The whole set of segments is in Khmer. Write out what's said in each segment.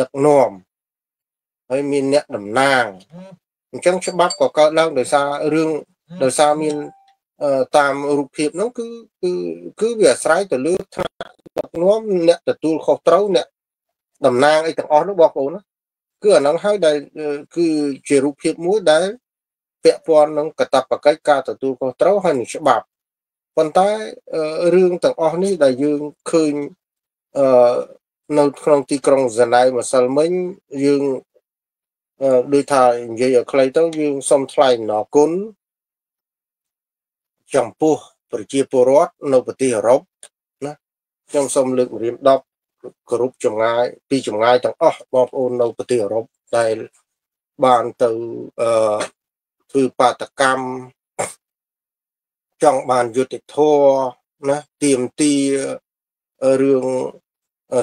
ដឹកនាំហើយមានអ្នកតំណាងអញ្ចឹងច្បាប់ក៏កើតឡើងដោយសាររឿងដោយសារមានតាមរូបភាពហ្នឹងគឺគឺគឺវាអាស្រ័យទៅលើថ្នាក់ដឹកនាំអ្នកទទួលខុសត្រូវអ្នកតំណាងអីទាំងអស់នោះបងប្អូនណាគឺអាហ្នឹងហើយដែលគឺជារូបភាពមួយដែលពាក់ព័ន្ធនឹងកតបកិច្ចការទទួលខុសត្រូវហើយនឹងច្បាប់ប៉ុន្តែរឿងទាំងអស់នេះដែលយើងឃើញអឺ នៅក្នុងទីក្រុងហ្សណៃម្សិលមិញយើងដូចថានិយាយឲ្យខ្លីទៅយើងសូមថ្លែងអំណរគុណចំពោះប្រជាពលរដ្ឋនៅប្រទេសអឺរ៉ុបណាខ្ញុំសូមលើកម្រាម10គ្រប់ចម្ងាយពីចម្ងាយទាំងអស់បងប្អូននៅប្រទេសអឺរ៉ុបដែលបានទៅអឺធ្វើបាតកម្មចង់បានយុត្តិធម៌ណាទៀមទារឿង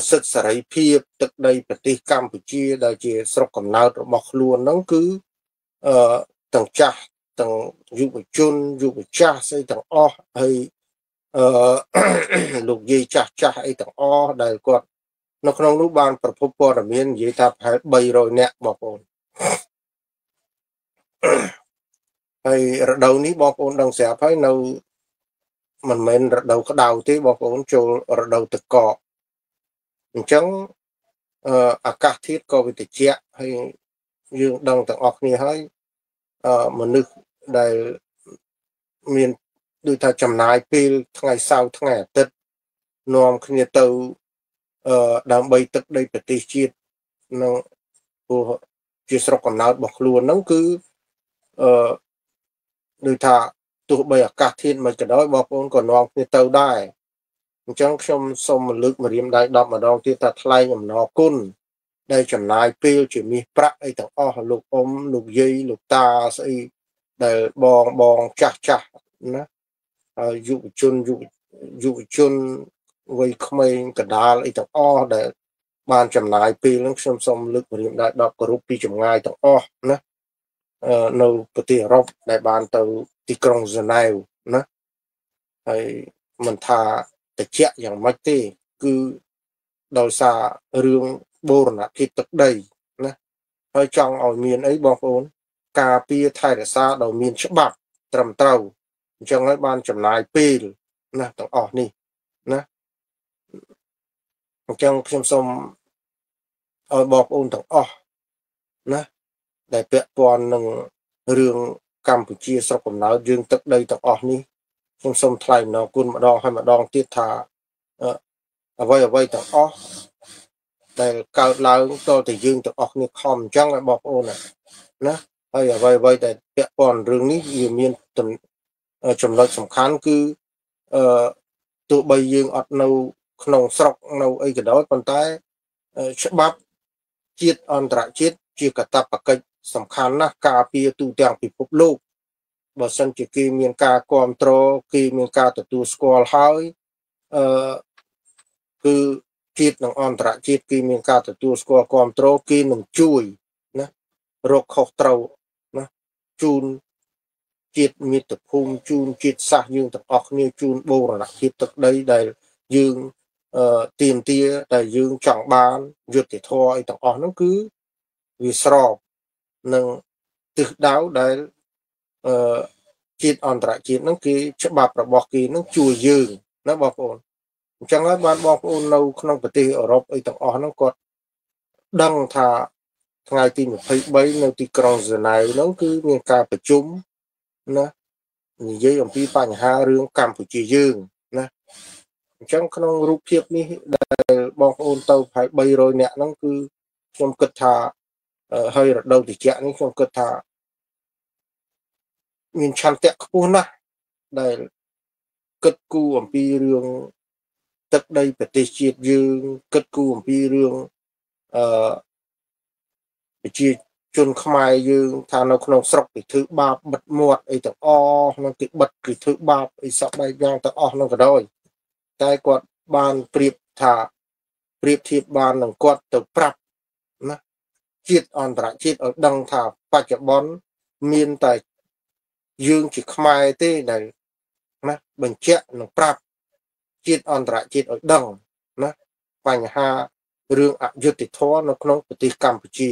សិទ្ធិសេរីភាពទឹកដីប្រទេសកម្ពុជាដែលជាស្រុកកំណើតរបស់ខ្លួនហ្នឹងគឺអឺទាំងចាស់ទាំងយុវជនយុវចាស់ស្អីទាំងអស់ហើយអឺលោកយាយចាស់ចាស់អីទាំងអស់ដែលគាត់នៅក្នុងនោះបានប្រភពព័ត៌មាននិយាយថាប្រហែល300នាក់បងប្អូនហើយរដូវនេះបងប្អូនដឹងស្រាប់ហើយនៅមិនមែនរដូវក្តៅទេបងប្អូនចូលរដូវទឹកកក អញ្ចឹងអឺអាកាសធាតុក៏វាត្រជាក់ហើយយើងដឹងទាំងអស់គ្នាហើយអឺមនុស្សដែលមានដូចថាចំណាយពេលថ្ងៃសៅរ៍ថ្ងៃអាទិត្យនាំគ្នាទៅអឺដើម្បីទឹកដីប្រទេសជាតិនៅព្រោះជាស្រុកកំណើតរបស់ខ្លួនហ្នឹងគឺអឺដូចថាទោះបីអាកាសធាតុមិនក៏ដោយបងប្អូនក៏នាំគ្នាទៅដែរ អញ្ចឹងខ្ញុំសូមលើកម្រាមដៃ10ម្ដងទៀតថាថ្លែងអំណរគុណដែលចំណាយពេលជាមាសប្រាក់អីទាំងអស់លោកអ៊ំលោកយាយលោកតាស្អីដែលបងបងចាស់ចាស់ណាហើយយុវជនយុវយុវជនវ័យក្មេងកដាលអីទាំងអស់ដែលបានចំណាយពេលហ្នឹងខ្ញុំសូមលើកម្រាមដៃ10គោរពពីចម្ងាយទាំងអស់ណានៅប្រទេសអឺរ៉ុបដែលបានទៅទីក្រុងហ្សឺណែវណាហើយមិនថា តិចយ៉ាងម៉េចទេ គឺដោយសាររឿងបូរណភាពទឹកដីណាហើយចង់ឲ្យមានអីបងប្អូន ការពារថែរក្សាដោយមានច្បាប់ត្រឹមត្រូវអញ្ចឹងហើយបានចំណាយពេលណាទាំងអស់នេះណាអញ្ចឹងខ្ញុំសូមឲ្យបងប្អូនទាំងអស់ណាដែលពាក់ព័ន្ធនឹងរឿងកម្ពុជាស្រុកកំណើតយើងទឹកដីទាំងអស់នេះ ខ្ញុំសូមថ្លែងអំណរគុណម្ដងហើយម្ដងទៀតថាអ្វីអ្វីទាំងអស់ដែលកើតឡើងតតែយើងទាំងអស់គ្នាខំអញ្ចឹងឲ្យបងប្អូនណាហើយអ្វីអ្វីដែលពាក់ព័ន្ធរឿងនេះវាមានចំណុចសំខាន់គឺអឺទោះបីយើងអត់នៅក្នុងស្រុកនៅអីក៏ដោយប៉ុន្តែច្បាប់ជាតិអន្តរជាតិជាកាតព្វកិច្ចសំខាន់ណាស់ការពារទូទាំងពិភពលោក បើសិនជាគេមានការគ្រប់គ្រងគេមានការទទួលស្គាល់ហើយអឺគឺជាតិនិងអន្តរជាតិគេមានការទទួលស្គាល់គ្រប់គ្រងគេនឹងជួយណារកខុសត្រូវណាជូនជាតិមាតុភូមិជូនជាតិសាសន៍យើងទាំងអស់គ្នាជូនបូរណភាពទឹកដីដែលយើងអឺទៀមទាដែលយើងចង់បានយុត្តិធម៌អីទាំងអស់ហ្នឹងគឺវាស្របនឹងទិសដៅដែល អឺជាតិអន្តរជាតិហ្នឹងគេច្បាប់របស់គេហ្នឹងជួយយើងណាបងប្អូនអញ្ចឹងហើយបានបងប្អូននៅក្នុងប្រទេសអឺរ៉ុបអីទាំងអស់ហ្នឹងគាត់ដឹងថាថ្ងៃទី23នៅទីក្រុងហ្សឺណែវហ្នឹងគឺមានការប្រជុំណានិយាយអំពីបញ្ហារឿងកម្ពុជាយើងណាអញ្ចឹងក្នុងរូបភាពនេះដែលបងប្អូនទៅប្រហែល300នាក់ហ្នឹងគឺខ្ញុំគិតថាហើយរដូវត្រជាក់នេះខ្ញុំគិតថា មានឆន្ទៈខ្ពស់ណាស់ដែលគិតគូរអំពីរឿងទឹកដីប្រទេសជាតិយើងគិតគូរអំពីរឿងអឺប្រជាជនខ្មែរយើងថានៅក្នុងស្រុកគេធ្វើបាបបិទមាត់អីទាំងអស់ក្នុងគេបិទគេធ្វើបាបអីសពបែបយ៉ាងទាំងអស់នោះក៏ដោយតែគាត់បានប្រៀបថាប្រៀបធៀបបាននឹងគាត់ទៅប្រាប់ណាជាតិអន្តរជាតិឲ្យដឹងថាបច្ចុប្បន្នមានតែ យើងជាខ្មែរទេដែលណាបញ្ជាក់និងប្រាប់ជាតិអន្តរជាតិឲ្យដឹងណាបញ្ហារឿងអយុត្តិធម៌នៅក្នុងប្រទេសកម្ពុជា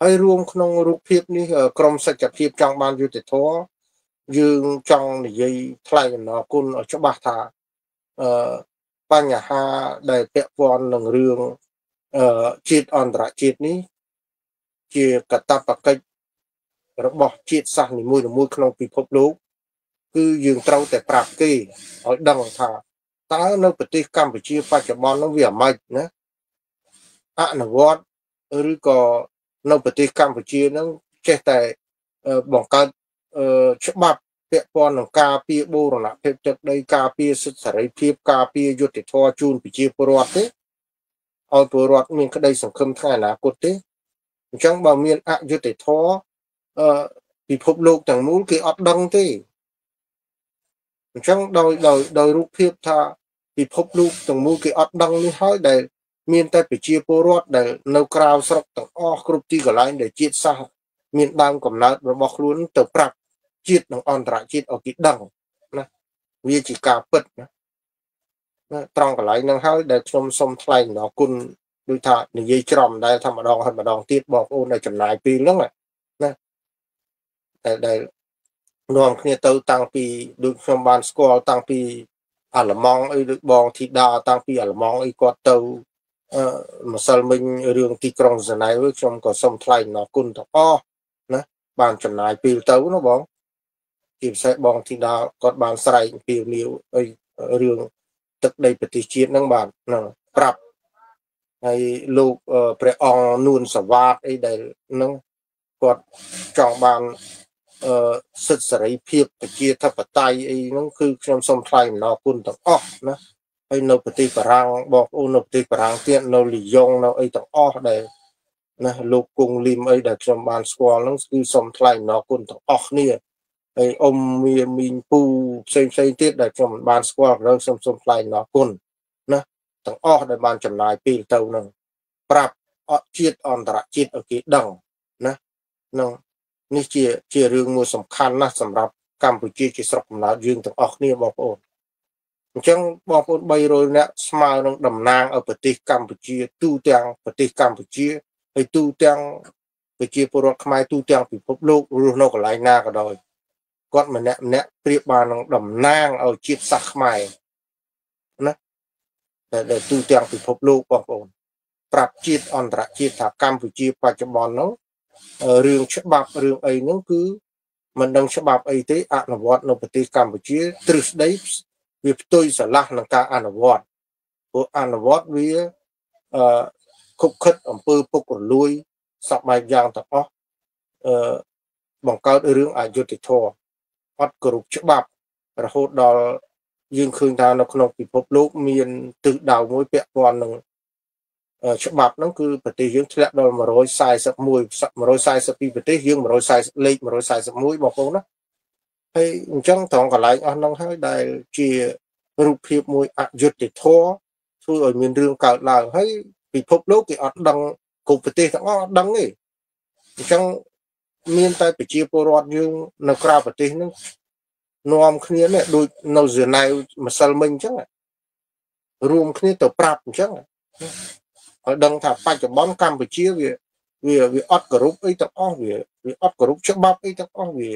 ហើយរួមក្នុងរូបភាពនេះក្រមសច្ចភាពចង់បានយុត្តិធម៌យើងចង់និយាយថ្លែងអំណរគុណឲ្យច្បាស់ថាអឺបញ្ហាដែលពាក់ព័ន្ធនឹងរឿងអឺជាតិអន្តរជាតិនេះ ជាកតបកិច្ច របស់ជាតិសាសន៍នីមួយៗក្នុងពិភពលោកគឺយើងត្រូវតែប្រាប់គេឲ្យដឹងថាតើនៅប្រទេសកម្ពុជាបច្ចុប្បន្ននោះវាអាម៉េចណាអនុវត្តឬក៏នៅប្រទេសកម្ពុជានឹងចេះតែបង្កើតច្បាប់ពាក់ព័ន្ធនឹងការពារបូរណភាពទឹកដីការពារសិទ្ធិសេរីភាពការពារយុត្តិធម៌ជូនប្រជាពលរដ្ឋទេឲ្យពលរដ្ឋមានក្តីសង្ឃឹមថ្ងៃអនាគតទេអញ្ចឹងបើមានអយុត្តិធម៌អឺ ពិភពលោកទាំងមូលគេអត់ដឹងទេអញ្ចឹងដោយដោយដោយរូបភាពថាពិភពលោកទាំងមូលគេអត់ដឹងនេះហើយដែល មានតែប្រជាពលរដ្ឋដែលនៅក្រៅស្រុកទាំងអស់គ្រប់ទីកន្លែងដែលជាតិសាសន៍មានដើមកំណើតរបស់ខ្លួនទៅប្រាប់ជាតិនិងអន្តរជាតិឲ្យគេដឹងណាវាជាការពិតណាណាត្រង់កន្លែងហ្នឹងហើយដែលខ្ញុំសូមថ្លែងអំណរគុណដូចថានិយាយច្រំដែលថាម្ដងហើយម្ដងទៀតបងប្អូនដែលចំណាយពេលហ្នឹងណា ដែលដែលនាំគ្នាទៅតាំងពីដូចខ្ញុំបានស្គាល់តាំងពីអាល្លឺម៉ង់អីដូចបងធីតាតាំងពីអាល្លឺម៉ង់អីគាត់ទៅអឺម្សិលមិញរឿងទីក្រុងសណៃខ្ញុំក៏សូមថ្លែងអរគុណទាំងអស់ណាបានចំណាយពេលទៅណាបងជាពិសេសបងធីតាគាត់បានស្រែកអំពីលាវអីរឿងទឹកដីប្រទេសជាតិហ្នឹងបាទហ្នឹងប្រាប់ហើយលោកព្រះអង្គនួនសវ៉ាតអីដែលហ្នឹងគាត់ចង់បានអឺ សិទ្ធិសេរីភាពប្រជាធិបតេយ្យអីហ្នឹងគឺខ្ញុំសូមថ្លែងអំណរគុណទាំងអស់ណាហើយនៅប្រទេសបារាំងបងប្អូននៅប្រទេសបារាំងទៀតនៅលីយ៉ុងនៅអីទាំងអស់ដែលណាលោកគង់លីមអីដែលខ្ញុំបានស្គាល់ហ្នឹងគឺសូមថ្លែងអំណរគុណទាំងអស់គ្នាហើយអ៊ំមីមីងពូផ្សេងផ្សេងទៀតដែលខ្ញុំបានស្គាល់ក៏សូមសូមថ្លែងអំណរគុណណាទាំងអស់ដែលបានចំណាយពេលទៅហ្នឹងប្រាប់អត់ជាតិអន្តរជាតិឲ្យគេដឹងណានឹង នេះជាជារឿងមួយសំខាន់ណាស់សម្រាប់កម្ពុជាជាស្រុកកំណើតយើងទាំងអស់គ្នាបងប្អូនអញ្ចឹងបងប្អូន300នាក់ស្មើនឹងតំណាងឲ្យប្រទេសកម្ពុជាទូទាំងប្រទេសកម្ពុជាហើយទូទាំងប្រជាពលរដ្ឋខ្មែរទូទាំងពិភពលោករស់នៅកន្លែងណាក៏ដោយគាត់ម្នាក់ម្នាក់ប្រៀបបាននឹងតំណាងឲ្យជាតិសាសន៍ខ្មែរណាដែលទូទាំងពិភពលោកបងប្អូនប្រាប់ជាតិអន្តរជាតិថាកម្ពុជាបច្ចុប្បន្ននោះ រឿងច្បាប់រឿងអីហ្នឹងគឺមិនដឹងច្បាប់អីទេអនុវត្តនៅប្រទេសកម្ពុជាទ្រឹស្ដីវាផ្ទុយស្រឡះនឹងការអនុវត្តព្រោះអនុវត្តវាអឺខុបខិតអំពើពុករលួយសពបែបយ៉ាងទាំងអស់អឺបង្កើតរឿងអយុត្តិធម៌អត់គោរពច្បាប់រហូតដល់យើងឃើញថានៅក្នុងពិភពលោកមានទិសដៅមួយពាក់ព័ន្ធនឹង ច្បាប់ហ្នឹងគឺប្រទេសយើងធ្លាក់ដល់141 142ប្រទេសយើង140លេខ141បងប្អូនណាហើយអញ្ចឹងត្រង់កន្លែងអស់ហ្នឹងហើយដែលជារូបភាពមួយអយុត្តិធម៌ធ្វើឲ្យមានរឿងកើតឡើងហើយពិភពលោកគេអត់ដឹងគ្រប់ប្រទេសទាំងអស់អត់ដឹងទេអញ្ចឹងមានតែប្រជាពលរដ្ឋយើងនៅក្រៅប្រទេសហ្នឹងនាំគ្នានេះដូចនៅហ្សឺណែវម្សិលមិញអញ្ចឹងរួមគ្នាទៅប្រាប់អញ្ចឹង ឲ្យដឹងថាបច្ចុប្បន្នកម្ពុជាវាវាវាអត់គោរពអីទាំងអស់វាវាអត់គោរពច្បាប់អីទាំងអស់វា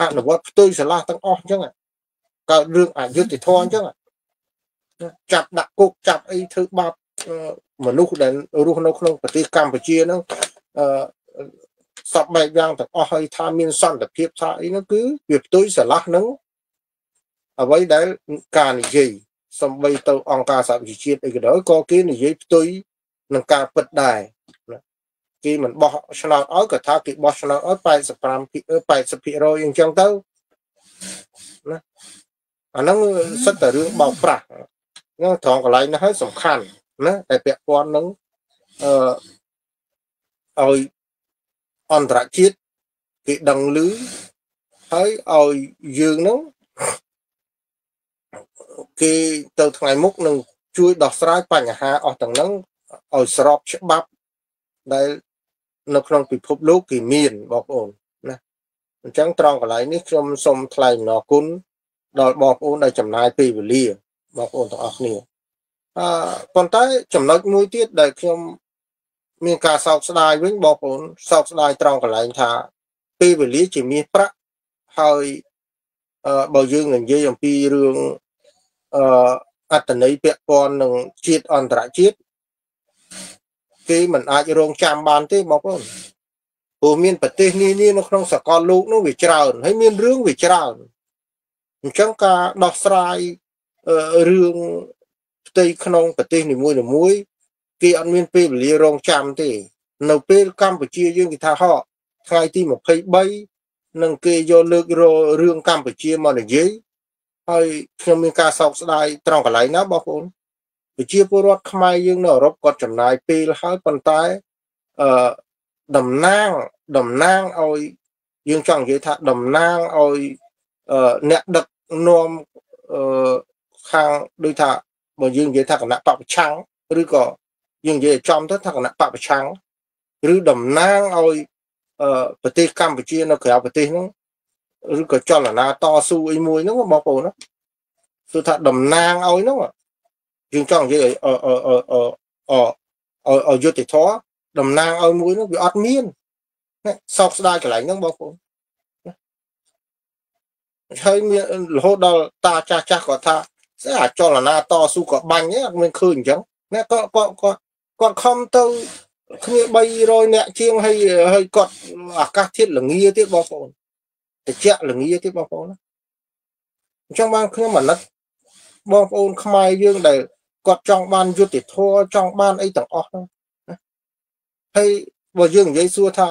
អនុវត្តផ្ទុយឆ្លាស់ទាំងអស់អញ្ចឹងកើតរឿងអយុត្តិធម៌អញ្ចឹងចាប់ដាក់គុកចាប់អីធ្វើបាបមនុស្សដែលរស់នៅក្នុងប្រទេសកម្ពុជាហ្នឹងអឺសពបែបយ៉ាងទាំងអស់ហើយថាមានសន្តិភាពថាអីហ្នឹងគឺវាផ្ទុយឆ្លាស់ហ្នឹងអ្វីដែលការនិយាយសំបីទៅអង្គការសហប្រជាជាតិអីក៏ដោយក៏គេនិយាយផ្ទុយ នឹងការពិតដែរគេមិនបោះឆ្នោតឲ្យក៏ថាគេបោះឆ្នោតឲ្យ85 80%អញ្ចឹងទៅណាអាហ្នឹងសិតតែរឿងបោកប្រាស់ហ្នឹងត្រង់កន្លែងហ្នឹងហើយសំខាន់ណាតែពាក់ព័ន្ធនឹងអឺឲ្យអន្តរជាតិគេដឹងឮហើយឲ្យយើងហ្នឹងគេទៅថ្ងៃមុខនឹងជួយដោះស្រាយបញ្ហាអស់ទាំងហ្នឹង ឲ្យស្របច្បាប់ដែលនៅក្នុងពិភពលោកគេមានបងប្អូនណាអញ្ចឹងត្រង់កន្លែងនេះខ្ញុំសូមថ្លែងអំណរគុណដល់បងប្អូនដែលចំណាយពេលវេលាបងប្អូនទាំងអស់គ្នាអឺប៉ុន្តែចំណុចមួយទៀតដែលខ្ញុំមានការសោកស្ដាយវិញបងប្អូនសោកស្ដាយត្រង់កន្លែងថាពេលវេលាជាមាសប្រាក់ហើយអឺបើយើងនិយាយអំពីរឿងអឺអត្តន័យពាក់ព័ន្ធនឹងជាតិអន្តរជាតិ គេមិនអាចរងចាំបានទេបងប្អូនព្រោះមានប្រទេសនានានៅក្នុងសកលលោកនោះវាច្រើនហើយមានរឿងវាច្រើនអញ្ចឹងការដោះស្រាយរឿងផ្ទៃក្នុងប្រទេសនីមួយៗគេអត់មានពេលវេលារងចាំទេ នៅពេលកម្ពុជាយើងគេថាហោះថ្ងៃទី23នឹងគេយកលើករឿងកម្ពុជាមកនិយាយហើយខ្ញុំមានការសោកស្ដាយត្រង់កន្លែងណាបងប្អូន ប្រជាពលរដ្ឋខ្មែរយើងនៅអឺរ៉ុបគាត់ចំណាយពេលហើយប៉ុន្តែអឺតំណាងតំណាងឲ្យយើងចង់និយាយថាតំណាងឲ្យអ្នកដឹកនាំអឺខាងដូចថាបើយើងនិយាយថាគណៈបពប្រឆាំងឬក៏យើងនិយាយចំទៅថាគណៈបពប្រឆាំងឬតំណាងឲ្យប្រទេសកម្ពុជានៅក្រៅប្រទេសហ្នឹងឬក៏ចលនាតស៊ូអីមួយហ្នឹងបងប្អូនណាគឺថាតំណាងឲ្យហ្នឹង យើងចង់និយាយអអអអអអយុទ្ធធរតំណាងឲ្យមួយហ្នឹងវាអត់មានសោកស្ដាយកន្លែងហ្នឹងបងប្អូនហើយមានរហូតដល់តាចាស់ចាស់គាត់ថាស្អីអាចលនាតស៊ូក៏បាញ់ទេអត់មានឃើញអញ្ចឹងណាគាត់គាត់គាត់គាត់ខំទៅគ្នា300នាក់ជាងហើយហើយគាត់អាកាសធាតុល្ងាទៀតបងប្អូនតិចល្ងាទៀតបងប្អូនអញ្ចឹងបានខ្ញុំអាណិតបងប្អូនខ្មែរយើងដែល គាត់ចង់បានយុត្តិធម៌ចង់បានអីទាំងអស់ហ្នឹងហើយបើយើងនិយាយសួរថា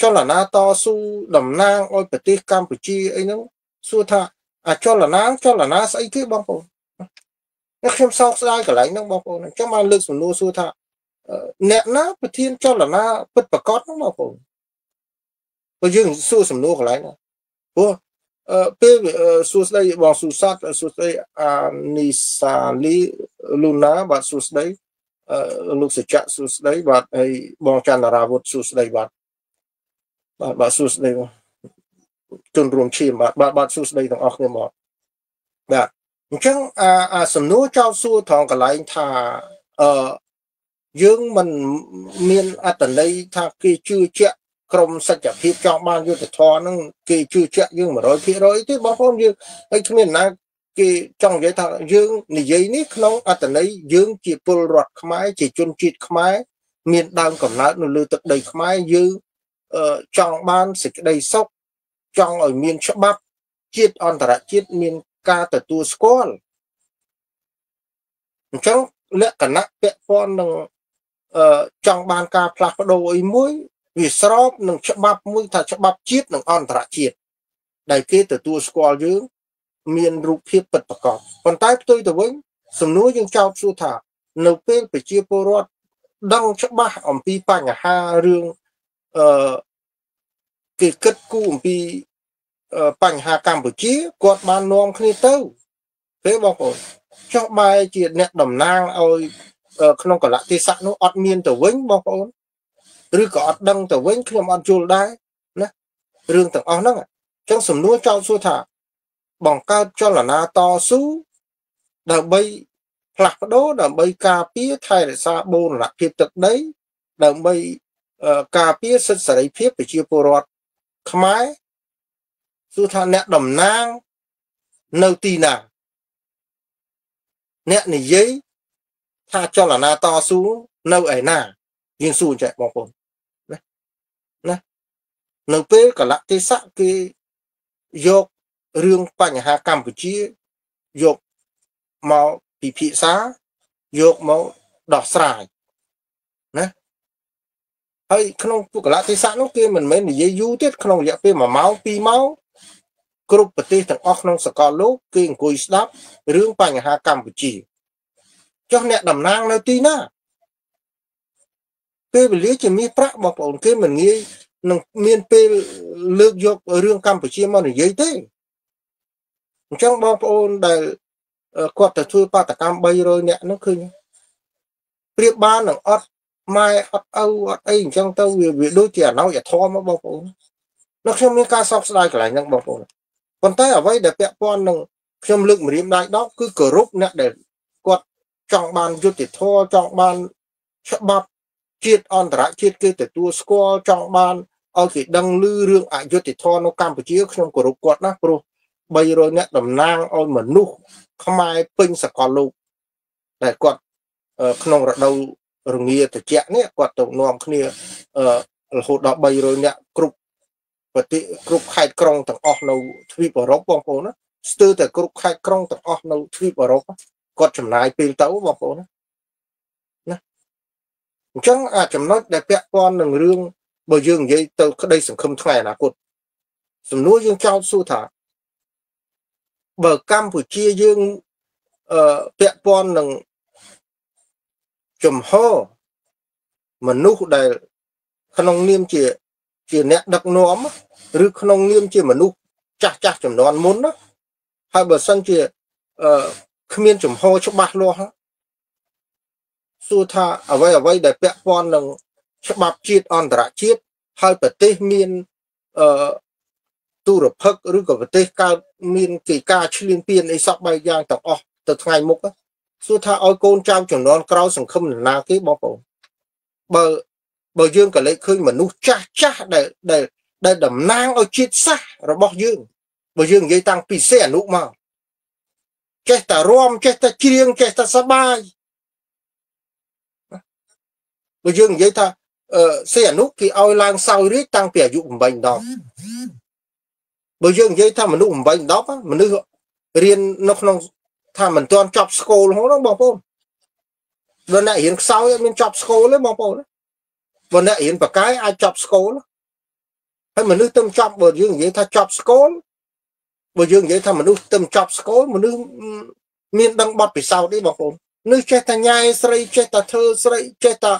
ចលនាតស៊ូតំណាងឲ្យប្រទេសកម្ពុជាអីហ្នឹងសួរថាអាចលនាចលនាស្អីគេបងប្អូនខ្ញុំសោកស្ដាយកន្លែងហ្នឹងបងប្អូនអញ្ចឹងបានលើកសំណួរសួរថាអ្នកណាប្រធានចលនាពិតប្រកបហ្នឹងបងប្អូនបើយើងសួរសំណួរកន្លែងហ្នឹងព្រោះអឺ ពេលសួស្ដីបងសុសាតសួស្ដីអានីសាលីលូណាបាទសួស្ដីអឺលោកសច្ចៈសួស្ដីបាទហើយបងចន្ទរាវុធសួស្ដីបាទបាទបាទសួស្ដីបងជនរួមឈាមបាទបាទបាទសួស្ដីទាំងអស់គ្នាមកបាទអញ្ចឹងអាអាសំណួរចោទសួរត្រង់កន្លែងថាអឺយើងមិនមានអត្តន័យថាគេជឿជាក់ ក្រមសច្ចភាពចង់បានយុទ្ធធរហ្នឹងគេជឿជាក់យើង100%ទេបងប្អូនយើងហើយគ្មានណាគេចង់និយាយថាយើងនិយាយនេះក្នុងអត្តន័យយើងជាពលរដ្ឋខ្មែរជាជនជាតិខ្មែរមានដើមកំណើតនៅលើទឹកដីខ្មែរយើងចង់បានសេចក្តីសុខចង់ឲ្យមានច្បាប់ជាតិអន្តរជាតិមានការទទួលស្គាល់អញ្ចឹងលក្ខណៈពាក់ព័ន្ធនឹងអឺចង់បានការផ្លាស់ប្ដូរអីមួយ វាស្របនឹងច្បាប់មួយថាច្បាប់ជាតិនិងអន្តរជាតិដែលគេទទួលស្គាល់យើងមានរូបភាពពិតប្រាកដប៉ុន្តែផ្ទុយទៅវិញសំណួរយើងចោទសួរថា នៅពេលប្រជាពលរដ្ឋដឹងច្បាស់អំពីបញ្ហារឿងអឺគេគិតគូរអំពីបញ្ហាកម្ពុជាគាត់បាននាំគ្នាទៅទេបងប្អូនចុះបែជាអ្នកតំណាងឲ្យក្នុងកលៈទេសៈនោះអត់មានទៅវិញបងប្អូន ឬក៏អត់ដឹងទៅវិញខ្ញុំអត់យល់ដែរណារឿងទាំងអស់ហ្នឹងអញ្ចឹងសំណួរចោទសួរថាបង្កើតចលនាតស៊ូដើម្បីផ្លាស់ប្ដូរដើម្បីការពារថែរក្សាបូរណភាពទឹកដីដើម្បីការពារសិទ្ធិសេរីភាពប្រជាពលរដ្ឋខ្មែរសួរថាអ្នកតំណាងនៅទីណាអ្នកនិយាយថាចលនាតស៊ូនៅឯណាយើងសួរចេះបងប្អូនណាណា នៅពេលកលៈទេសៈគេយករឿងបញ្ហាកម្ពុជាយកមកពិភាក្សាយកមកដោះស្រាយណាហើយក្នុងពុកលៈទេសៈនោះគេមិនមែននិយាយយូរទៀតក្នុងរយៈពេល1ម៉ោង2ម៉ោងគ្រប់ប្រទេសទាំងអស់ក្នុងសកលលោកគេអង្គុយស្ដាប់រឿងបញ្ហាកម្ពុជាចុះអ្នកតំណាងនៅទីណាពេលវេលាជាមាសប្រាក់បងប្អូនគេមិនងាយ នឹងមានពេលលើកយករឿងកម្ពុជាមកនិយាយទេអញ្ចឹងបងប្អូនដែលគាត់ទៅធ្វើបាតកម្ម300នាក់នោះឃើញប្រៀបបាននឹងអត់ម៉ែអត់ឪអត់អីអញ្ចឹងទៅវាវាដូចជាអណោចអធមមកបងប្អូននៅខ្ញុំមានការសោកស្ដាយកន្លែងហ្នឹងបងប្អូនប៉ុន្តែអ្វីដែលពាក់ព័ន្ធនឹងខ្ញុំលើកម្រាមដៃដកគឺគោរពអ្នកដែលគាត់ចង់បានយុត្តិធម៌ចង់បានច្បាប់ជាតិអន្តរជាតិគេទទួលស្គាល់ចង់បាន ឲ្យគេដឹងឮរឿងអយុត្តិធម៌នៅកម្ពុជាខ្ញុំគោរពគាត់ណាព្រោះ300នាក់តំណាងឲ្យមនុស្សខ្មែរពេញសកលលោកតែគាត់ក្នុងរដូវរងាត្រជាក់នេះគាត់ទៅនាំគ្នារហូតដល់300នាក់គ្រប់ប្រទេសគ្រប់ខេត្តក្រុងទាំងអស់នៅទ្វីបអឺរ៉ុបបងប្អូនណាស្ទើរតែគ្រប់ខេត្តក្រុងទាំងអស់នៅទ្វីបអឺរ៉ុបគាត់ចំណាយពេលទៅបងប្អូនណាណាអញ្ចឹងអាចំណុចដែលពាក់ព័ន្ធនឹងរឿង បើយើងនិយាយទៅក្តីសង្ឃឹមថ្ងៃអនាគតសំណួរយើងចោទសួរថាបើកម្ពុជាយើងអឺពាក់ព័ន្ធនឹងចំហមនុស្សដែលក្នុងនាមជាជាអ្នកដឹកនាំឬក្នុងនាមជាមនុស្សចាស់ចាស់ចំនួនមុនណាហើយបើសិនជាអឺគ្មានចំហច្បាស់លាស់សួរថាអ្វីអ្វីដែលពាក់ព័ន្ធនឹង ច្បាប់ជាតិអន្តរជាតិហើយប្រទេសមានអឺទូរភឹកឬក៏ប្រទេសកើតមានគេការឈ្លានពានអីសពបែបយ៉ាងទាំងអស់ទៅថ្ងៃមុខសួរថាឲ្យកូនចៅចំនួនក្រោយសង្ឃឹមនរណាគេបងប្អូនបើបើយើងក៏លេចឃើញមនុស្សចាស់ចាស់ដែលដែលដែលតំណាងឲ្យជាតិសាសរបស់យើងបើយើងនិយាយតាំងពីសេអនុមកចេះតែរំចេះតែច្រៀងចេះតែសបាយបើយើងនិយាយថា អឺសេអនុគេឲ្យឡើងសោយរាជតាំងពីអាយុ8ដងបើយើងនិយាយថាមនុស្ស8 10មនុស្សរៀននៅក្នុងថាមិនទាន់ចប់ស្គូលហ្នឹងបងប្អូនបើអ្នករៀនខ្សោយអត់មានចប់ស្គូលទេបងប្អូនបើអ្នករៀនបកាយអាចចប់ស្គូលហើយមនុស្សទៅចប់បើយើងនិយាយថាចប់ស្គូលបើយើងនិយាយថាមនុស្សទៅចប់ស្គូលមនុស្សមានដឹងបទពិសោធន៍ទេបងប្អូននឹងចេះតែញ៉ាយស្រីចេះតែធ្វើស្រីចេះតែ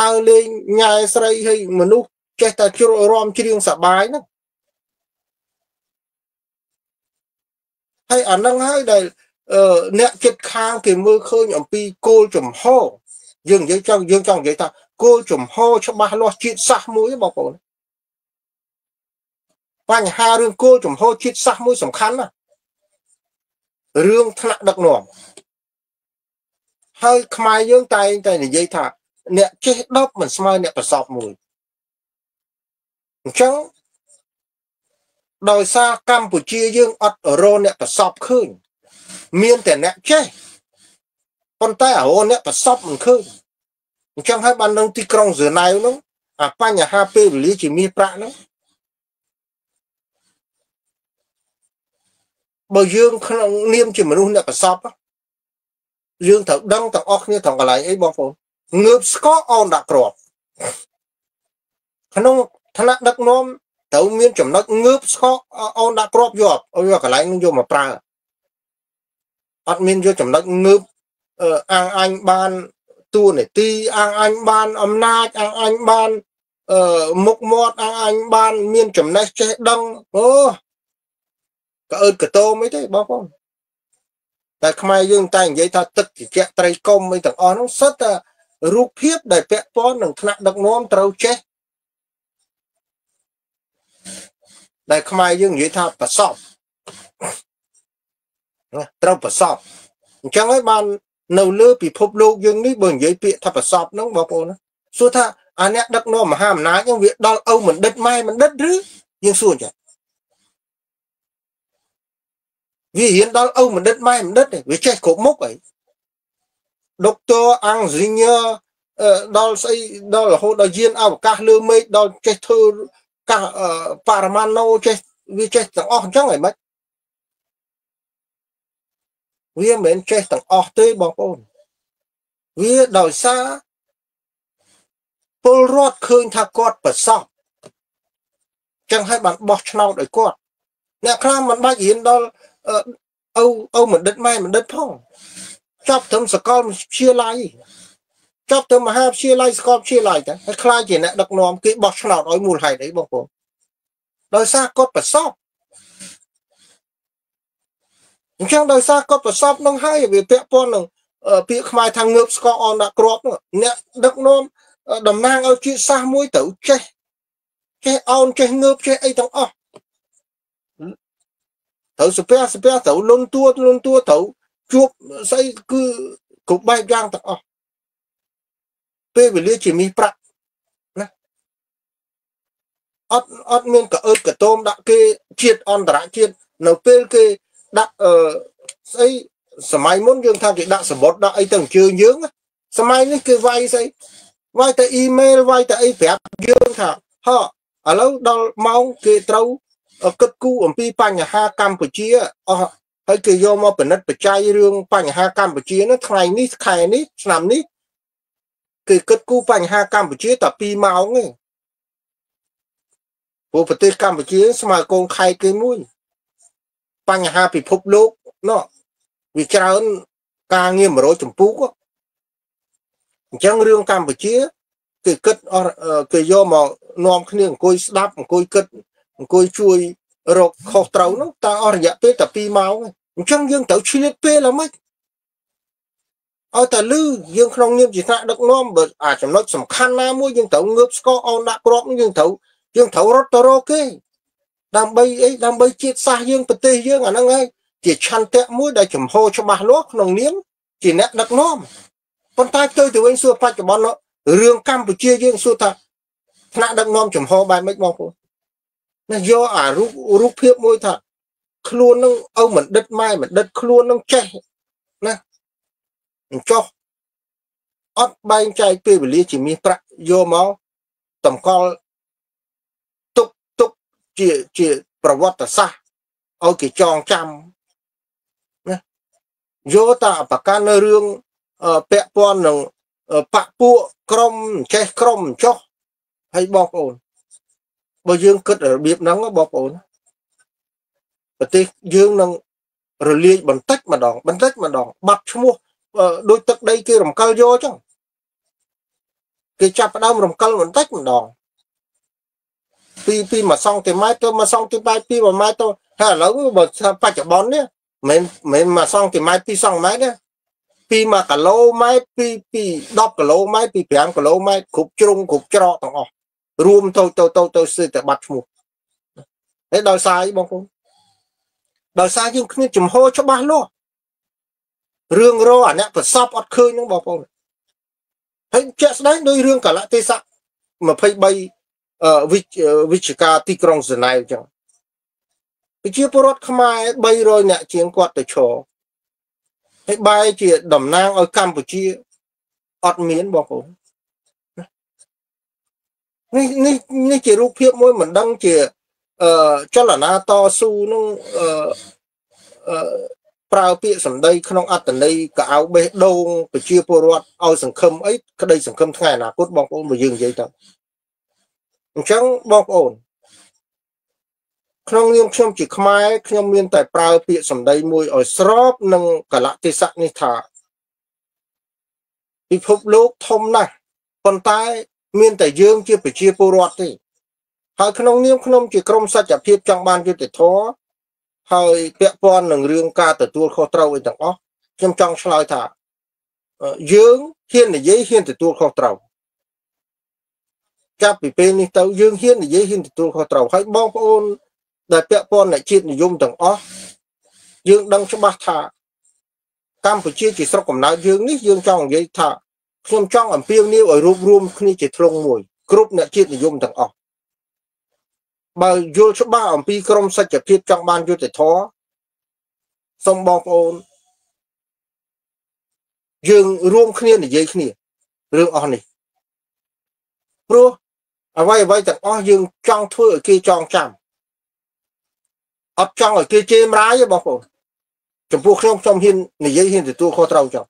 ដើរលេងញ៉ាយស្រីហើយមនុស្សចេះតែជ្រក់រំច្រៀងសបាយហ្នឹងហើយអានឹងហើយដែលអ្នកចិត្តខាងគេមើលឃើញអំពីគោលចំហយើងនិយាយចង់យើងចង់និយាយថាគោលចំហច្បាស់លាស់ជាតិសាសមួយបងប្អូនបញ្ហារឿងគោលចំហជាតិសាសមួយសំខាន់ណារឿងថ្នាក់ដឹកនាំហើយខ្មែរយើងតែងតែនិយាយថា អ្នកចេះ10មិនស្មើអ្នកប្រសពមួយអញ្ចឹងដោយសារកម្ពុជាយើងអត់រអ្នកប្រសពឃើញមានតែអ្នកចេះប៉ុន្តែអរអ្នកប្រសពមិនឃើញអញ្ចឹងហើយបាននឹងទីក្រុងសឺណែវនោះអាបញ្ហាពេលវេលាជាមាសប្រាក់នោះបើយើងក្នុងនាមជាមនុស្សអ្នកប្រសពយើងត្រូវដឹងទាំងអស់គ្នាទាំងកន្លែងអីបងប្អូន ងើបស្កកអោនដាក់ក្របក្នុងឋានៈដឹកនាំត្រូវមានចំណុចងើបស្កកអូនដាក់ក្របយកយកកន្លែងនឹងយកមកប្រើអត់មានយកចំណុចងើបអាងអញបានតួនាទីអាងអញបានអំណាចអាងអញបានអឺមុខមាត់អាងអញបាន មានចំណេះចេះដឹងអូក៏អើតកតោមអីទេបងប្អូនតែខ្មែរយើងតែនិយាយថាទឹកជាត្រីកុំអីទាំងអស់ហ្នឹងសិតតែ រូបភាពដែលពាក់ព័ន្ធនឹងថ្នាក់ដឹកនាំត្រូវចេះដែលខ្មែរយើងនិយាយថាប្រសពត្រូវប្រសពអញ្ចឹងហើយបាននៅលើពិភពលោកយើងនេះបើនិយាយពាក្យថាប្រសពហ្នឹងបងប្អូនណាសួរថាអាអ្នកដឹកនាំមហាអំណាចហ្នឹងវាដល់ឪបណ្ឌិតម៉ែបណ្ឌិតឬយើងសួរចាវារៀនដល់ឪបណ្ឌិតម៉ែបណ្ឌិតវាចេះគ្រប់មុខអី ដុកទ័រអង់ស៊ីញើដល់ស្អីដល់រហូតដល់យានអវកាសលើមេឃដល់ចេះធ្វើកាសបរមាណូចេះវាចេះទាំងអស់អញ្ចឹងហីម៉េចវាមិនមែនចេះទាំងអស់ទេបងប្អូនវាដោយសារពលរដ្ឋឃើញថាគាត់ប្រសពចឹងហើយបានបោះឆ្នោតឲ្យគាត់អ្នកខ្លះមិនបាច់រៀនដល់ឪឪបណ្ឌិតម៉ែបណ្ឌិតផង ចប់ត្រឹមសកលវិទ្យាល័យចប់ទៅមហាវិទ្យាល័យស្កបវិទ្យាល័យតែហើយខ្លាចជាអ្នកដឹកនាំគេបោះឆ្នោតឲ្យមូលហេតុអីបងប្អូនដោយសារគាត់ប្រសពអញ្ចឹងដោយសារគាត់ប្រសពនឹងហើយវាពាក់ព័ន្ធនឹងពាក្យខ្មែរថាងើបស្កអនដាក់ក្របអ្នកដឹកនាំតំណាងឲ្យជាតិសាសមួយត្រូវចេះចេះអោនចេះងើបចេះអីទាំងអស់ត្រូវស្ពះស្ពះត្រូវលុនតួលុនតួត្រូវ ជួបស្អីគឺគ្រប់បែបយ៉ាងទាំងអស់ពេលវេលាជាមីប្រាក់ណាអត់អត់មានកអឺតកតោមដាក់គេជាតិអន្តរជាតិនៅពេលគេដាក់អឺស្អីសម័យមុនយើងថាគេដាក់សមុទ្រដាក់អីទៅអញ្ជើញយើងសម័យនេះគេវាយស្អីវាយតែអ៊ីមែលវាយតែអីប្រាប់យើងថាហ៎ឥឡូវដល់ម៉ោងគេត្រូវគិតគូរអំពីបញ្ហាកម្ពុជាអស់ ហើយគេយកមកពិនិត្យបច្ច័យរឿងបញ្ហាកម្ពុជានោះថ្ងៃនេះខែនេះឆ្នាំនេះគេគិតគូរបញ្ហាកម្ពុជាតែ2ម៉ោងទេព្រោះប្រទេសកម្ពុជាស្មើកូនខេត្តគេមួយបញ្ហាពិភពលោកនោះវាច្រើនការងារ100ចម្ពោះអញ្ចឹងរឿងកម្ពុជាគេគិតអស់គេយកមកនាំគ្នាអង្គុយស្ដាប់អង្គុយគិតអង្គុយជួយរកខុសត្រូវនោះតើអស់រយៈពេលតែ2ម៉ោង អញ្ចឹងយើងត្រូវឆ្លៀតពេលហ្មងឲ្យតែលឺយើងក្នុងនាមជាថ្នាក់ដឹកនាំបើអាចំណុចសំខាន់ណាមួយយើងត្រូវងើបស្គរអោនដាក់ក្របយើងត្រូវយើងត្រូវរត់ទៅរកគេដើម្បីអីដើម្បីជាតិសាសន៍យើងប្រទេសយើងអាហ្នឹងហើយជាឆន្ទៈមួយដែលចំហច្បាស់លាស់ក្នុងនាមជាអ្នកដឹកនាំប៉ុន្តែផ្ទុយទៅវិញសួរបច្ចុប្បន្នរឿងកម្ពុជាយើងសួរថាថ្នាក់ដឹកនាំចំហបែបម៉េចបងប្អូនណាយកអារូបរូបភាពមួយថា ខ្លួននឹងឪមិនដិតម៉ែមិនដិតខ្លួននឹងចេះណាអញ្ចោះអត់បែងចែកពេលវេលាជាមាសប្រាក់យកមកតម្កល់ទុកទុកជាជាប្រវត្តិសាស្ត្រឲ្យគេចងចាំណាយកតាប្រកាន់នៅរឿងពាក់ព័ន្ធនឹងបពពួកក្រុមចេះក្រុមចុះហើយបងប្អូនបើយើងគិតរបៀបហ្នឹងបងប្អូន ប្រទេសយើងនឹងរលាយបន្តិចម្ដងបន្តិចម្ដងបាត់ឈ្មោះដោយទឹកដីគេរំកិលយកចឹងគេចាប់ផ្ដើមរំកិលបន្តិចម្ដងពីពី1សង់ទីម៉ែត្រទៅ1សង់ទីម៉ែត្រពី1ម៉ែត្រទៅហើយឥឡូវបើបច្ចុប្បន្ននេះមិនមិន1សង់ទីម៉ែត្រ2សង់ម៉ែត្រទេពី1គីឡូម៉ែត្រពីពី10គីឡូម៉ែត្រពី5គីឡូម៉ែត្រគ្រប់ជ្រុងគ្រប់ច្រកទាំងអស់រួមទៅទៅទៅទៅស្ទើរតែបាត់ឈ្មោះហើយដោយសារអីបងប្អូន ដោយសារយើងគ្មានចំហច្បាស់លាស់រឿងរអាអ្នកប្រសពអត់ឃើញហ្នឹងបងប្អូនហើយជាក់ស្ដែងដោយរឿងកលៈទេសៈ23វិជ្ជការទីក្រុងសណែវចឹងប្រជាពលរដ្ឋខ្មែរ300នាក់ជាងគាត់ទៅឈរហើយបែរជាតំណាងឲ្យកម្ពុជាអត់មានបងប្អូននេះនេះនេះជារូបភាពមួយមិនដឹងជា អឺចលនាតស៊ូនឹងអឺអឺប្រើពាក្យសម្ដីក្នុងអត្តន័យកៅបេះដូងប្រជាពលរដ្ឋឲ្យសង្ឃឹមអីក្តីសង្ឃឹមថ្ងៃអនាគតបងប្អូនបើយើងនិយាយទៅអញ្ចឹងបងប្អូនក្នុងនាមខ្ញុំជាខ្មែរខ្ញុំមានតែប្រើពាក្យសម្ដីមួយឲ្យស្របនឹងកលៈទេសៈនេះថាពិភពលោកធំណាស់ប៉ុន្តែ មានតែយើងជាប្រជាពលរដ្ឋទេ ហើយក្នុងនាមខ្ញុំជាក្រមសច្ចភាពចង់បានយុត្តិធម៌ហើយពាក់ព័ន្ធនឹងរឿងការទទួលខុសត្រូវអីទាំងអស់ខ្ញុំចង់ឆ្លើយថាយើងហ៊ាននិយាយហ៊ានទទួលខុសត្រូវចាប់ពីពេលនេះទៅយើងហ៊ាននិយាយហ៊ានទទួលខុសត្រូវហើយបងប្អូន ដែលពាក់ព័ន្ធនឹងជាតិនិយមទាំងអស់យើងដឹងច្បាស់ថាកម្ពុជាជាស្រុកកំណើតយើងនេះយើងចង់និយាយថាខ្ញុំចង់អំពាវនាវឲ្យរួបរวมគ្នាជាធ្លុងមួយគ្រប់អ្នកជាតិនិយមទាំងអស់ បើយល់ច្បាស់អំពីក្រមសច្ចភាពចង់បានយុត្តិធម៌សូមបងប្អូនយើងរួមគ្នានិយាយគ្នារឿងអស់នេះព្រោះអ្វីអ្វីទាំងអស់យើងចង់ធ្វើឲ្យគេចងចាំអត់ចង់ឲ្យគេជេរម្រាយទេបងប្អូនចំពោះខ្ញុំខ្ញុំហ៊ាននិយាយហ៊ានទទួលខុសត្រូវចុះ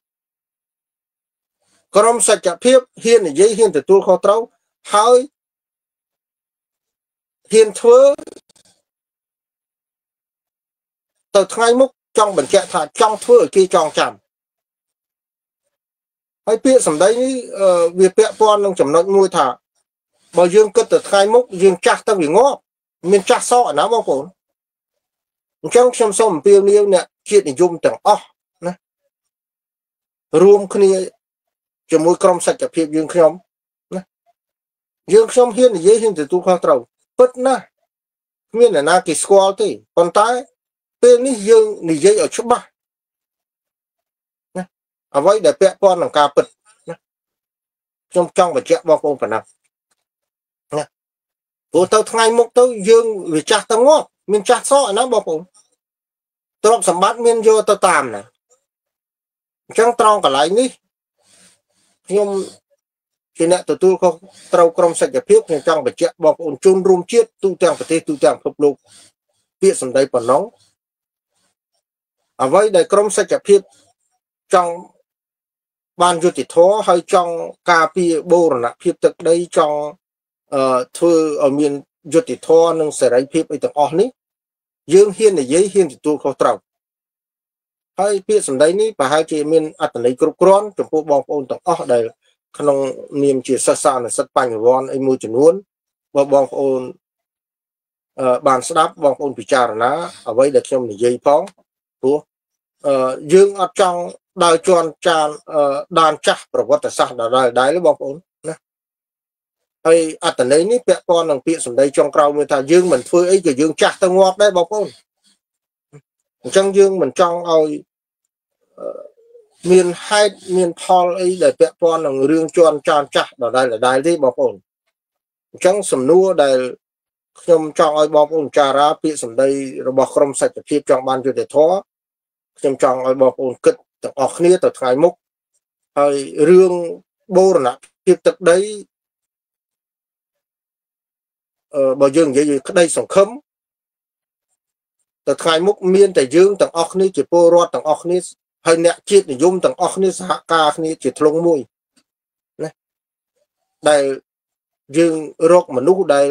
ក្រមសច្ចភាពហ៊ាននិយាយហ៊ានទទួលខុសត្រូវហើយ ហ៊ានធ្វើទៅថ្ងៃមុខចង់បញ្ជាក់ថាចង់ធ្វើឲ្យគេចងចាំហើយពាក្យសម្ដីនេះវាពាក់ព័ន្ធនឹងចំណុចមួយថាបើយើងគិតទៅថ្ងៃមុខយើងចាស់ទៅវាងាប់មានចាស់សក់ណាបងប្អូនអញ្ចឹងខ្ញុំសូមអំពាវនាវអ្នកជាតិនិយមទាំងអស់ណារួមគ្នាជាមួយក្រុមសច្ចភាពយើងខ្ញុំណាយើងខ្ញុំហ៊ាននិយាយហ៊ានទទួលខុសត្រូវ ពិតណាស់គ្មានអ្នកណាគេស្គាល់ទេប៉ុន្តែពេលនេះយើងនិយាយឲ្យច្បាស់ណាអ្វីដែលពាក់ព័ន្ធនឹងការពិតណាខ្ញុំចង់បញ្ជាក់បងប្អូនប៉ុណ្ណឹងណាព្រោះទៅថ្ងៃមុខទៅយើងវាចាស់ទៅងាប់មានចាស់សក់ណាបងប្អូនទ្រព្យសម្បត្តិមានយកទៅតាមណាអញ្ចឹងត្រង់កន្លែងនេះខ្ញុំ ជាអ្នកទទួលខុសត្រូវក្រមសច្ចភាពខ្ញុំចង់បញ្ជាក់បងប្អូនជនរួមជាតិទូទាំងប្រទេសទូទាំងពិភពលោកពាក្យសម្ដីប៉ុណ្ណឹងអ្វីដែលក្រមសច្ចភាពចង់បានយុតិធធហើយចង់ការពារបូរណភាពទឹកដីចង់អឺធ្វើឲ្យមានយុតិធធនិងសេរីភាពអីទាំងអស់នេះយើងហ៊ាននិយាយហ៊ានទទួលខុសត្រូវហើយពាក្យសម្ដីនេះប្រហែលជាមានអត្ថន័យគ្រប់គ្រាន់ចំពោះបងប្អូនទាំងអស់ដែល ក្នុងនាមជាសិស្សអនុសិទ្ធបញ្ញវន្តអីមួយចំនួនបើបងប្អូនអឺបានស្ដាប់បងប្អូនពិចារណាអ្វីដែលខ្ញុំនិយាយផងព្រោះអឺយើងអត់ចង់ដើរជន់ចានដានចាស់ប្រវត្តិសាស្ត្រដដែលដែរបងប្អូនណាហើយអត្តន័យនេះពាក់ព័ន្ធនឹងពាក្យសម្ដីចុងក្រោយមួយថាយើងមិនធ្វើអីក៏យើងចាស់ទៅងាប់ដែរបងប្អូនអញ្ចឹងយើងមិនចង់ឲ្យ មានហេតុមានផលអីដែលពាក់ព័ន្ធនឹងរឿងជន់ចានចាស់ដដែលដដែលទេបងប្អូនអញ្ចឹងសំណួរដែលខ្ញុំចង់ឲ្យបងប្អូនចារាពាក្យសម្ដីរបស់ក្រមសច្ចភាពចង់បានយុត្តិធម៌ខ្ញុំចង់ឲ្យបងប្អូនគិតទាំងអស់គ្នាទៅថ្ងៃមុខហើយរឿងបូរណភាពទឹកដីអឺបើយើងនិយាយក្តីសង្ឃឹមទៅថ្ងៃមុខមានតែយើងទាំងអស់គ្នាជាពលរដ្ឋទាំងអស់គ្នា ហើយអ្នកជាតិនិយមទាំងអស់គ្នាសហការគ្នាជាធ្លុងមួយណាដែលយើងរកមនុស្សដែល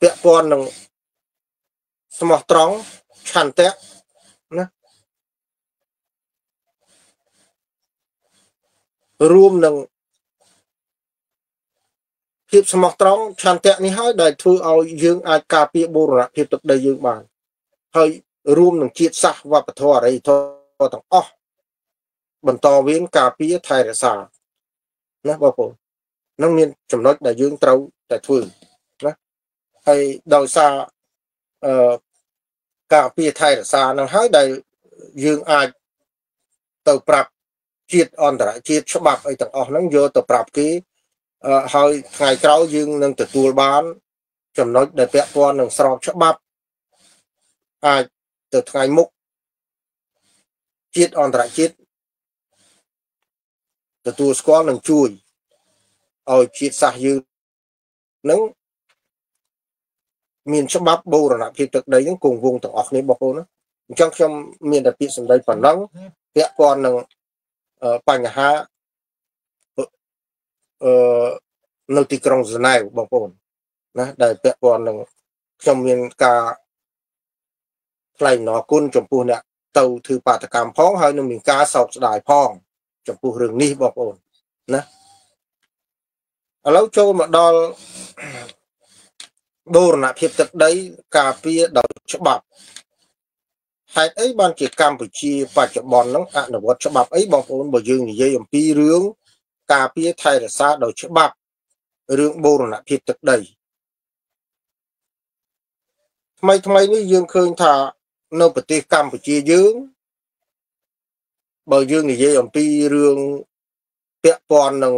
ពាក់ព័ន្ធនឹងស្មោះត្រង់ឆន្ទៈណារួមនឹងភាពស្មោះត្រង់ឆន្ទៈនេះហើយដែលធ្វើឲ្យយើងអាចការពារបូរណភាពទឹកដីយើងបានហើយរួមនឹងជាតិសាសន៍វប្បធម៌អរិយធម៌ទាំងអស់ បន្តវេនការពារថែរក្សាណាបងប្អូននឹងមានចំណុចដែលយើងត្រូវតែធ្វើណាហើយដោយសារអឺការពារថែរក្សានឹងហើយដែលយើងអាចទៅប្រាប់ជាតិអន្តរជាតិច្បាប់អីទាំងអស់ហ្នឹងយកទៅប្រាប់គេហើយថ្ងៃក្រោយយើងនឹងទទួលបាន ចំណុចដែលពាក់ព័ន្ធនឹងស្របច្បាប់អាចទៅថ្ងៃមុខជាតិអន្តរជាតិ ទទួលស្គាល់និងជួយឲ្យជាតិសាសន៍យើងនឹងមានច្បាប់បូរណភាពទឹកដីនឹងគង់វង្សទាំងអស់គ្នាបងប្អូនណាអញ្ចឹងខ្ញុំមានតែពាក្យសម្ដីប៉ុណ្ណឹងពាក់ព័ន្ធនឹងបញ្ហាអឺនៅទីក្រុងហ្សឺណែវបងប្អូនណាដែលពាក់ព័ន្ធនឹងខ្ញុំមានការថ្លែងអំណរគុណចំពោះអ្នកទៅធ្វើបាតកម្មផងហើយនឹងមានការសោកស្ដាយផង ចំពោះរឿងនេះបងប្អូនណាឥឡូវចូលមកដល់បូរណភាពទឹកដីការពារដោយច្បាប់ហេតុអីបានជាកម្ពុជាបច្ចុប្បន្នហ្នឹងអនុវត្តច្បាប់អីបងប្អូនបើយើងនិយាយអំពីរឿងការពារថែរក្សាដោយច្បាប់រឿងបូរណភាពទឹកដីថ្មីថ្មីនេះយើងឃើញថានៅប្រទេសកម្ពុជាយើង បើយើងនិយាយអំពីរឿងពាក់ព័ន្ធនឹង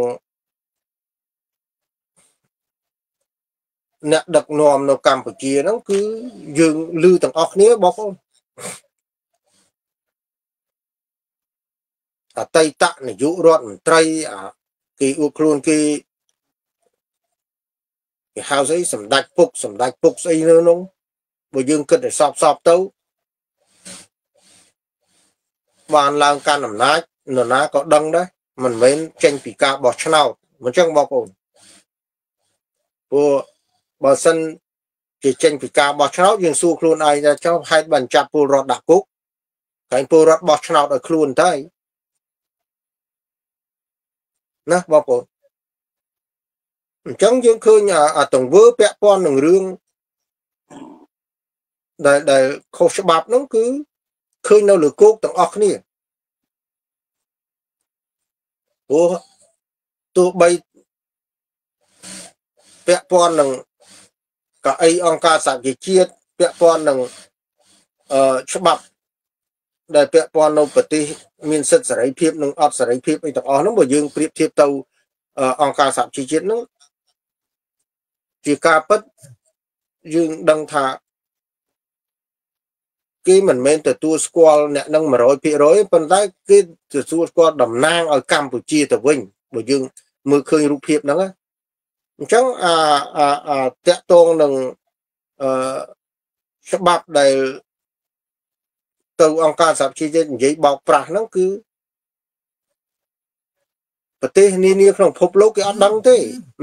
អ្នកដឹកនាំនៅកម្ពុជាហ្នឹងគឺយើងឮទាំងអស់គ្នាបងប្អូនអតីតនាយករដ្ឋមន្ត្រីគេអួតខ្លួនគេគេហៅស្អីសម្ដេចពុកសម្ដេចពុកស្អីនៅនោះបើយើងគិតឲ្យសពសពទៅ បានឡើងកាន់អំណាចនរណាក៏ដឹងដែរមិនមែនចេញពីការបោះឆ្នោតមិនចឹងបងប្អូនព្រោះបើសិនជាចេញពីការបោះឆ្នោតយើងសួរខ្លួនឯងថាចុះហេតុបានចាប់ពលរដ្ឋដាក់គុកតែពលរដ្ឋបោះឆ្នោតឲ្យខ្លួនទៅណាបងប្អូនអញ្ចឹងយើងឃើញអាទង្វើពាក់ព័ន្ធនឹងរឿងដែលដែលខុសច្បាប់ហ្នឹងគឺ ឃើញនៅលើគោកទាំងអស់គ្នាព្រោះទោះបីពាក់ព័ន្ធនឹងកៅអីអង្គការសហជីវជាតិពាក់ព័ន្ធនឹងអឺច្បាប់ដែលពាក់ព័ន្ធនៅប្រទេសមានសិទ្ធិសេរីភាពនិងអត់សេរីភាពអីទាំងអស់ហ្នឹងបើយើងប្រៀបធៀបទៅអង្គការសហជីវជាតិហ្នឹងជាការពិតយើងដឹងថា គេមិនមែនទទួលស្គាល់អ្នកនឹង100%ប៉ុន្តែគេទទួលស្គាល់តំណាងឲ្យកម្ពុជាទៅវិញបើយើងមើលឃើញរូបភាពហ្នឹងអញ្ចឹងអាអាតកតងនឹងអឺច្បាប់ដែលទៅអង្គការសហជីវជាតិនិយាយបោកប្រាស់ហ្នឹងគឺប្រទេសនានាក្នុងពិភពលោកគេអត់ដឹងទេ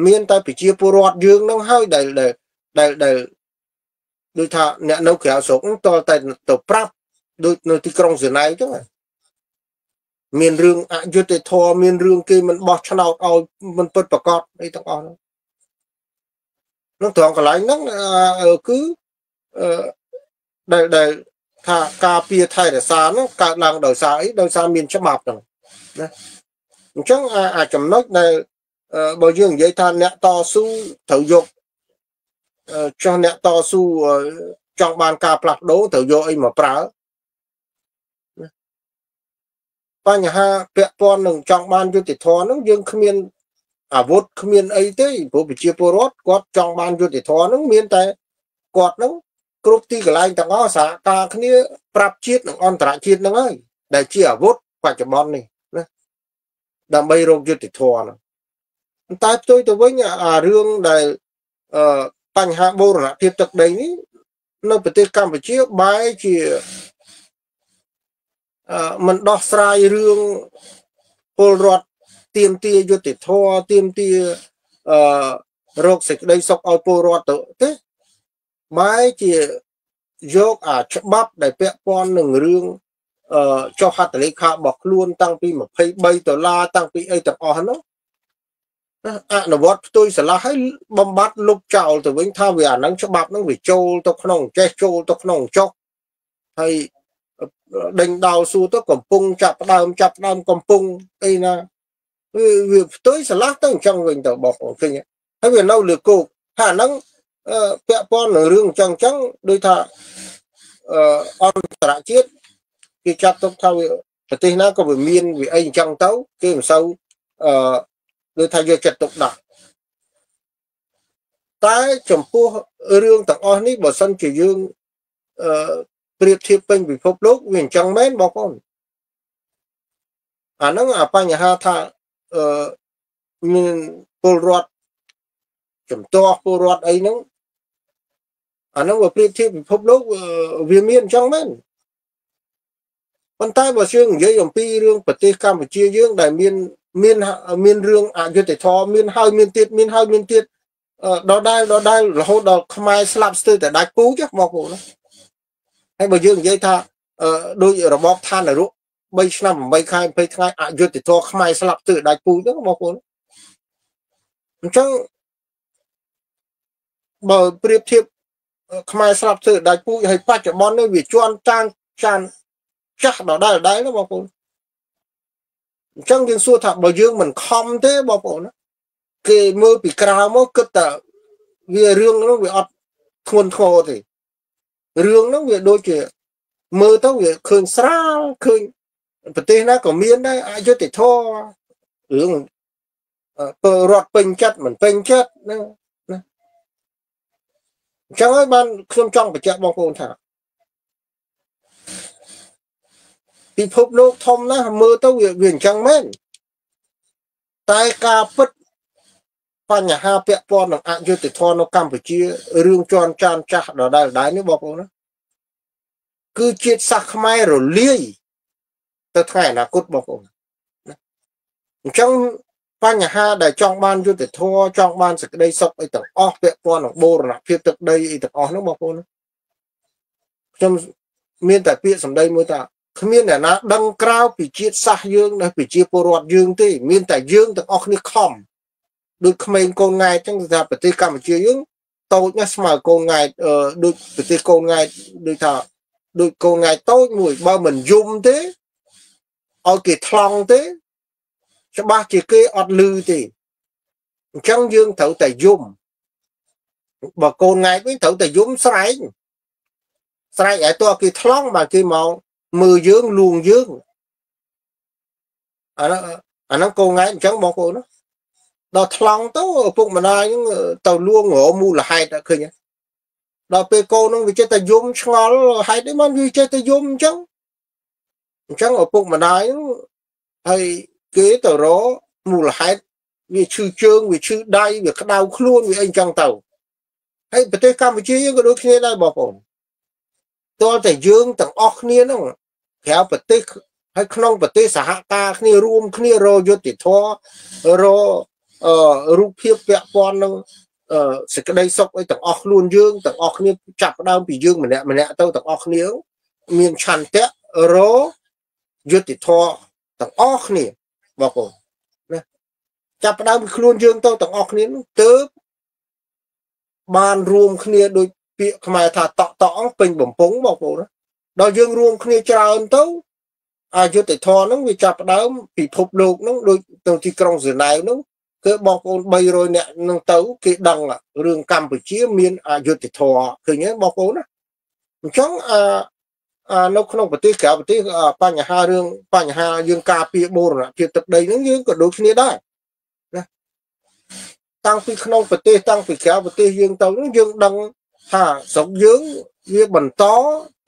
មានតែប្រជាពលរដ្ឋយើងនឹងហើយដែលដែលដែល ដូចថាអ្នកនៅក្រៅស្រុកតតែទៅប្រាប់ដូចនៅទីក្រុងសេណៃអញ្ចឹងមានរឿងអយុត្តិធម៌មានរឿងគេមិនបោះឆ្នោតឲ្យមិនពិតប្រកបអីទាំងអស់ហ្នឹងនោះត្រង់កន្លែងហ្នឹងគឺដែលដែលថាការពារថែរក្សាហ្នឹងកើតឡើងដោយសារអីដោយសារមានច្បាប់ហ្នឹងណាអញ្ចឹងអាចំណុចដែលបើយើងនិយាយថាអ្នកតស៊ូត្រូវយក ចុះអ្នកតស៊ូចង់បានការផ្លាស់ប្ដូរត្រូវយកអីមកប្រើបញ្ហាពាក់ព័ន្ធនឹងចង់បានយុត្តិធម៌ហ្នឹងយើងគ្មានអាវុធគ្មានអីទេព្រោះប្រជាពលរដ្ឋគាត់ចង់បានយុត្តិធម៌ហ្នឹងមានតែគាត់ហ្នឹងគ្រប់ទីកន្លែងទាំងអស់សហការគ្នាប្រាប់ជាតិនិងអន្តរជាតិហ្នឹងហើយដែលជាអាវុធបច្ចុប្បន្ននេះណាដើម្បីរកយុត្តិធម៌ហ្នឹងតែផ្ទុយទៅវិញអារឿងដែលអឺ បញ្ហាបូរណភាពទឹកដីនេះនៅប្រទេសកម្ពុជាបែរជាអឺមិនដោះស្រាយរឿងពលរដ្ឋទៀមទាយុត្តិធម៌ទៀមទាអឺរោគសេចក្តីសុខឲ្យពលរដ្ឋទៅទេបែរជាយកអាច្បាប់ដែលពាក់ព័ន្ធនឹងរឿងអឺចុះហត្ថលេខារបស់ខ្លួនតាំងពី23ដុល្លារតាំងពីអីទាំងអស់ហ្នឹង អនុវត្តផ្ទុយស្រឡះឲ្យបំបត្តិលុបចោលទៅវិញថាវាអាហ្នឹងច្បាប់ហ្នឹងវាចូលទៅក្នុងចេះចូលទៅក្នុងចុះហើយដេញដោលសួរទៅកំពុងចាប់ដើមចាប់ដើមកំពុងអីណាវាផ្ទុយស្រឡះទៅអញ្ចឹងវិញទៅបងប្អូនឃើញហើយវានៅលើគោកថាហ្នឹងពាក់ព័ន្ធនឹងរឿងអញ្ចឹងអញ្ចឹងដូចថាអន្តរជាតិគេចាត់ទុកថាវាប្រទេសណាក៏វាមានវាអីអញ្ចឹងទៅគេមិនសូវអឺ ដូចថាយកចិត្តទុកដាក់តែចំពោះរឿងទាំងអស់នេះបើសិនជាយើងអឺប្រៀបធៀបពេញពិភពលោកវាអញ្ចឹងមែនបងប្អូនអាហ្នឹងអាបញ្ហាថាអឺមានពលរដ្ឋចំទាស់ពលរដ្ឋអីហ្នឹងអាហ្នឹងវាប្រៀបធៀបពិភពលោកវាមានអញ្ចឹងមែនប៉ុន្តែបើយើងនិយាយអំពីរឿងប្រទេសកម្ពុជាយើងដែលមាន មានមានរឿងអយុត្តិធម៌មានហើយមានទៀតមានហើយមានទៀតដដែលដដែលរហូតដល់ខ្មែរស្លាប់ស្ទើរតែដាច់ពូជបងប្អូនហើយបើយើងនិយាយថាដូចរបបឋាននរក3ឆ្នាំ8ខែ20ថ្ងៃអយុត្តិធម៌ខ្មែរស្លាប់ស្ទើរដាច់ពូជហ្នឹងបងប្អូនអញ្ចឹងបើប្រៀបធៀបខ្មែរស្លាប់ស្ទើរដាច់ពូជហើយបច្ចុប្បន្ននេះវាជន់តាំងចានចាស់ដដែលដដែលណាបងប្អូន អញ្ចឹងយើងសួរថាបើយើងមិនខំទេបងប្អូនគេមើលពីក្រៅមកគិតថាវារឿងនោះវាអត់ធ្ងន់ធ្ងរទេរឿងនោះវាដូចជាមើលទៅវាឃើញស្រាលឃើញប្រទេសណាក៏មានដែរអយុត្តិធម៌រឿងពលរដ្ឋពេញចិត្តមិនពេញចិត្តណាណាអញ្ចឹងហើយបានខ្ញុំចង់បញ្ជាក់បងប្អូនថា ពិភពលោកធំណាស់មើលទៅវាវាអញ្ចឹងមែនតែការពិតបញ្ហាពាក់ព័ន្ធនឹងអយុត្តិធម៌នៅកម្ពុជារឿងជន់ចានចាស់ដដែលដែរនេះបងប្អូនណាគឺជាតិសាសន៍ខ្មែររលាយទៅថ្ងៃអនាគតបងប្អូនអញ្ចឹងបញ្ហាដែលចង់បានយុត្តិធម៌ចង់បានសេចក្តីសុខអីទាំងអស់ពាក់ព័ន្ធនឹងបូរណភាពទឹកដីអីទាំងអស់ហ្នឹងបងប្អូនខ្ញុំមានតែពាក្យសម្ដីមួយថា គ្មានអ្នកណាដឹងក្រៅពីជាតិសាសយើងដែលប្រជាពលរដ្ឋយើងទេមានតែយើងទាំងអស់គ្នាខំដូចក្មេងកូនង៉ែចឹងថាប្រទេសកម្ពុជាយើងតូចណាស់ស្មើកូនង៉ែដូចប្រទេសកូនង៉ែដូចថាដូចកូនង៉ែតូចមួយបើមិនយំទេឲ្យគេថ្លង់ទេ ច្បាស់ជាគេអត់លឺទេអញ្ចឹងយើងត្រូវតែយំបើកូនង៉ែវិញត្រូវតែយំស្រែកស្រែកឲ្យតើគេថ្លង់បើគេមក មើលយើងលួងយើងអាហ្នឹងអាហ្នឹងកូនង៉ែអញ្ចឹងបងប្អូនណាដល់ថ្លង់ទៅឪពុកម្ដាយហ្នឹងទៅលួងរមូលហេតុឃើញដល់ពេលកូនហ្នឹងវាចេះតែយំឆ្ងល់ហេតុអីបានវាចេះតែយំអញ្ចឹងអញ្ចឹងឪពុកម្ដាយហ្នឹងហើយគេទៅរមូលហេតុវាឈឺជើងវាឈឺដៃវាក្តៅខ្លួនវាអីអញ្ចឹងទៅហើយប្រទេសកម្ពុជាយើងក៏ដូចគ្នាដែរបងប្អូន តើតែយើងទាំងអស់គ្នាហ្នឹងក្រៅប្រទេសហើយក្នុងប្រទេសសហការគ្នារួមគ្នារយុទ្ធធររអឺរូបភាពពាក់ព័ន្ធនឹងអឺសេចក្តីសុខឲ្យទាំងអស់ខ្លួនយើងទាំងអស់គ្នាចាប់ផ្ដើមពីយើងម្នាក់ម្នាក់ទៅទាំងអស់គ្នាមានឆន្ទៈរយុទ្ធធរទាំងអស់គ្នាបងប្អូនណាចាប់ផ្ដើមពីខ្លួនយើងទៅទាំងអស់គ្នានោះទើបបានរួមគ្នាដូច ពាក្យខ្មែរថាតក់តក់ពេញបំពង់បងប្អូនដល់យើងរួមគ្នាច្រើនទៅអយុធធរហ្នឹងវាចាប់ផ្ដើមពិភពលោកហ្នឹងដូចទៅទីក្រុងសឺណែវហ្នឹងគឺបងប្អូន300នាក់ហ្នឹងទៅគេដឹងរឿងកម្ពុជាមានអយុធធរឃើញទេបងប្អូនណាអញ្ចឹងអឺនៅក្នុងប្រទេសក្រៅប្រទេសបញ្ហារឿងបញ្ហាយើងការពារបូរណភាពទឹកដីហ្នឹងយើងក៏ដូចគ្នាដែរណាតាំងពីក្នុងប្រទេសតាំងពីក្រៅប្រទេសយើងទៅហ្នឹងយើងដឹង ថាស្រុកយើងវាបន្ត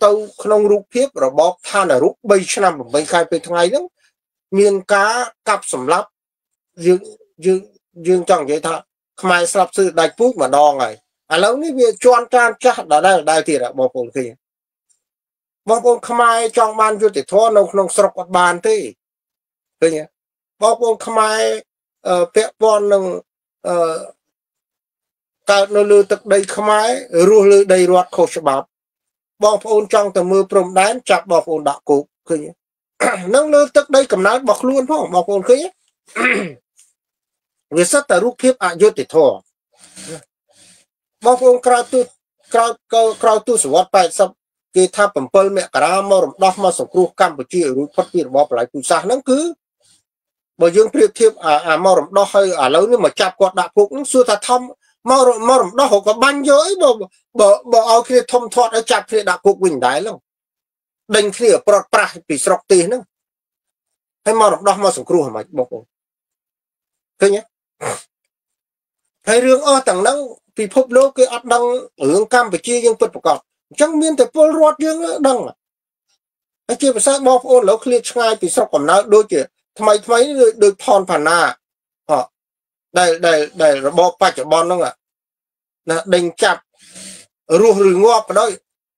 ទៅក្នុងរូបភាពរបបឋានរូប3ឆ្នាំ8ខែពេលថ្ងៃហ្នឹងមានការកាប់សម្លាប់យើងយើងយើងចង់និយាយថាខ្មែរស្លាប់សឺដាច់ពូចម្ដងហើយឥឡូវនេះវាជន់តាមចាស់ដដែលដដែលទៀតបងប្អូនឃើញបងប្អូនខ្មែរចង់បានយុត្តិធម៌នៅក្នុងស្រុកអត់បានទេឃើញបងប្អូនខ្មែរពាក់ព័ន្ធនឹងអឺ កើតនៅលើទឹកដីខ្មែររស់លើដីរដ្ឋខុសច្បាប់បងប្អូនចង់ទៅមើលព្រំដែនចាប់បងប្អូនដាក់គុកឃើញនឹងលើទឹកដីកំណើតរបស់ខ្លួនផងបងប្អូនឃើញវាសិតតែរូបភាពអយុត្តិធម៌បងប្អូនក្រោយទូក្រោយក្រោយទូសវត្ស80គេថា7មករាមករំដោះមកសង្គ្រោះកម្ពុជារួចផុតពីរបបបល័យពូសាសហ្នឹងគឺបើយើងប្រៀបធៀបអាមករំដោះហើយឥឡូវនេះមកចាប់គាត់ដាក់គុកហ្នឹងសួរថាធំ មករមករំដោះក៏បាញ់យកអីបើបើបើឲ្យគ្នាធំធាត់ឲ្យចាប់គ្នាដាក់គុកវិញដែរឡងដេញគ្នាប្រត់ប្រាស់ពីស្រុកទេសហ្នឹងហើយមករំដោះមកសង្គ្រោះហ្មងបងប្អូនឃើញទេហើយរឿងអស់ទាំងហ្នឹងពិភពលោកគេអត់ដឹងរឿងកម្ពុជាយើងពិតប្រកបអញ្ចឹងមានតែពលរដ្ឋយើងដឹងហើយជាភាសាបងប្អូនឥឡូវឃ្លាតឆ្ងាយពីស្រុកកំណើតដូចជាថ្មីថ្មីដូចផនផាណា ដែលដែលដែលរបបបច្ចុប្បន្នហ្នឹងណាដេញចាប់រស់ឬងាប់ក៏ដោយ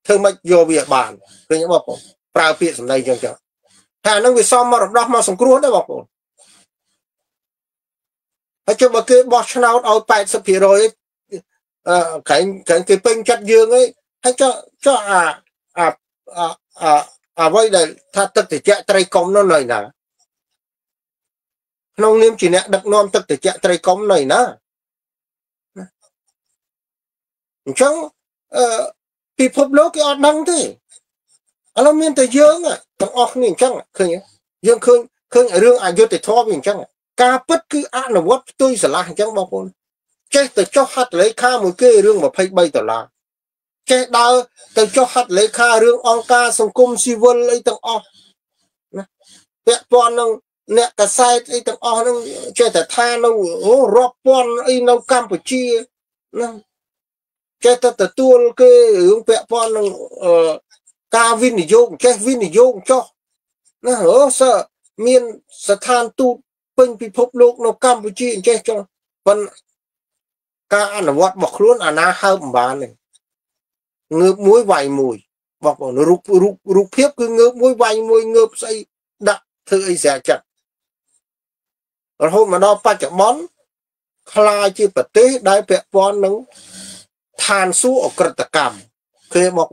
ធ្វើមិនយកវាបានឃើញបងប្អូនប្រើពាក្យសម្ដីចឹងចឹងថាហ្នឹងវាសមមករំដោះមកសង្គ្រោះដែរបងប្អូនហើយចុះបើគេបោះឆ្នោតឲ្យ80%អឺក្រែងក្រែងគេពេញចិត្តយើងឯងហើយចុះចុះអាអាអាអ្វីដែលថាទឹកត្រជាក់ត្រីកុំនោះនៅណា ក្នុងនាមជាអ្នកដឹកនាំទឹកត្រជាក់ត្រីកុំនៅណាអញ្ចឹងអឺពិភពលោកគេអត់ដឹងទេឥឡូវមានតែយើងទាំងអស់គ្នាអញ្ចឹងឃើញយើងឃើញឃើញរឿងអយុត្តិធម៌វាអញ្ចឹងការពិតគឺអនុវត្តផ្ទុយស្រឡះអញ្ចឹងបងប្អូនចេះទៅចុះហត្ថលេខាមួយគេរឿង23ដុល្លារចេះដើរទៅចុះហត្ថលេខារឿងអង្គការសង្គមស៊ីវិលអីទាំងអស់ណាពាក់ព័ន្ធនឹង អ្នកកសែតអីទាំងអស់ហ្នឹងចេះតែថានៅអូរាប់ពាន់អីនៅកម្ពុជាណាចេះតែទទួលគេរឿងពាក់ព័ន្ធនឹងការវិនិយោគចេះវិនិយោគចុះណាអូសើមានស្ថានទូតពេញពិភពលោកនៅកម្ពុជាអញ្ចេះចុះប៉ុន្តែការអនុវត្តរបស់ខ្លួនអាណាហើបមិនបានទេងើបមួយវាយមួយបងប្អូនរូបរូបរូបភាពគឺងើបមួយវាយមួយងើបស្អីដាក់ធ្វើអីស្រាចិត្ត រហូតមកដល់បច្ចុប្បន្នខ្លាយជាប្រទេសដែលពាក់ព័ន្ធនឹងឋានសួគ៌អក្រិតកម្មគេមក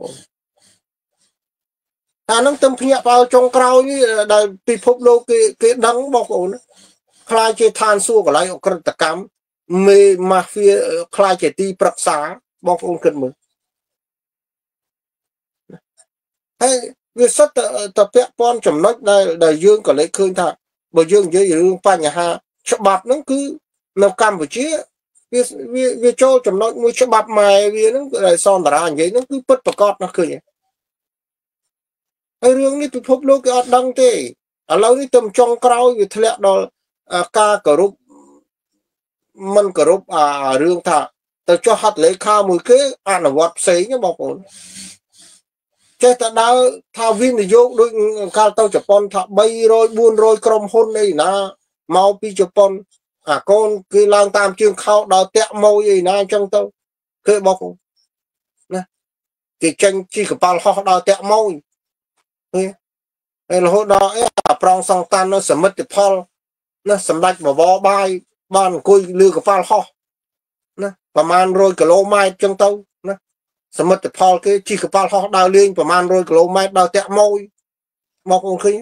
អានឹងទំភ្ញាក់បើចុងក្រោយនេះដែលពិភពលោកគេគេដឹងបងប្អូនខ្លាយជាឋានសួគ៌កន្លែងអក្រិតកម្មមេម៉ាហ្វៀខ្លាយជាទីប្រឹក្សាបងប្អូនគិតមើលហើយវាសុទ្ធតែពាក់ព័ន្ធចំណុចដែលដែលយើងក៏លេចឃើញថា បើយើងនិយាយរឿងបញ្ហាច្បាប់ហ្នឹងគឺនៅកម្ពុជាវាវាវាចូលចំណុចមួយច្បាប់ម៉ែវាហ្នឹងដែលសនតារានិយាយហ្នឹងគឺពិតប្រកបណាស់ឃើញហើយរឿងនេះពិភពលោកគេអត់ដឹងទេឥឡូវនេះទៅចុងក្រោយវាធ្លាក់ដល់ការគោរពមិនគោរពអារឿងថាទៅចុះហត្ថលេខាមួយគេអនុវត្តផ្សេងបងប្អូន ចេះតែដើរថាវិនិយោគដូចកាលទៅជប៉ុនថា300 400ក្រុមហ៊ុនអីណាមកពីជប៉ុនអាកូនគឺឡើងតាមជើងខោដល់តាក់ម៉ួយអីណាអញ្ចឹងទៅគឺបងប្អូនណាគេចេញជីកប៉ាល់ហោះដល់តាក់ម៉ួយហើយរហូតដល់អីអាប្រងសង្តាននៅសមិទ្ធផលណាសម្ដេចបវរបាយបានអង្គុយលើកប៉ាល់ហោះណាប្រហែល100គីឡូម៉ែត្រចឹងទៅណា សមិទ្ធផលគេជិះកប៉ាល់ហោះដើរលេងប្រហែល100គីឡូម៉ែត្រដល់តាក់ម៉ួយមកអង្គឃើញ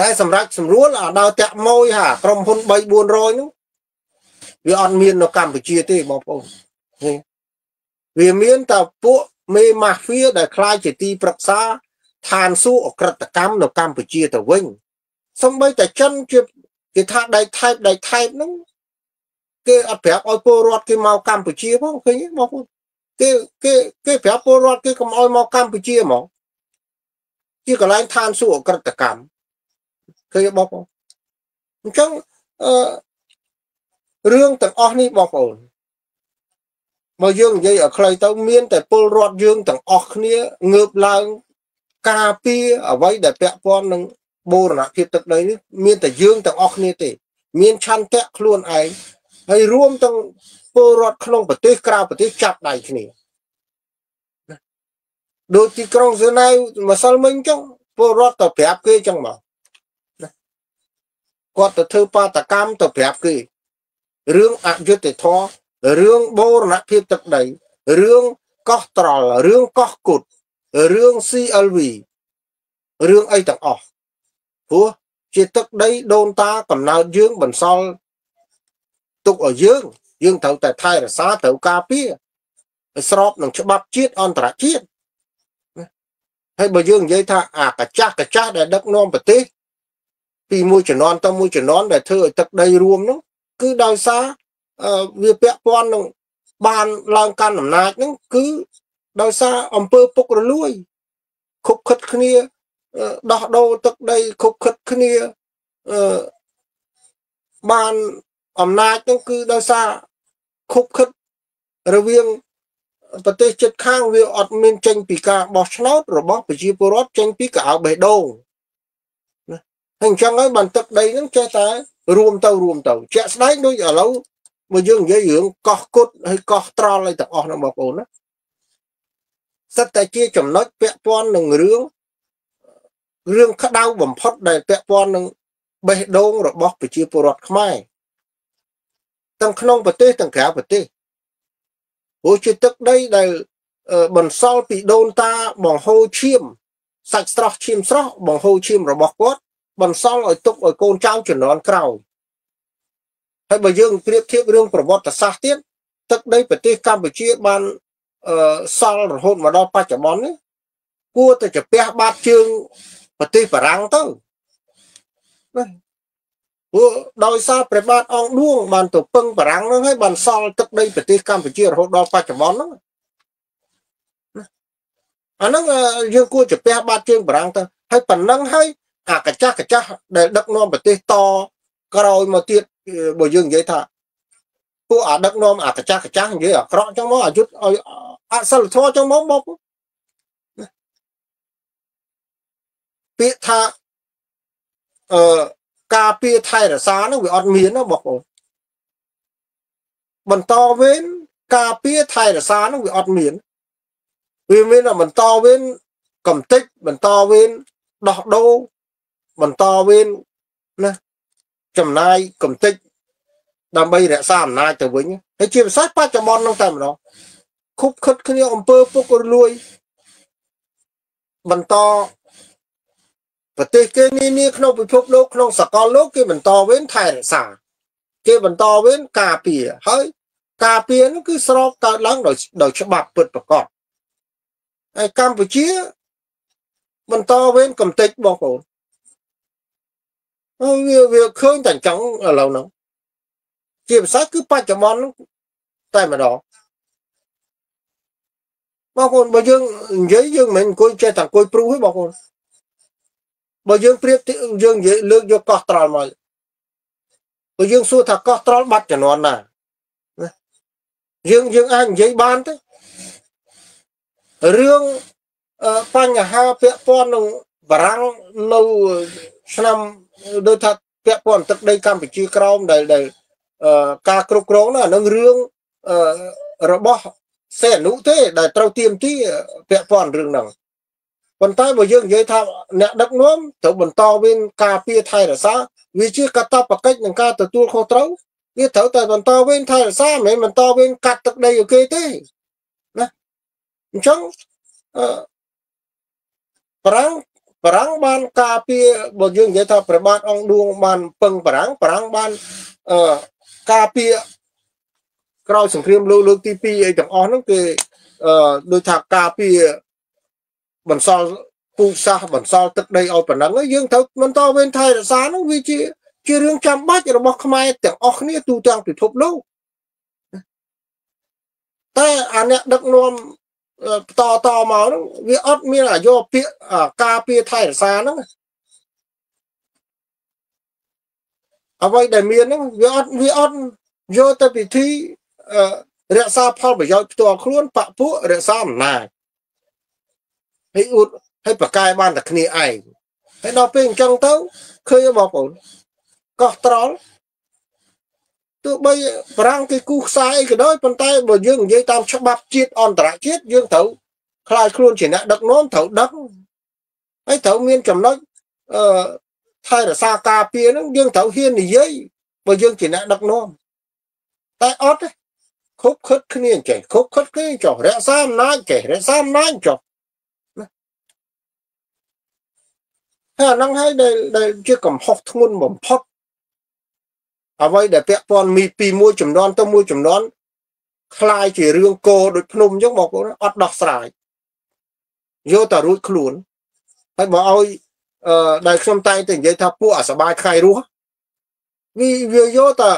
តែសម្រាប់ស្រួលអាដើរតាក់ម៉ួយហាក្រុមហ៊ុន3 400នោះវាអត់មាននៅកម្ពុជាទេបងប្អូនវាមានតែពួកមេម៉ាហ្វៀដែលខ្លាចជាទីប្រឹក្សាឋានសួគ៌អក្រិតកម្មនៅកម្ពុជាទៅវិញសំបីតែចិនជាគេថាដៃថៃបដៃថៃបហ្នឹង គេអត់ប្រាប់ឲ្យពលរដ្ឋគេមកកម្ពុជាផងឃើញបងប្អូនគេគេគេប្រាប់ពលរដ្ឋគេកុំឲ្យមកកម្ពុជាហ្មងជាកន្លែងឋានសួគ៌អក្រិតកម្មឃើញបងប្អូនអញ្ចឹងអឺរឿងទាំងអស់នេះបងប្អូនបើយើងនិយាយឲ្យខ្លីទៅមានតែពលរដ្ឋយើងទាំងអស់គ្នាងើបឡើងការពារអ្វីដែលពាក់ព័ន្ធនឹងបូរណភាពទឹកដីនេះមានតែយើងទាំងអស់គ្នាទេ មានឆន្ទៈខ្លួនឯង ហើយរួមទាំងពលរដ្ឋក្នុងប្រទេសក្រៅប្រទេសចាប់ដៃគ្នាដូចទីក្រុងសឺណៅម្សិលមិញចឹងពលរដ្ឋទៅប្រាប់គេចឹងមកគាត់ទៅធ្វើបាតកម្មទៅប្រាប់គេរឿងអយុត្តិធម៌រឿងបូរណភាពទឹកដីរឿងកោះត្រល់រឿងកោះគុតរឿង CLV រឿងអីទាំងអស់ព្រោះជាទឹកដីដូនតាកំណើតយើងបន្សល់ ទុកឲ្យយើង យើងត្រូវតែថែរក្សាត្រូវការពារឲ្យស្របនឹងច្បាប់ជាតិអន្តរជាតិហើយបើយើងនិយាយថាអាកាចាស់កាចាស់ដែលដឹកនាំប្រទេសពីមួយជំនាន់ទៅមួយជំនាន់ដែលធ្វើឲ្យទឹកដីរួមនោះគឺដោយសារវាពាក់ព័ន្ធនឹងបានឡើងកាន់អំណាចហ្នឹងគឺដោយសារអង្គើពុករលួយខុបខិតគ្នាដោះដូរទឹកដីខុបខិតគ្នាអឺបាន អំណាចនោះគឺដោយសារខុបខិតរវាងប្រទេសជិតខាងវាអត់មានចេញពីការបោះឆ្នោតរបស់ប្រជាពលរដ្ឋចេញពីកៅបេះដូងណាហើយអញ្ចឹងហើយបានទឹកដីហ្នឹងចេះតែរួមទៅរួមទៅជាក់ស្ដែងដូចឥឡូវមកយើងនិយាយរឿងកោះគុតហើយកោះត្រល់អីទាំងអស់ហ្នឹងបងប្អូនណាសិតតែជាចំណុចពាក់ព័ន្ធនឹងរឿងរឿងក្តៅបំផុតដែលពាក់ព័ន្ធនឹងបេះដូងរបស់ប្រជាពលរដ្ឋខ្មែរ ទាំងក្នុងប្រទេសទាំងក្រៅប្រទេសព្រោះជាទឹកដីដែលបន្សល់ពីដូនតាបង្ហូរឈាមសាច់ស្រស់ឈាមស្រស់បង្ហូរឈាមរបស់គាត់បន្សល់ឲ្យទុកឲ្យកូនចៅជំនាន់ក្រោយហើយបើយើងប្រៀបធៀបរឿងប្រវត្តិសាស្ត្រទៀតទឹកដីប្រទេសកម្ពុជាបានអឺសល់រហូតមកដល់បច្ចុប្បន្ននេះគួរតែជពះបាតជើងប្រទេសបារាំងទៅណា ព្រោះដោយសារព្រះបាទអង្គឌួងបានទៅពឹងបារាំងហ្នឹងហើយបានសល់ទឹកដីប្រទេសកម្ពុជារហូតដល់បច្ចុប្បន្នហ្នឹងអាហ្នឹងយើងគួរជពះបាតជើងបារាំងទៅហើយប៉ុណ្ណឹងហើយអាកាចាស់កាចាស់ដែលដឹកនាំប្រទេសតក្រោយមកទៀតបើយើងនិយាយថាពួកអាដឹកនាំអាកាចាស់កាចាស់និយាយអាក្រក់ចឹងមកអាយុទ្ធឲ្យអសិលធម៌ចឹងមកមកពាក្យថាអឺ ការពារថែរក្សាហ្នឹងវាអត់មានណាបងប្អូនបន្តវេនការពារថែរក្សាហ្នឹងវាអត់មានវាមានតែបន្តវេនកំតិចបន្តវេនដោះដូរបន្តវេនណាចំណាយកំតិចដើម្បីរក្សាអំណាចទៅវិញហើយជាភាសាបច្ចុប្បន្នហ្នឹងតែម្ដងខុបខិតគ្នាអំពើពុករលួយបន្ត ប្រទេសគេនានាក្នុងពិភពលោកក្នុងសកលលោកគេបន្តវេនថែរក្សាគេបន្តវេនការពារហើយការពារនោះគឺស្របកើតឡើងដោយដោយច្បាប់ពិតប្រាកដហើយកម្ពុជា បន្តវេនកំតិចបងប្អូនវាវាឃើញតែចង់ឥឡូវហ្នឹងជាភាសាគឺបច្ចុប្បន្នតែម្ដងបងប្អូនបើយើងនិយាយយើងមិនអង្គុយចេះតែអង្គុយព្រុសទេបងប្អូន បើយើងប្រៀបយើងនិយាយលើកយកកោះត្រល់មកបើយើងសួរថាកោះត្រល់បាត់ចំនួនណាយើងយើងអាចនិយាយបានទេរឿងបញ្ហាពាក់ព័ន្ធនឹងបារាំងនៅឆ្នាំដូចថាពាក់ព័ន្ធទឹកដីកម្ពុជាក្រោមដែលដែលការគ្រប់គ្រងណានឹងរឿងរបស់សេអនុទេដែលត្រូវទៀមទីពាក់ព័ន្ធរឿងហ្នឹង ប៉ុន្តែបើយើងនិយាយថាអ្នកដឹកនាំត្រូវបន្តវេនការពារថែរក្សាវាជាកតបកិច្ចនឹងការទទួលខុសត្រូវវាត្រូវតែបន្តវេនថែរក្សាមិនមែនបន្តវេនកាត់ទឹកដីឲ្យគេទេណាអញ្ចឹងអឺប្រាំងប្រាំងបានការពារបើយើងនិយាយថាព្រះបាទអង្គឌួងបានពឹងប្រាំងប្រាំងបានអឺការពារក្រោយសង្គ្រាមលោកលើកទី2អីទាំងអស់ហ្នឹងគេអឺដូចថាការពារ បន្សល់ពូជសាសបន្សល់ទឹកដីឲ្យប៉ុណ្ណឹងយើងត្រូវបន្តវេនថែរក្សាហ្នឹងវាជាជារឿងចាំបាច់របស់ខ្មែរទាំងអស់គ្នាទូទាំងពិភពលោកតែអាអ្នកដឹកនាំតតមកហ្នឹងវាអត់មានអាយកពាក្យការពារថែរក្សាហ្នឹងអ្វីដែលមានហ្នឹងវាអត់វាអត់យកទៅពិធីរក្សាផលប្រយោជន៍ផ្ទាល់ខ្លួនបពួករក្សាអំណាច ហើយអ៊ុតហើយប្រកែបានតែគ្នាឯងហើយដល់ពេលអញ្ចឹងទៅឃើញបងប្អូនកោះត្រល់ទោះបីប្រាំងគេគូខ្សែអីក៏ដោយប៉ុន្តែបើយើងនិយាយតាមច្បាប់ជាតិអន្តរជាតិយើងត្រូវខ្លាចខ្លួនជាអ្នកដឹកនាំត្រូវដឹកហើយត្រូវមានចំណុចអឺថែរក្សាការពារហ្នឹងយើងត្រូវហ៊ាននិយាយបើយើងជាអ្នកដឹកនាំតែអត់ខົບខិតគ្នាចេះខົບខិតគ្នាចុះរក្សាអំណាចចេះរក្សាអំណាចចុះ ហើយអាហ្នឹងហើយដែលដែលជាកំហុសធ្ងន់បំផុតអ្វីដែលពាក់ព័ន្ធមីពីមួយចំនួនទៅមួយចំនួនคล้ายជារឿងកោដូចភ្នំអញ្ចឹងបងប្អូនអត់ដោះស្រាយយកតែរួចខ្លួនហើយបើឲ្យអឺដែលខ្ញុំតែងតែនិយាយថាពួកអាសបាយខៃរស់វាវាយកតែ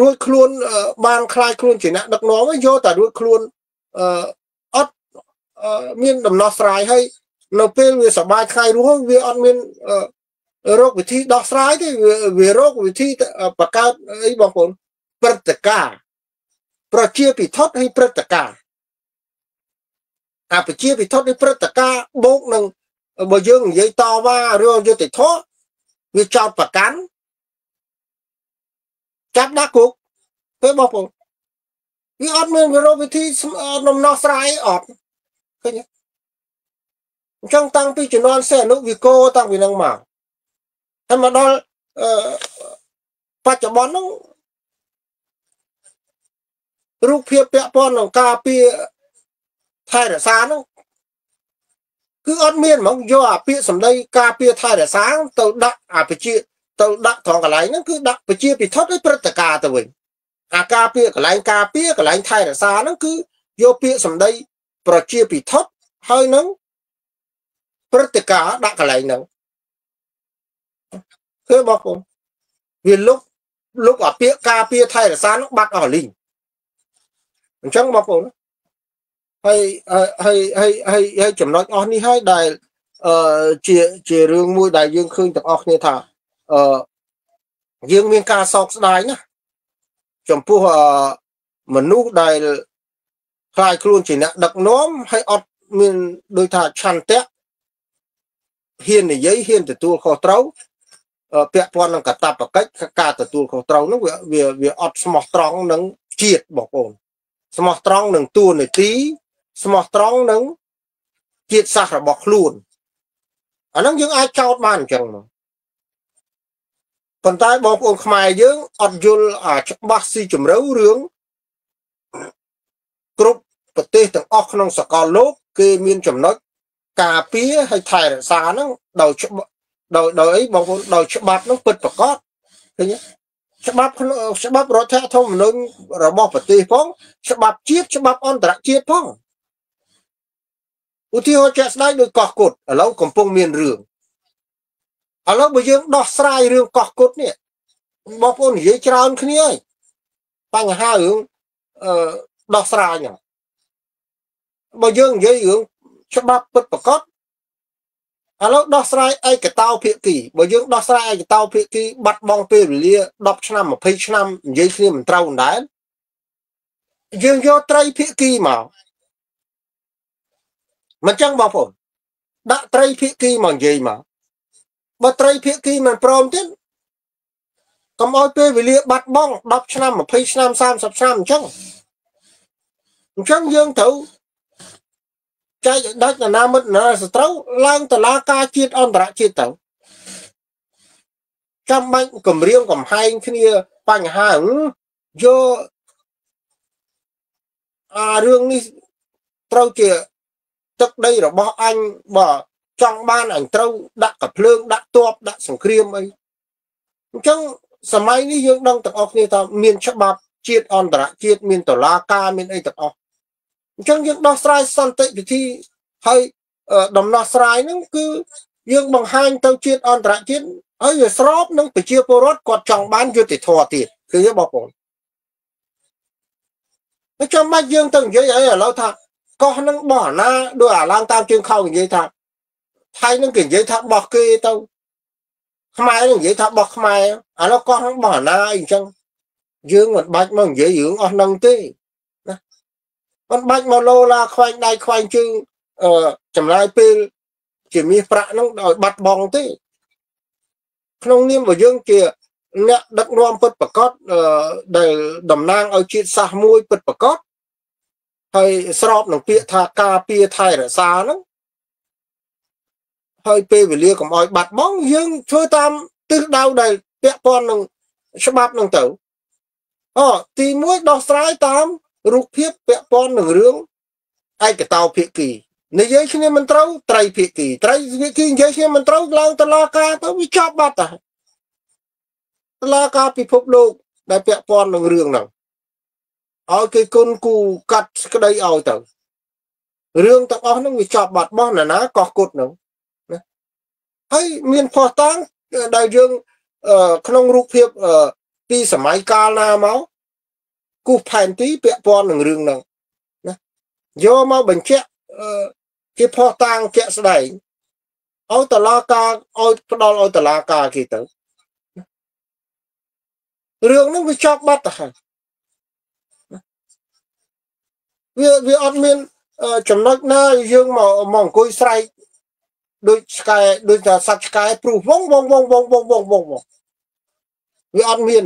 រួចខ្លួនបានคล้ายខ្លួនជាអ្នកដឹកនាំយកតែរួចខ្លួនអឺអត់មានដំណោះស្រាយហើយ នៅពេលវាសបាយថ្ងៃរស់វាអត់មានរោគវិធីដោះស្រាយទេវារោគវិធីបង្កើតអីបងប្អូនព្រឹត្តិការណ៍ប្រជាពិធហើយព្រឹត្តិការណ៍អាប្រជាពិធនេះព្រឹត្តិការណ៍បូកនឹងបើយើងនិយាយតវ៉ារឿងយុតិធធវាចោតប្រកាន់ចាប់ដាក់គុកពេលបងប្អូនវាអត់មានវិរោវិធីដំណោះស្រាយអត់ឃើញទេ អញ្ចឹងតាំងពីជំនាន់សេអនុវិកោតាំងពីនឹងមកហើយមកដល់អឺបច្ចុប្បន្នហ្នឹងរូបភាពពាក់ព័ន្ធនឹងការពារថែរក្សាហ្នឹងគឺអត់មានហ្មងយកអាពាក្យសម្ដីការពារថែរក្សាទៅដាក់អាបជាទៅដាក់ត្រង់កន្លែងហ្នឹងគឺដាក់បជាពិធឲ្យព្រឹត្តិការណ៍ទៅវិញអាការពារកន្លែងការពារកន្លែងថែរក្សាហ្នឹងគឺយកពាក្យសម្ដីប្រជាពិធហើយនឹង ព្រឹត្តិការណ៍ដាក់កន្លែងហ្នឹងគឺបងប្អូនវាលុកលុកអាពាកការពារថែរក្សានោះបាត់អស់លីងអញ្ចឹងបងប្អូនហើយហើយហើយហើយហើយចំណុចអស់នេះហើយដែលអឺជាជារឿងមួយដែលយើងឃើញទាំងអស់គ្នាថាអឺយើងមានការសោកស្ដាយណាចំពោះអឺមនុស្សដែលខ្លាចខ្លួនជាអ្នកដឹកនាំហើយអត់មានដូចថាឆន្ទៈ ហ៊ាននិយាយហ៊ានទទួលខុសត្រូវពាក់ព័ន្ធនឹងកតបកិច្ចការទទួលខុសត្រូវនោះវាវាវាអត់ស្មោះត្រង់នឹងជាតិបងប្អូនស្មោះត្រង់នឹងទួលនីតិស្មោះត្រង់នឹងជាតិសាសន៍របស់ខ្លួនអាហ្នឹងយើងអាចចោទបានអញ្ចឹងមកប៉ុន្តែបងប្អូនខ្មែរយើងអត់យល់អាច្បាស់ស៊ីជម្រៅរឿងគ្រប់ប្រទេសទាំងអស់ក្នុងសកលលោក គេមានចំណុច ការពារហើយថែរក្សាហ្នឹងដោយដោយដោយអីបងប្អូនដោយច្បាប់ហ្នឹងពិតប្រកបឃើញទេច្បាប់ច្បាប់រដ្ឋធម្មនុញ្ញរបស់ប្រទេសផងច្បាប់ជាតិច្បាប់អន្តរជាតិផងឧទាហរណ៍ជាក់ស្ដែងដោយកោះគុតឥឡូវកំពុងមានរឿងឥឡូវបើយើងដោះស្រាយរឿងកោះគុតនេះបងប្អូននិយាយច្រើនគ្នាហើយបញ្ហារឿងអឺដោះស្រាយហ្នឹងបើយើងនិយាយរឿង ច្បាប់ពិតប្រកបឥឡូវដោះស្រាយឯកតោភាគីបើយើងដោះស្រាយឯកតោភាគីបាត់បង់ពេលវេលា10ឆ្នាំ20ឆ្នាំនិយាយគ្នាមិនត្រូវដែរយើងយកត្រីភាគីមកមិនចឹងបងប្អូនដាក់ត្រីភាគីមកនិយាយមកបើត្រីភាគីមិនព្រមទៀតកុំឲ្យពេលវេលាបាត់បង់10ឆ្នាំ20ឆ្នាំ30ឆ្នាំអញ្ចឹងអញ្ចឹងយើងត្រូវ ចែកដាច់ណាមិត្តណាសត្រូវឡើងតឡាការជាតិអន្តរជាតិទៅចាំបាច់គម្រាមកំហែងគ្នាបញ្ហាយកអារឿងនេះត្រូវជាទឹកដីរបស់អញបើចង់បានអញត្រូវដាក់កភ្លើងដាក់ទ័ពដាក់សង្គ្រាមអីអញ្ចឹងសម័យនេះយើងដឹងទាំងអស់គ្នាថាមានច្បាប់ជាតិអន្តរជាតិមានតឡាការមានអីទាំងអស់ អញ្ចឹងយើងដោះស្រាយសន្តិវិធីហើយដំណោះស្រាយហ្នឹងគឺយើងបង្ហាញទៅជាតិអន្តរជាតិហើយវាស្របនឹងប្រជាពលរដ្ឋគាត់ចង់បានយុត្តិធម៌ទៀតគឺបងប្អូនតែចាំបាច់យើងទៅនិយាយអីឥឡូវថាកោះនឹងបោះអាណាដោយអាឡើងតាមជើងខោនិយាយថាថៃនឹងគេនិយាយថាបោះគេទៅខ្មែរនឹងនិយាយថាបោះខ្មែរឥឡូវកោះនឹងបោះអាណាអីអញ្ចឹងយើងមិនបាច់មកនិយាយរឿងអស់នឹងទេណា មិនបាច់មកលោឡាខ្វែងដៃខ្វែងជើងអឺចំណាយពេលជាមាសប្រាក់នឹងឲ្យបាត់បង់ទេក្នុងនាមរបស់យើងជាអ្នកដឹកនាំពិតប្រកបដែលតំណាងឲ្យជាតិសាសន៍មួយពិតប្រកបហើយស្របនឹងពាក្យថាការពារថែរក្សាហ្នឹងហើយពេលវេលាកុំឲ្យបាត់បង់យើងធ្វើតាមទិសដៅដែលពាក់ព័ន្ធនឹងច្បាប់ហ្នឹងទៅអូទី1ដោះស្រាយតាម រូបភាពពាក់ព័ន្ធនឹងរឿងឯកតោភាគីនិយាយគ្នាមិនត្រូវត្រីភាគីត្រីភាគីនិយាយគ្នាមិនត្រូវឡើងតឡាការទៅវាចប់បាត់តាតឡាការពិភពលោកដែលពាក់ព័ន្ធនឹងរឿងហ្នឹងឲ្យគេគុណគូកាត់ក្តីឲ្យទៅរឿងទាំងអស់ហ្នឹងវាចប់បាត់បោះណាណាកោះគុតហ្នឹងណាហើយមានផោះតាំងដែលយើងក្នុងរូបភាពពីសម័យកាលណាមក គូសផែនទីពាក់ព័ន្ធនឹងរឿងហ្នឹងណាយកមកបញ្ជាក់ជាផោះតាំងជាក់ស្ដែងឲ្យតឡាការឲ្យផ្ដល់ឲ្យតឡាការគេទៅរឿងហ្នឹងវាចប់បាត់ទៅហើយវាវាអត់មានចំណុចណាយើងមកមកអង្គុយស្រែកដូចឆ្កែដូចថាសត្វឆ្កែព្រុសវងវងវងវងវងវងវងវាអត់មាន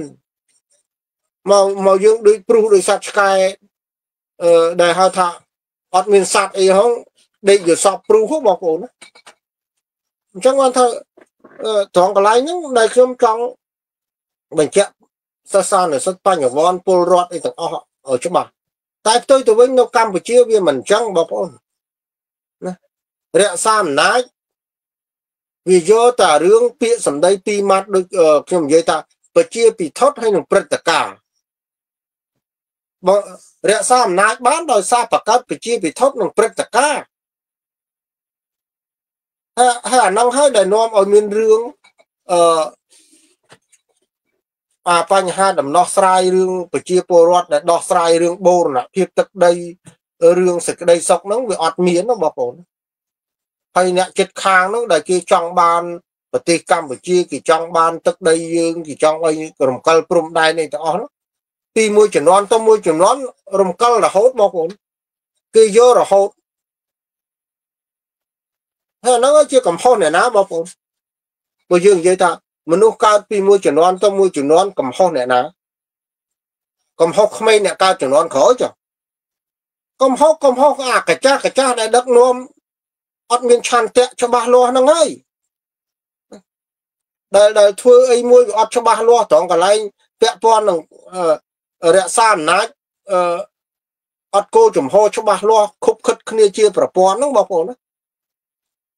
មកមកយើងដូចព្រុសដូចសត្វឆ្កែអឺដែលហៅថាអត់មានសត្វអីហងដេកយសពព្រុសបងប្អូនអញ្ចឹងគាត់ថាត្រង់កន្លែងហ្នឹងដែលខ្ញុំចង់បញ្ជាក់សាសនាសិទ្ធបញ្ញវន្តពលរដ្ឋអីទាំងអស់ឲ្យច្បាស់តែផ្ទុយទៅវិញនៅកម្ពុជាវាមិនអញ្ចឹងបងប្អូនណារក្សាអំណាចវាយកតែរឿងពាក្យសម្ដីពីរម៉ាត់ដូចខ្ញុំនិយាយថា ប្រជាពិធដ្ឋហើយនឹងព្រឹត្តិការណ៍ បើរក្សាអំណាចបានដោយសារបង្កើតប្រជាពិធដ្ឋនិងព្រឹត្តិការណ៍ហើយអានោះហើយដែលនាំឲ្យមានរឿងអឺអាបញ្ហាដំណោះស្រាយរឿងប្រជាពលរដ្ឋដែលដោះស្រាយរឿងបូរណភាពទឹកដីរឿងសេចក្តីសុខហ្នឹងវាអត់មានណាបងប្អូនហើយអ្នកចិត្តខាងហ្នឹងដែលគេចង់បានប្រទេសកម្ពុជាគេចង់បានទឹកដីយើងគេចង់ឲ្យរំកិលព្រំដែននេះទាំងអស់ហ្នឹង ពីមួយចំនួនទៅមួយចំនួនរំកិលរហូតបងប្អូនគេយករហូតហើយហ្នឹងជាកំហុសអ្នកណាបងប្អូនព្រោះយើងនិយាយថាមនុស្សកើតពីមួយជំនាន់ទៅមួយជំនាន់កំហុសអ្នកណាកំហុសក្មេងអ្នកកើតជំនាន់ក្រោយចុះកំហុសកំហុសអាកាចាស់កាចាស់ដែលដឹកនាំអត់មានឆន្ទៈច្បាស់លាស់ហ្នឹងហើយដែលដែលធ្វើអីមួយវាអត់ច្បាស់លាស់ត្រង់កន្លែងពាក់ព័ន្ធនឹង រក្សាអំណាចអឺអត់គោលចំហច្បាស់លាស់ខុបខិតគ្នាជាប្រព័ន្ធហ្នឹងបងប្អូនណា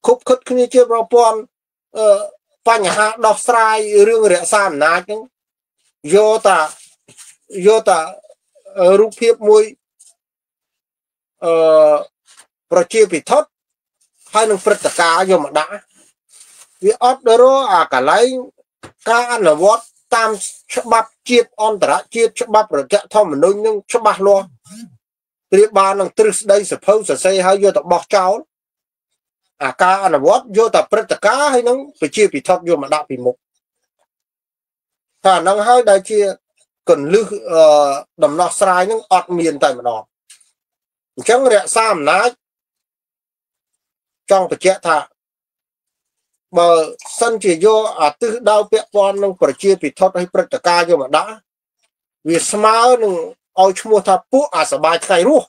ខុបខិតគ្នាជាប្រព័ន្ធអឺបញ្ហាដោះស្រាយរឿងរក្សាអំណាចហ្នឹងយកតាយកតារូបភាពមួយអឺប្រជាពិធដ្ឋហើយនឹងព្រឹត្តិការណ៍យកមកដាក់វាអត់រអាកន្លែងការអនុវត្ត តាមច្បាប់ជាតិអន្តរជាតិច្បាប់រដ្ឋធម្មនុញ្ញនឹងច្បាស់លាស់ប្រៀបបាននឹងទ្រឹស្ដីសភៅសរសេរហើយយកទៅបោះចោលអាការអនុវត្តយកតែព្រឹត្តិការណ៍ហើយនឹងប្រជាពិធដ្ឋយកមកដាក់ពីមុខតែអានឹងហើយដែលជាកលឹះដំណោះស្រាយនឹងអត់មានតែម្ដងអញ្ចឹងរក្សាអំណាចចង់បញ្ជាក់ថា បើសិនជាយកអាទិសដៅពាក់ព័ន្ធនឹងប្រជាពិធដ្ឋហើយព្រឹត្តិការណ៍យកមកដាក់វាស្មើនឹងឲ្យឈ្មោះថាពួកអាសបាយថ្ងៃរស់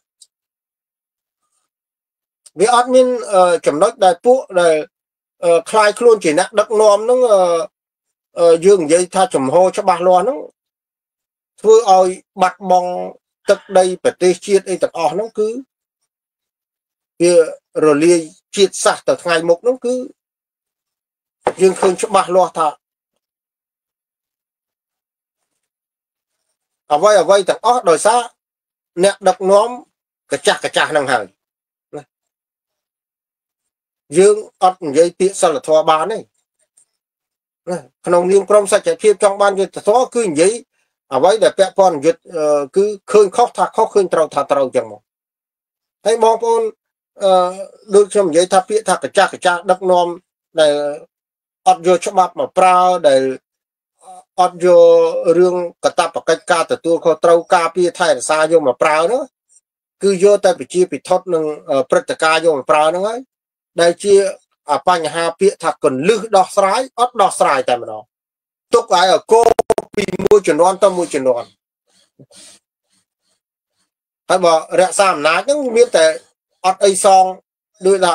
វាអត់មានចំណុចដែលពួកដែលคลายខ្លួនជាអ្នកដឹកនាំនឹងយើងនិយាយថាចំហច្បាស់លាស់ហ្នឹងធ្វើឲ្យបាត់បង់ទឹកដីប្រទេសជាតិអីទាំងអស់ហ្នឹងគឺវារលាយជាតិសាសន៍ទៅថ្ងៃមុខហ្នឹងគឺ យើងឃើញច្បាស់លាស់ថាអ្វីអ្វីទាំងអស់ដោយសារអ្នកដឹកនាំកចាស់កចាស់ហ្នឹងហើយណាយើងអត់និយាយពាក្យសិលធម៌បានទេណាក្នុងនាមក្រុមសច្ចភាពចង់បានយុទ្ធធម៌គឺនិយាយអ្វីដែលពាក់ព័ន្ធយុទ្ធគឺឃើញខុសថាខុសឃើញត្រូវថាត្រូវចឹងមកហើយបងប្អូនអឺដូចខ្ញុំនិយាយថាពាក្យថាកចាស់កចាស់ដឹកនាំដែល អត់យកច្បាប់មកប្រើដែលអត់យករឿងកតបកិច្ចការទទួលខុសត្រូវការពារថែរក្សាយកមកប្រើនោះគឺយកតែប្រជាពិធដ្ឋនឹងព្រឹត្តិការណ៍យកមកប្រើហ្នឹងហើយដែលជាបញ្ហាពាក្យថាកលឹះដោះស្រាយអត់ដោះស្រាយតែម្ដងទុកឲ្យកោពីមួយជំនាន់ទៅមួយជំនាន់ហើយបើរក្សាអំណាចហ្នឹងមានតែអត់អីសងដូចថា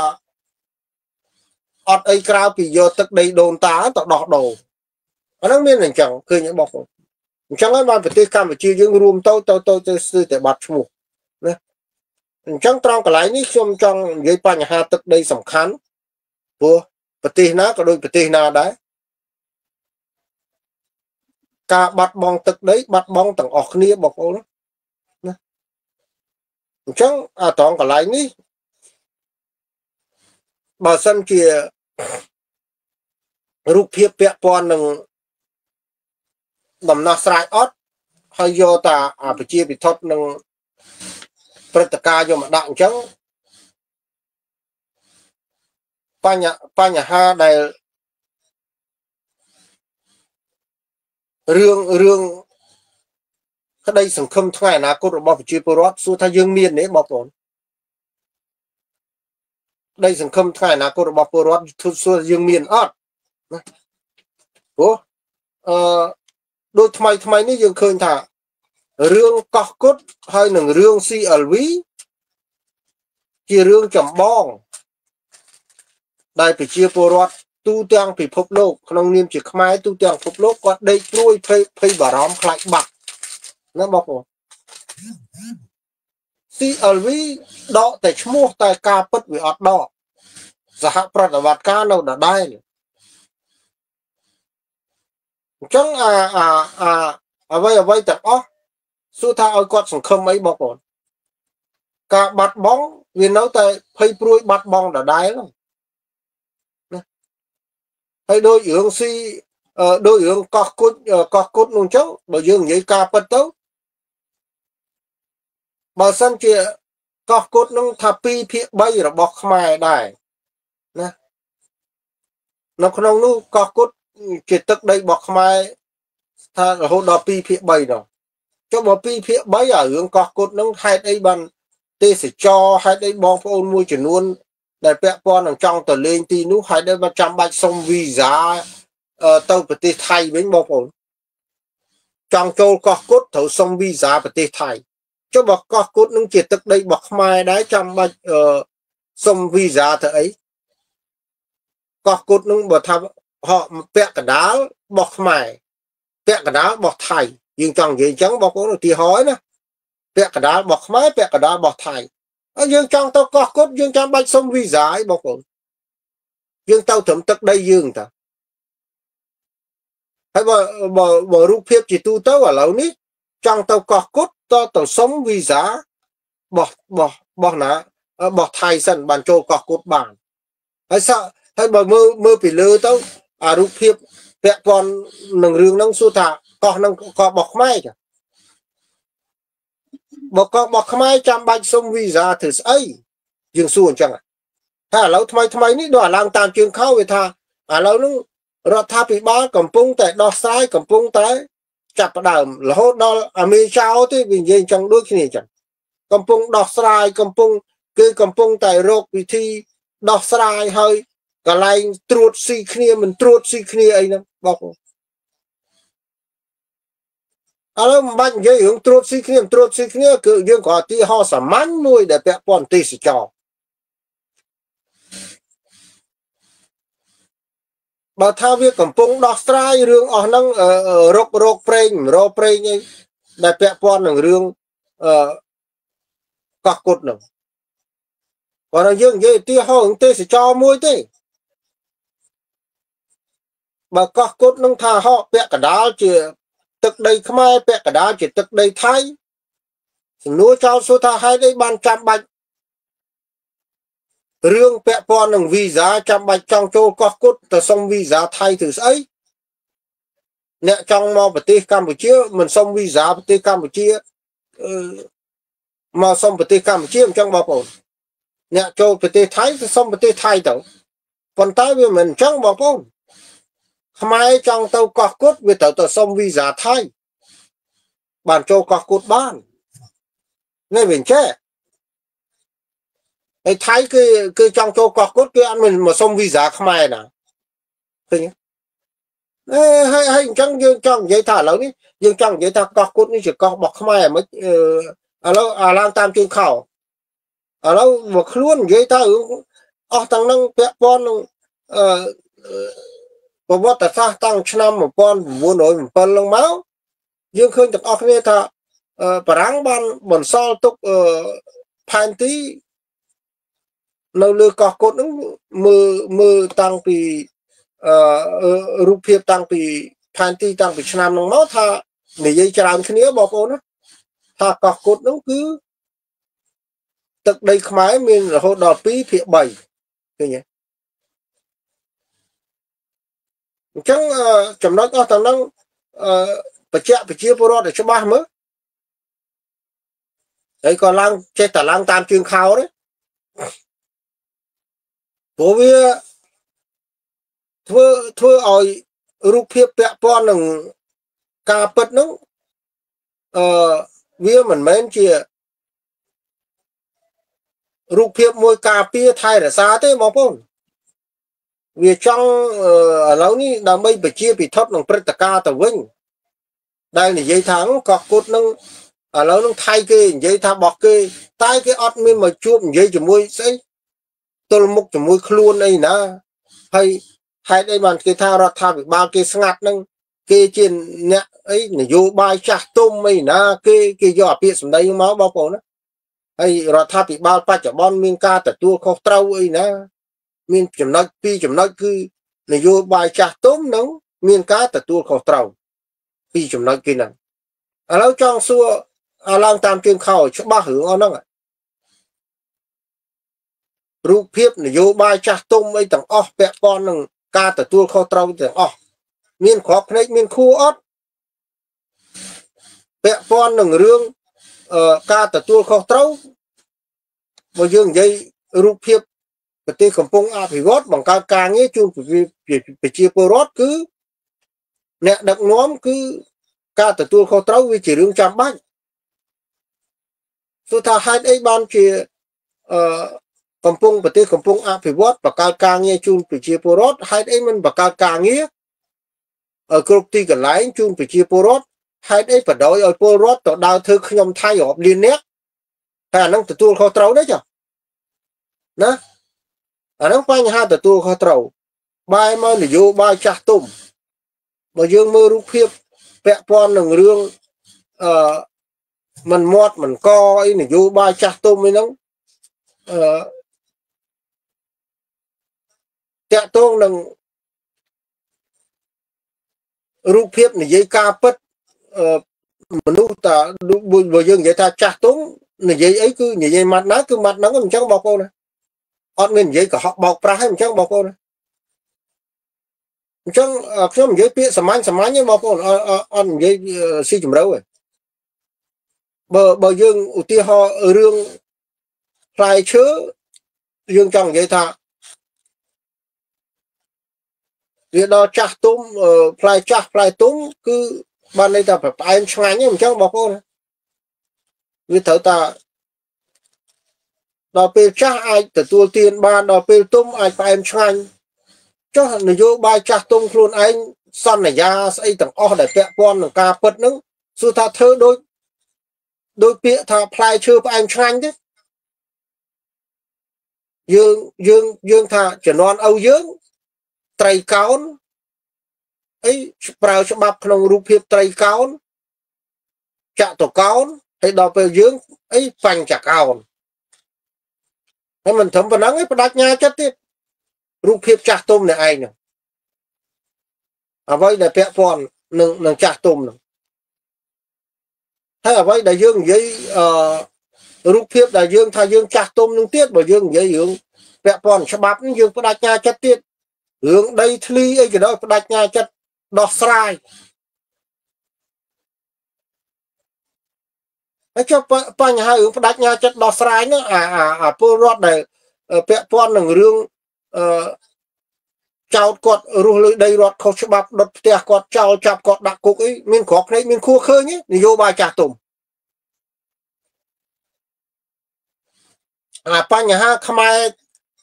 អត់អីក្រៅពីយកទឹកដីដូនតាទៅដោះដូរអាហ្នឹងមានអញ្ចឹងឃើញបងប្អូនអញ្ចឹងហើយបានប្រទេសកម្ពុជាយើងរួមទៅទៅទៅទៅស្ទើរតែបាត់ឈ្មោះណាអញ្ចឹងត្រង់កន្លែងនេះខ្ញុំចង់និយាយបញ្ហាទឹកដីសំខាន់ព្រោះប្រទេសណាក៏ដូចប្រទេសណាដែរការបាត់បង់ទឹកដីបាត់បង់ទាំងអស់គ្នាបងប្អូនណាអញ្ចឹងអាត្រង់កន្លែងនេះបើសិនជា រូបភាពពាក់ព័ន្ធនឹងដំណោះស្រាយអត់ហើយយកតាអាប្រជាពិធដ្ឋនឹងព្រឹត្តិការណ៍យកមកដាក់អញ្ចឹងបញ្ហាបញ្ហាដែលរឿងរឿងក្តីសង្ឃឹមថ្ងៃអនាគតរបស់ប្រជាពលរដ្ឋសួរថាយើងមានទេបងប្អូន ក្តីសង្ឃឹមថ្ងៃអនាគតរបស់ពលរដ្ឋសួរយើងមានអត់ណាព្រោះអឺដូចថ្មីថ្មីនេះយើងឃើញថារឿងកោះគុតហើយនឹងរឿង CLV ជារឿងចម្បង ដែលប្រជាពលរដ្ឋទូទាំងពិភពលោកក្នុងនាមជាខ្មែរទូទាំងពិភពលោកគាត់ដេកព្រួយភ័យភ័យបារម្ភខ្លាចបាត់ណាបងប្អូន CLV ដកតែឈ្មោះតែការពិតវាអត់ដកសហប្រតិបត្តិការនៅដដែលអញ្ចឹងអាអាអាអ្វីអ្វីទាំងអស់សួរថាឲ្យគាត់សង្ឃឹមអីបងប្អូនការបាត់បង់វានៅតែភ័យព្រួយបាត់បង់ដដែលហ្នឹងហើយដូចរឿងស៊ីដូចរឿងកោះគុជកោះគុជនោះអញ្ចឹងបើយើងនិយាយការពិតទៅ បើសិនជាកោះគុជនោះថា2ភាគ3របស់ខ្មែរដែរណានៅក្នុងនោះកោះគុជជាទឹកដីរបស់ខ្មែរថារហូតដល់2ភាគ3ដល់ចុះបើ2ភាគ3អារឿងកោះគុជនោះហេតុអីបានទេសចរហេតុអីបងប្អូនមួយចំនួន ដែលពាក់ព័ន្ធនឹងចង់ទៅលេងទីនោះហើយដែលចាំបាច់សុំវីសាទៅប្រទេសថៃវិញបងប្អូនចង់ចូលកោះគុតត្រូវសុំវីសាប្រទេសថៃ ចុះបើកោះគុតនឹងជាទឹកដីរបស់ខ្មែរដែរចាំបាច់សុំវីសាទៅអីកោះគុតនឹងបើថាហកពាក់កដាលរបស់ខ្មែរពាក់កដាលរបស់ថៃយើងចង់និយាយអញ្ចឹងបងប្អូនឧទាហរណ៍ណាពាក់កដាលរបស់ខ្មែរពាក់កដាលរបស់ថៃហើយយើងចង់ទៅកោះគុតយើងចាំបាច់សុំវីសាអីបងប្អូនយើងទៅត្រឹមទឹកដីយើងតាហើយបើបើបើរូបភាពជាទូទៅឥឡូវនេះចង់ទៅកោះគុត តទៅសុំវីសាបោះបោះបោះណាបោះថៃសិនបានចូលកោះគុតបានហើយសហើយបើមើលមើលពីលើទៅអារូបភាពពាក់ព័ន្ធនឹងរឿងហ្នឹងសួរថាកោះហ្នឹងកោះរបស់ខ្មែរចាបកបោះខ្មែរចាំបាច់សុំវីសាធ្វើស្អីយើងសួរអញ្ចឹងថាឥឡូវថ្មីថ្មីនេះដល់ឡើងតាមជើងខោវាថាឥឡូវនោះរដ្ឋាភិបាលកំពុងតែដោះស្រាយកំពុងតែ ចាប់ផ្ដើមរហូតដល់អាមេចៅទេវានិយាយអញ្ចឹងដូចគ្នាអញ្ចឹងកំពុងដោះស្រាយកំពុងគឺកំពុងតែរកវិធីដោះស្រាយហើយកន្លែងត្រួតស៊ីគ្នាមិនត្រួតស៊ីគ្នាអីហ្នឹងបងឥឡូវមិនបាច់និយាយរឿងត្រួតស៊ីគ្នាត្រួតស៊ីគ្នាគឺយើងគ្រាន់ទីហោសាមញ្ញមួយដែលពាក់ព័ន្ធទេសចរ បើថាវាកំពុងដោះស្រាយរឿងអស់ហ្នឹងរករោគប្រេងរោប្រេងអីដែលពាក់ព័ន្ធនឹងរឿងអឺកោះគុតហ្នឹងគាត់យើងនិយាយទីហោទេសចរមួយទេបើកោះគុតនឹងថាហោពាក់កដាលជា ទឹកដីខ្មែរពាក់កដាលជាទឹកដីថៃសំណួរចោលសួរថាហេតុអីបានចាំបាច់ រឿងពាក់ព័ន្ធនឹងវីសាចាំបាច់ចង់ចូលកោះគុតទៅសុំវីសាថៃធ្វើស្អីអ្នកចង់មកប្រទេសកម្ពុជាមិនសុំវីសាប្រទេសកម្ពុជាមកសុំប្រទេសកម្ពុជាអញ្ចឹងបងប្អូនអ្នកចូលប្រទេសថៃទៅសុំប្រទេសថៃទៅប៉ុន្តែវាមិនអញ្ចឹងបងប្អូនខ្មែរចង់ទៅកោះគុតវាត្រូវទៅសុំវីសាថៃបានចូលកោះគុតបាននេះវិញចេះ ហើយថៃគឺគឺចង់ចូលកោះគុតគឺអត់មានមកសុំវីសាខ្មែរណាឃើញអេហើយហើយអញ្ចឹងយើងចង់និយាយថាឥឡូវនេះយើងចង់និយាយថាកោះគុតនេះជាកោះរបស់ខ្មែរមិនឥឡូវអាឡើងតាមជើងខោឥឡូវមកខ្លួននិយាយថាអស់ទាំងនឹងពាក់ព័ន្ធនឹងអឺប្រវត្តិសាស្ត្រតាំងឆ្នាំ1907ឡើងមកយើងឃើញទាំងអស់គ្នាថាបារាំងបានបន្សល់ទុកផែនទី នៅលើកោះកុដហ្នឹងមើលមើលតាំងពីអឺរូបភាពតាំងពីផែនទីតាំងពីឆ្នាំហ្នឹងមកថានិយាយច្រើនគ្នាបងប្អូនណាថាកោះកុដហ្នឹងគឺទឹកដីខ្មែរមានរហូតដល់2ភាគ3ឃើញទេអញ្ចឹងចំណុចអស់ទាំងហ្នឹងបច្ចៈប្រជាពលរដ្ឋឲ្យច្បាស់មើលហើយក៏ឡើងចេះតែឡើងតាមជើងខោទេ ព្រោះវាធ្វើធ្វើឲ្យរូបភាពពាក់ព័ន្ធនឹងការពិតហ្នឹងអឺវាមិនមែនជារូបភាពមួយការពារថែរក្សាទេបងប្អូនវាចង់ឥឡូវនេះដើម្បីបជាពិធនឹងព្រឹត្តិការណ៍ទៅវិញដែលនិយាយថាកោះគុតនឹងឥឡូវនឹងថៃគេនិយាយថាបោះគេតែគេអត់មានមកជួបនិយាយជាមួយស្អី ទល់មុខជាមួយខ្លួនអីណាហើយហេតុអីបានគេថារដ្ឋាភិបាលគេស្ងាត់នឹងគេជាអ្នកអីនយោបាយចាស់ទុំអីណា គេគេយកអាពាក្យសម្ដីមកបងប្អូនណាហើយរដ្ឋាភិបាលបច្ចុប្បន្នមានការទទួលខុសត្រូវអីណា មានចំណុចពីរចំណុចគឺនយោបាយចាស់ទុំនឹងមានការទទួលខុសត្រូវពីរចំណុចគេហ្នឹងឥឡូវចង់សួរឲ្យឡើងតាមជើងខោច្បាស់រឿងអស់ហ្នឹង រូបភាពនយោបាយចាស់ទុំអីទាំងអស់ពាក់ព័ន្ធនឹងការទទួលខុសត្រូវទាំងអស់មានក្របភ្នែកមានខួរអត់ពាក់ព័ន្ធនឹងរឿងការទទួលខុសត្រូវបើយើងនិយាយរូបភាពប្រទេសកំពុងអភិវឌ្ឍបង្កើតការងារជូនប្រជាពលរដ្ឋគឺអ្នកដឹកនាំគឺការទទួលខុសត្រូវវាជារឿងចាំបាច់ទោះថាហេតុអីបានជាអឺ កំពុងប្រទេសកំពុងអភិវឌ្ឍបង្កើតការងារជូនប្រជាពលរដ្ឋហេតុអីមិនបង្កើតការងារគ្រប់ទីកន្លែងជូនប្រជាពលរដ្ឋហេតុអីបដ ாய் ឲ្យពលរដ្ឋទៅដើរធ្វើខ្ញុំថៃរាប់លាននាក់តែអានឹងទទួលខុសត្រូវទេចាណាអាហ្នឹងបញ្ហាទទួលខុសត្រូវបែរមកនយោបាយចាស់ទុំបើយើងមើលរូបភាពពាក់ព័ន្ធនឹងរឿងអឺមិនមាត់មិនកអីនយោបាយចាស់ទុំអីហ្នឹងអឺ តាក់ទងនឹងរូបភាពនិយាយការពិតអឺមនុស្សតាបើយើងនិយាយថាចាស់ទុំនិយាយអីគឺនិយាយម៉ាត់ណាគឺម៉ាត់ហ្នឹងអញ្ចឹងបងប្អូនណាអត់មាននិយាយកុហកបោកប្រាស់ហ្នឹងអញ្ចឹងបងប្អូនអញ្ចឹងខ្ញុំនិយាយពាក្យសាមញ្ញសាមញ្ញទេបងប្អូនអត់និយាយស៊ីជម្រៅទេបើបើយើងឧទាហរណ៍រឿងផ្លែឈើយើងចង់និយាយថា វាដល់ចាស់ទុំផ្លែចាស់ផ្លែទុំគឺបានន័យថាផ្អែមឆ្ងាញ់ហ្នឹងអញ្ចឹងបងប្អូនវាត្រូវតាដល់ពេលចាស់អាចទទួលទានបានដល់ពេលទុំអាចផ្អែមឆ្ងាញ់ចុះនយោបាយចាស់ទុំខ្លួនឯងសន្យាស្អីទាំងអស់ដែលពាក់ព័ន្ធនឹងការពិតហ្នឹងសួរថាធ្វើដូចដូចពាក្យថាផ្លែឈើផ្អែមឆ្ងាញ់ទេយើងយើងយើងថាជំនាន់ឪយើង ត្រីកោនអីប្រើច្បាប់ក្នុងរូបភាពត្រីកោនចតុកោនហើយដល់ពេលយើងអីបញ្ចកោនហើយមិនត្រឹមប៉ុណ្ណឹងឯងបដិញ្ញាចិត្តទៀតរូបភាពចាស់ទុំនេះឯងហ្នឹងអ្វីដែលពាក់ព័ន្ធនឹងនឹងចាស់ទុំហ្នឹងហើយអ្វីដែលយើងនិយាយអឺរូបភាពដែលយើងថាយើងចាស់ទុំនឹងទៀតបើយើងនិយាយរឿងពាក់ព័ន្ធច្បាប់យើងបដិញ្ញាចិត្តទៀត រឿងដីធ្លីអីក៏ដោយបដិញ្ញាចិត្តដោះស្រាយហើយចុះបញ្ហារឿងបដិញ្ញាចិត្តដោះស្រាយហ្នឹងអាអាពលរដ្ឋដែលពាក់ព័ន្ធនឹងរឿងអឺចោតគាត់រស់លើដីរដ្ឋខុសច្បាប់ដុតផ្ទះគាត់ចោលចាប់គាត់ដាក់គុកអីមានគ្រាប់ភ្នែកមានខួរឃើញនយោបាយចាស់ទុំអាបញ្ហាខ្មែរ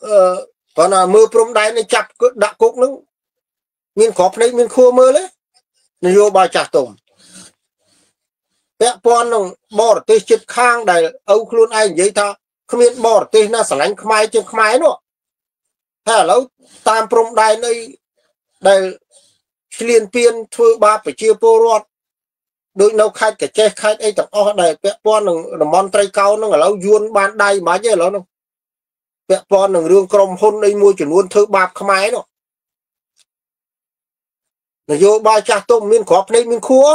អឺ គាត់ណាមើលព្រំដែននេះចាប់ដាក់គុកនឹងមានគ្រាប់ភ្នែកមានខួរមើលទេនយោបាយចាស់ទុំពាក់ព័ន្ធនឹងបរទេសចិត្តខាងដែលឪខ្លួនឯងនិយាយថាគ្មានបរទេសណាស្រឡាញ់ខ្មែរជាងខ្មែរនោះហើយឥឡូវតាមព្រំដែនអីដែលឆ្លៀនពៀនធ្វើបាបប្រជាពលរដ្ឋដូចនៅខេត្តកចេះខេត្តអីទាំងអស់ដែលពាក់ព័ន្ធនឹងតំបន់ត្រីកោណហ្នឹងឥឡូវយួនបានដៃមិនបាច់ទេឥឡូវហ្នឹង ពាក់ព័ន្ធនឹងរឿងក្រុមហ៊ុនអីមួយចំនួនធ្វើបាបខ្មែរនោះនយោបាយចាស់ទុំមានក្របភ្នែកមានខួរ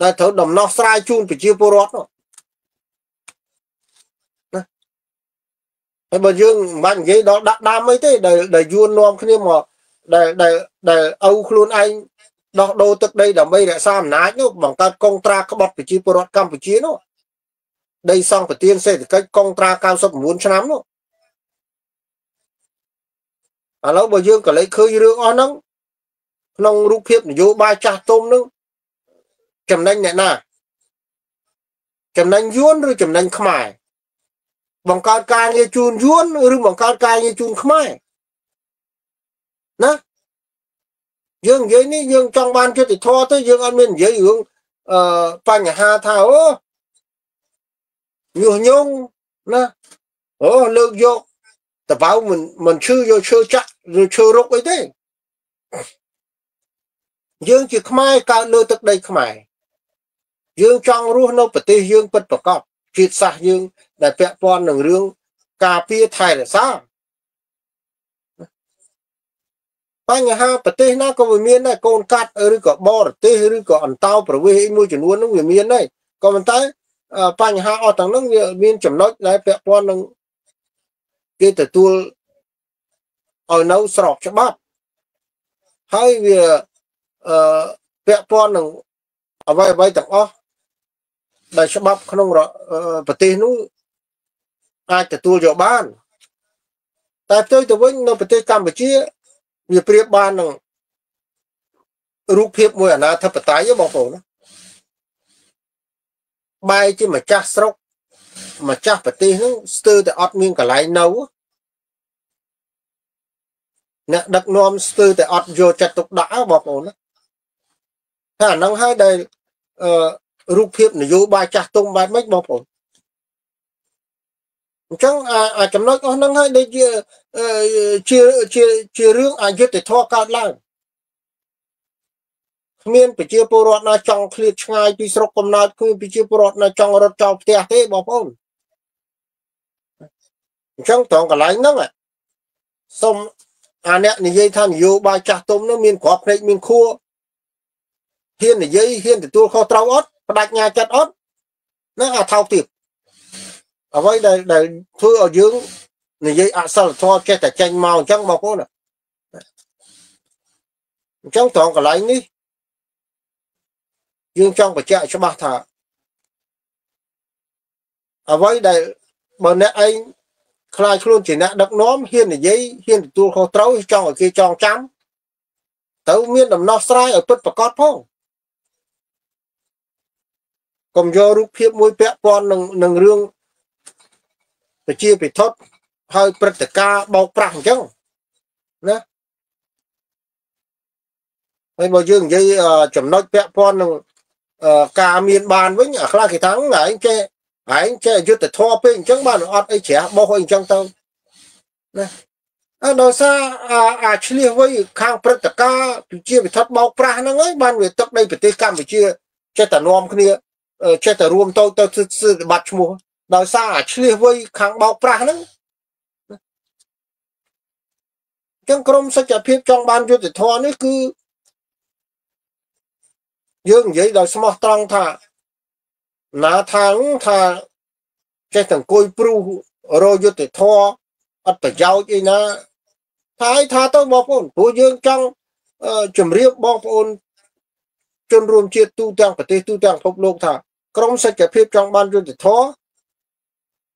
តែត្រូវដំណោះស្រាយជូនប្រជាពលរដ្ឋនោះហើយបើយើងមិនបាច់និយាយដល់ដាក់ដាំអីទេដែលដែលយួននាំគ្នាមកដែលដែលដែលឪខ្លួនឯងដោះដូរទឹកដីដើម្បីរក្សាអំណាចនោះបង្កើតកងត្រាក្បត់ប្រជាពលរដ្ឋកម្ពុជានោះ ដីសង់ប្រទានសេដ្ឋកិច្ចកងត្រា99ឆ្នាំនោះឥឡូវបើយើងក៏លេចឃើញរឿងអស់ហ្នឹងក្នុងរូបភាពនយោបាយចាស់ទុំហ្នឹងចំណេញអ្នកណាចំណេញយួនឬចំណេញខ្មែរបង្កើតការងារជូនយួនឬបង្កើតការងារជូនខ្មែរណាយើងនិយាយនេះយើងចង់បានយុត្តិធម៌ទៅយើងអត់មាននិយាយរឿងអឺបញ្ហាថាអូ ញុះញង់ណាអូលើកយកតបៅមិនមិនឈឺយកឈើចាក់ឬឈើរុកអីទេយើងជាខ្មែរកើតលើទឹកដីខ្មែរយើងចង់រស់នៅប្រទេសយើងពិតប្រកបជាតិសាសន៍យើងដែលពាក់ព័ន្ធនឹងរឿងការពារថែរក្សាបញ្ហាប្រទេសណាក៏វាមានដែរកូនកាត់ឬក៏បរទេសឬក៏អន្តោប្រវេសន៍អីមួយចំនួនហ្នឹងវាមានដែរក៏ប៉ុន្តែ បញ្ហាអស់ទាំងហ្នឹងវាមានចំណុចដែលពាក់ព័ន្ធនឹងគេទទួលឲ្យនៅស្របច្បាប់ហើយវាអឺពាក់ព័ន្ធនឹងអ្វីអ្វីទាំងអស់ដែលច្បាប់ក្នុងប្រទេសនោះអាចទទួលយកបាន តែផ្ទុយទៅវិញនៅប្រទេសកម្ពុជាវាប្រៀបបាននឹងរូបភាពមួយអាណាធិបតេយ្យបងប្អូន បែរជាម្ចាស់ស្រុកម្ចាស់ប្រទេសហ្នឹងស្ទើរតែអត់មានកន្លែងនៅអ្នកដឹកនាំស្ទើរតែអត់យកចិត្តទុកដាក់បងប្អូនណាតែអាហ្នឹងហើយដែលអឺរូបភាពនយោបាយចាស់ទុំបែបម៉េចបងប្អូនអញ្ចឹងអាចំណុចអស់ហ្នឹងហើយដូចជាជាជាជារឿងអយុត្តិធម៌កើតឡើង គ្មានប្រជាពលរដ្ឋណាចង់ឃ្លាតឆ្ងាយពីស្រុកកំណើតគ្មានប្រជាពលរដ្ឋណាចង់រត់ចោលផ្ទះទេបងប្អូនអញ្ចឹងត្រង់កន្លែងហ្នឹងសូមអាអ្នកនិយាយថានយោបាយចាស់ទុំនោះមានក្របភ្នែកមានខួរហ៊ាននិយាយហ៊ានទទួលខុសត្រូវអត់បដិញ្ញាចិត្តអត់នឹងអាថោកទៀតអ្វីដែលដែលធ្វើឲ្យយើងនិយាយអសិលធម៌ចេះតែចេញមកអញ្ចឹងបងប្អូនអញ្ចឹងត្រង់កន្លែងនេះ យើងចង់បញ្ជាក់ច្បាស់ថាអ្វីដែលបើអ្នកឯងខ្លាចខ្លួនជាអ្នកដឹកនាំហ៊ាននិយាយហ៊ានទទួលខុសត្រូវចង់ឲ្យគេចងចាំទៅមានដំណោះស្រាយឲ្យពិតប្រកបផងកុំយករូបភាពមួយពាក់ព័ន្ធនឹងនឹងរឿងប្រជាពិធហើយព្រឹត្តិការណ៍បោកប្រាស់អញ្ចឹងណាហើយបើយើងនិយាយចំណុចពាក់ព័ន្ធនឹង ការមានបានវិញអាខ្លះគេថាឯងចេះឯងចេះយុទ្ធធម៌ពេកអញ្ចឹងបានអត់អីជ្រះបោះអីអញ្ចឹងទៅណាអើដោយសារអាឆ្លៀសវៃខាងព្រឹត្តិការណ៍ជាវិធបោកប្រាស់ហ្នឹងហើយបានវាទឹកដីប្រទេសកម្ពុជាចេះតែនាំគ្នាចេះតែរួមតូចទៅធ្វើបាត់ឈ្មោះដោយសារអាឆ្លៀសវៃខាងបោកប្រាស់ហ្នឹងចឹងក្រមសច្ចភាពចង់បានយុទ្ធធម៌នេះគឺ យើងនិយាយដោយស្មោះត្រង់ថាណាថាងថាចេះតែអង្គុយព្រុសរយុទ្ធធរអត់ប្រយោជន៍អីណាថាឲ្យថាទៅបងប្អូនព្រោះយើងចង់ជំរាបបងប្អូនជនរួមជាតិទូទាំងប្រទេសទូទាំងពិភពលោកថាក្រមសច្ចភាពចង់បានយុទ្ធធរ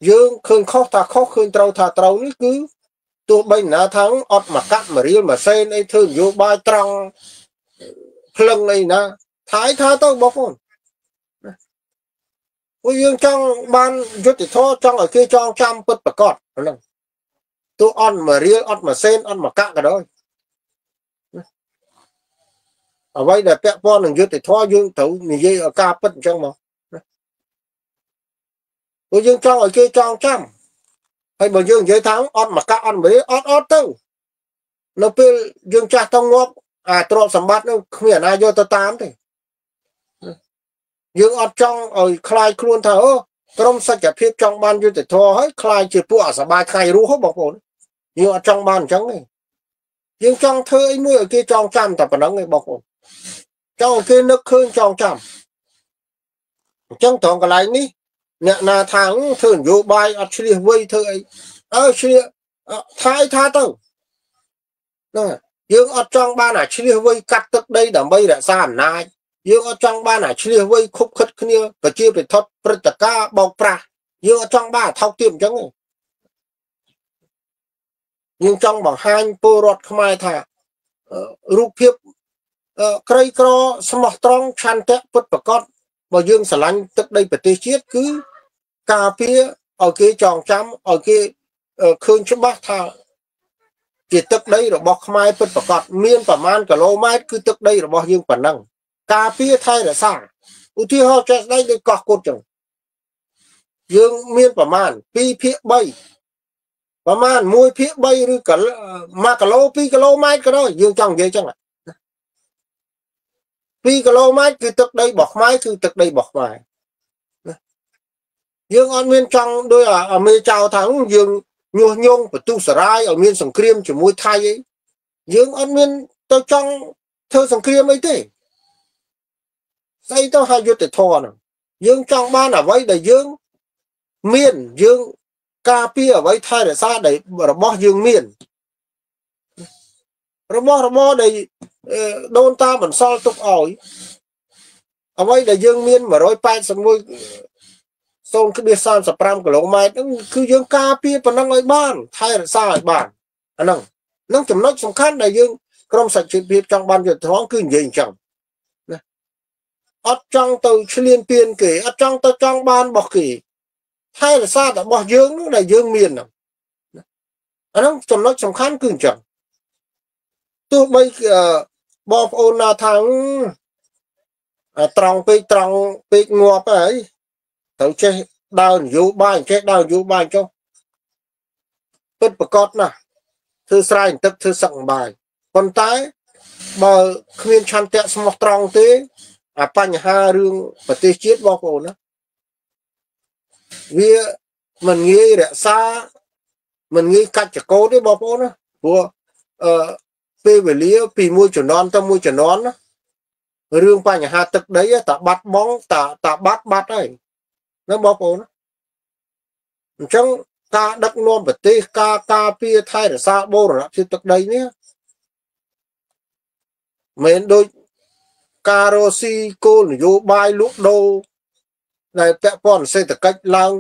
យើងឃើញខុសថាខុសឃើញត្រូវថាត្រូវនេះគឺទោះបីណាថាងអត់មកកាត់មករៀលមកសេនអីធ្វើនយោបាយត្រង់ភ្លឹងអីណា ថាឲ្យថាទៅបងប្អូនពួកយើងចង់បានយុទ្ធធរចង់ឲ្យគេចងចាំពិតប្រកបហ្នឹងទោះអត់មករៀលអត់មកសេនអត់មកកាក់ក៏ដោយអ្វីដែលពាក់ព័ន្ធនឹងយុទ្ធធរយើងត្រូវនិយាយឲ្យការពិតអញ្ចឹងមកពួកយើងចង់ឲ្យគេចងចាំហើយបើយើងនិយាយថាអត់មកកាក់អត់មករៀលអត់អត់ទៅនៅពេលយើងចាស់តងាប់អាទ្រព្យសម្បត្តិនោះគ្មានអាណាយកទៅតាមទេ យើងអត់ចង់ឲ្យคลายខ្លួនថាអូក្រមសច្ចភាពចង់បានយុត្តិធម៌ហើយคลายជាពួកអសបាយថ្ងៃរស់បងប្អូនយើងអត់ចង់បានអញ្ចឹងទេយើងចង់ធ្វើអីមួយឲ្យគេចងចាំតែប៉ុណ្្នឹងឯងបងប្អូនចង់ឲ្យគេនឹកឃើញចងចាំអញ្ចឹងត្រង់កន្លែងនេះអ្នកណាថាធ្វើនយោបាយអត់ឆ្លៀសវៃធ្វើអីអើឆ្លៀសថាអីថាទៅហ្នឹងយើងអត់ចង់បានអាឆ្លៀសវៃកាត់ទឹកដីដើម្បីរក្សាអំណាច យើងអត់ចង់បានអាឆ្លៀសវៃខុបខិតគ្នាប្រជាពិធព្រឹត្តិការណ៍បោកប្រាស់យើងអត់ចង់បានថោកទាបអញ្ចឹងទេយើងចង់បង្ហាញពលរដ្ឋខ្មែរថារូបភាពក្រីក្រស្មោះត្រង់ឆន្ទៈពុតប្រកបបើយើងស្រឡាញ់ទឹកដីប្រទេសជាតិគឺការពារឲ្យគេចងចាំឲ្យគេឃើញច្បាស់ថាជាទឹកដីរបស់ខ្មែរពិតប្រកបមានប្រមាណគីឡូម៉ែត្រគឺទឹកដីរបស់យើងប៉ុណ្ណឹង ការពារថែរក្សាឧទាហរណ៍ចេះស្ដីដូចកោះកុតចឹងយើងមានប្រមាណ2ភាគ3ប្រមាណ1ភាគ3ឬក៏1គីឡូ2គីឡូម៉ែត្រក៏ដោយយើងចង់និយាយចឹង2គីឡូម៉ែត្រគឺទឹកដីរបស់ខ្មែរគឺទឹកដីរបស់ខ្មែរយើងអត់មានចង់ដោយអាមេចៅថាយើងញុះញង់បន្ទុះសារាយឲ្យមានសង្គ្រាមជាមួយថៃអីយើងអត់មានទៅចង់ធ្វើសង្គ្រាមអីទេ ស្អីទៅហើយយុទ្ធធរហ្នឹងយើងចង់បានអ្វីដែលយើងមានយើងការពារអ្វីថែរក្សាដែលរបស់យើងមានរបស់របរដែលដូនតាបន្សល់ទុកឲ្យអ្វីដែលយើងមាន181 0.35គីឡូម៉ែត្រហ្នឹងគឺយើងការពារប៉ុណ្ណឹងឲ្យបានថែរក្សាឲ្យបានអាហ្នឹងនឹងចំណុចសំខាន់ដែលយើងក្រុមសច្ចភាពចង់បានយុទ្ធធម៌គឺនិយាយអញ្ចឹងណា អត់ចង់ទៅឆ្លៀនពៀនគេអត់ចង់ទៅចង់បានរបស់គេថែរក្សារបស់យើងនោះដែលយើងមានហ្នឹងអាហ្នឹងចំណុចសំខាន់គឺអញ្ចឹងទោះបីបងប្អូនណាថាត្រង់ពេកត្រង់ពេកងាប់ហើយត្រូវចេះដើរនយោបាយចេះដើរនយោបាយចុះពិតប្រកបណាស់ធ្វើស្រែទឹកធ្វើសឹកបាយប៉ុន្តែបើគ្មានឆន្ទៈស្មោះត្រង់ទេ អាបញ្ហារឿងប្រទេសជាតិបងប្អូនណាវាមិនងាយរក្សាមិនងាយកាច់ចកោទេបងប្អូនណាព្រោះអឺពេលវេលាពីមួយជំនាន់ទៅមួយជំនាន់ណារឿងបញ្ហាទឹកដីតាបាត់បងតាតាបាត់បាត់ហើយណាបងប្អូនអញ្ចឹងការដឹកនាំប្រទេសការការពារថែរក្សាបូរណភាពទឹកដីនេះមិនដូច ការរស់ស៊ីគោលនយោបាយលក់ដូរដែលពាក់ព័ន្ធសេដ្ឋកិច្ចឡើង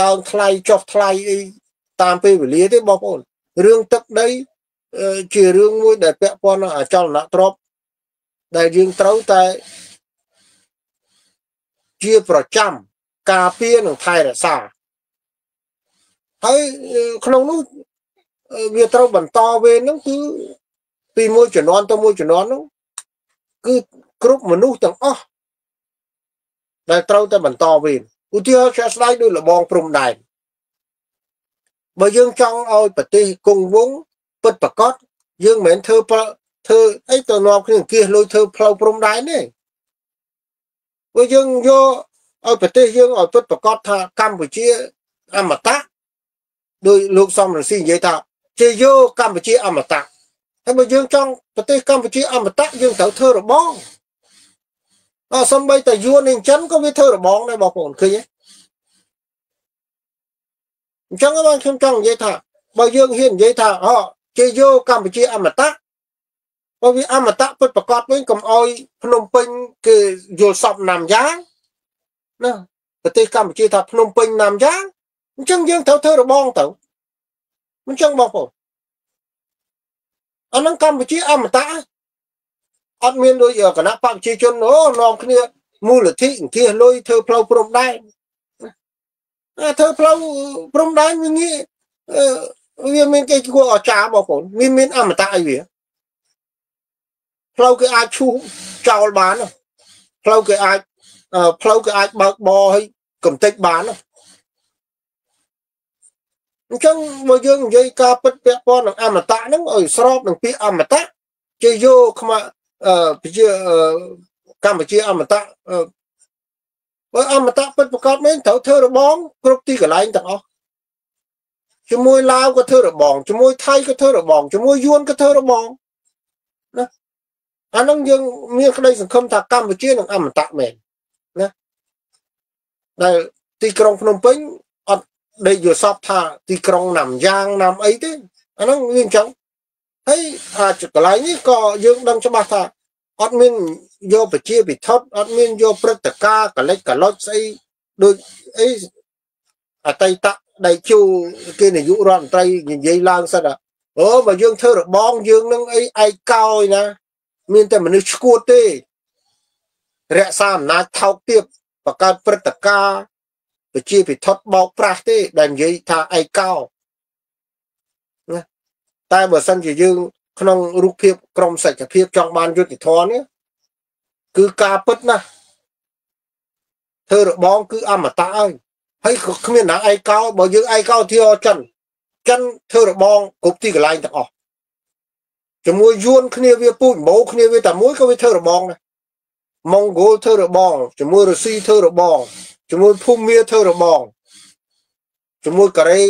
ឡើងថ្លៃចុះថ្លៃអីតាមពេលវេលាទេបងប្អូនរឿងទឹកដីជារឿងមួយដែលពាក់ព័ន្ធនឹងអចលនទ្រព្យដែលយើងត្រូវតែជាប្រចាំការពារនិងថែរក្សាហើយក្នុងនោះវាត្រូវបន្តវេនហ្នឹងគឺពីមួយជំនាន់ទៅមួយជំនាន់ហ្នឹងគឺ គ្រប់មនុស្សទាំងអស់ដែលត្រូវតែបន្តវេនឧទាហរណ៍ជាក់ស្ដែងដោយលបងព្រំដែនបើយើងចង់ឲ្យប្រទេសគង់វង្សពិតប្រកបយើងមិនមែនធ្វើធ្វើអីទៅនាំគ្នាគៀសលុយធ្វើផ្លូវព្រំដែនទេព្រោះយើងយកឲ្យប្រទេសយើងឲ្យពិតប្រកបថាកម្ពុជាអមតៈដោយលោកសំរងស៊ីនិយាយថាជាយកកម្ពុជាអមតៈហើយបើយើងចង់ប្រទេសកម្ពុជាអមតៈយើងត្រូវធ្វើរបង អត់សំបីតែយួននឹងចិនក៏វាធ្វើរបងដែរបងប្អូនឃើញទេអញ្ចឹងបានខ្ញុំចង់និយាយថាបើយើងហ៊ាននិយាយថាអូជាយកកម្ពុជាអមតៈបើវាអមតៈពិតប្រកបវិញកុំអោយភ្នំពេញគេយល់សពណាំយ៉ាងណាប្រទេសកម្ពុជាថាភ្នំពេញណាំយ៉ាងអញ្ចឹងយើងត្រូវធ្វើរបងទៅមិនចឹងបងប្អូនអានឹងកម្ពុជាអមតៈ អត់មានដូចគណៈបកប្រជាជនអូនាំគ្នាមូលធិអង្គាសលុយធ្វើផ្លូវព្រំដែនធ្វើផ្លូវព្រំដែនវាងាយវាមានគេគួរអស្ចារ្យបងប្អូនមានមានអមតៈអីវាផ្លូវគេអាចឈូសចោលបានផ្លូវគេអាចផ្លូវគេអាចបើកបរឲ្យកំទេចបានអញ្ចឹងបើយើងនិយាយការពិតពាក់ព័ន្ធនឹងអមតៈហ្នឹងឲ្យស្របនឹងពាក្យអមតៈជាយកខ្មៅ អឺជាកម្ពុជាអមតៈបើអមតៈពិតប្រកបមែនត្រូវធ្វើរបងគ្រប់ទីកន្លែងទាំងអស់ជាមួយឡាវក៏ធ្វើរបងជាមួយថៃក៏ធ្វើរបងជាមួយយួនក៏ធ្វើរបងណាអានឹងយើងមានក្តីសង្ឃឹមថាកម្ពុជានឹងអមតៈមែនណាដែលទីក្រុងភ្នំពេញអត់ដេកយល់សពថាទីក្រុងណាំយ៉ាងណាំអីទេអាហ្នឹងវាអញ្ចឹង ហើយអាចកន្លែងនេះក៏យើងដឹងច្បាស់ថាអត់មានយកប្រជាពិធអត់មានយកព្រឹត្តិការណ៍កលិចកលុចស្អីដូចអីអតីតដៃជូគេនាយករដ្ឋមន្ត្រីនិយាយឡើងសិនអូបើយើងធ្វើរបងយើងនឹងអីឯកោយណាមានតែមនុស្សឈួតទេរក្សាអំណាចថោកទាបបង្កើតព្រឹត្តិការណ៍ប្រជាពិធបោកប្រាស់ទេដែលនិយាយថាឯកោណា តែបើសិនជាយើង ក្នុងរូបភាពក្រមសច្ចភាពចង់បានយុត្តិធម៌នេះគឺការពិតណាស់ធ្វើរបងគឺអមតៈហើយហើយក៏គ្មានណាឯកោបើយើងឯកោទីចិនចិនធ្វើរបងគ្រប់ទីកន្លែងទាំងអស់ជាមួយយួនគ្នាវាពូជម៉ូគ្នាវាតែមួយក៏វាធ្វើរបងដែរម៉ុងហ្គោលធ្វើរបងជាមួយរុស្ស៊ីធ្វើរបងជាមួយភូមាធ្វើរបងជាមួយកូរ៉េ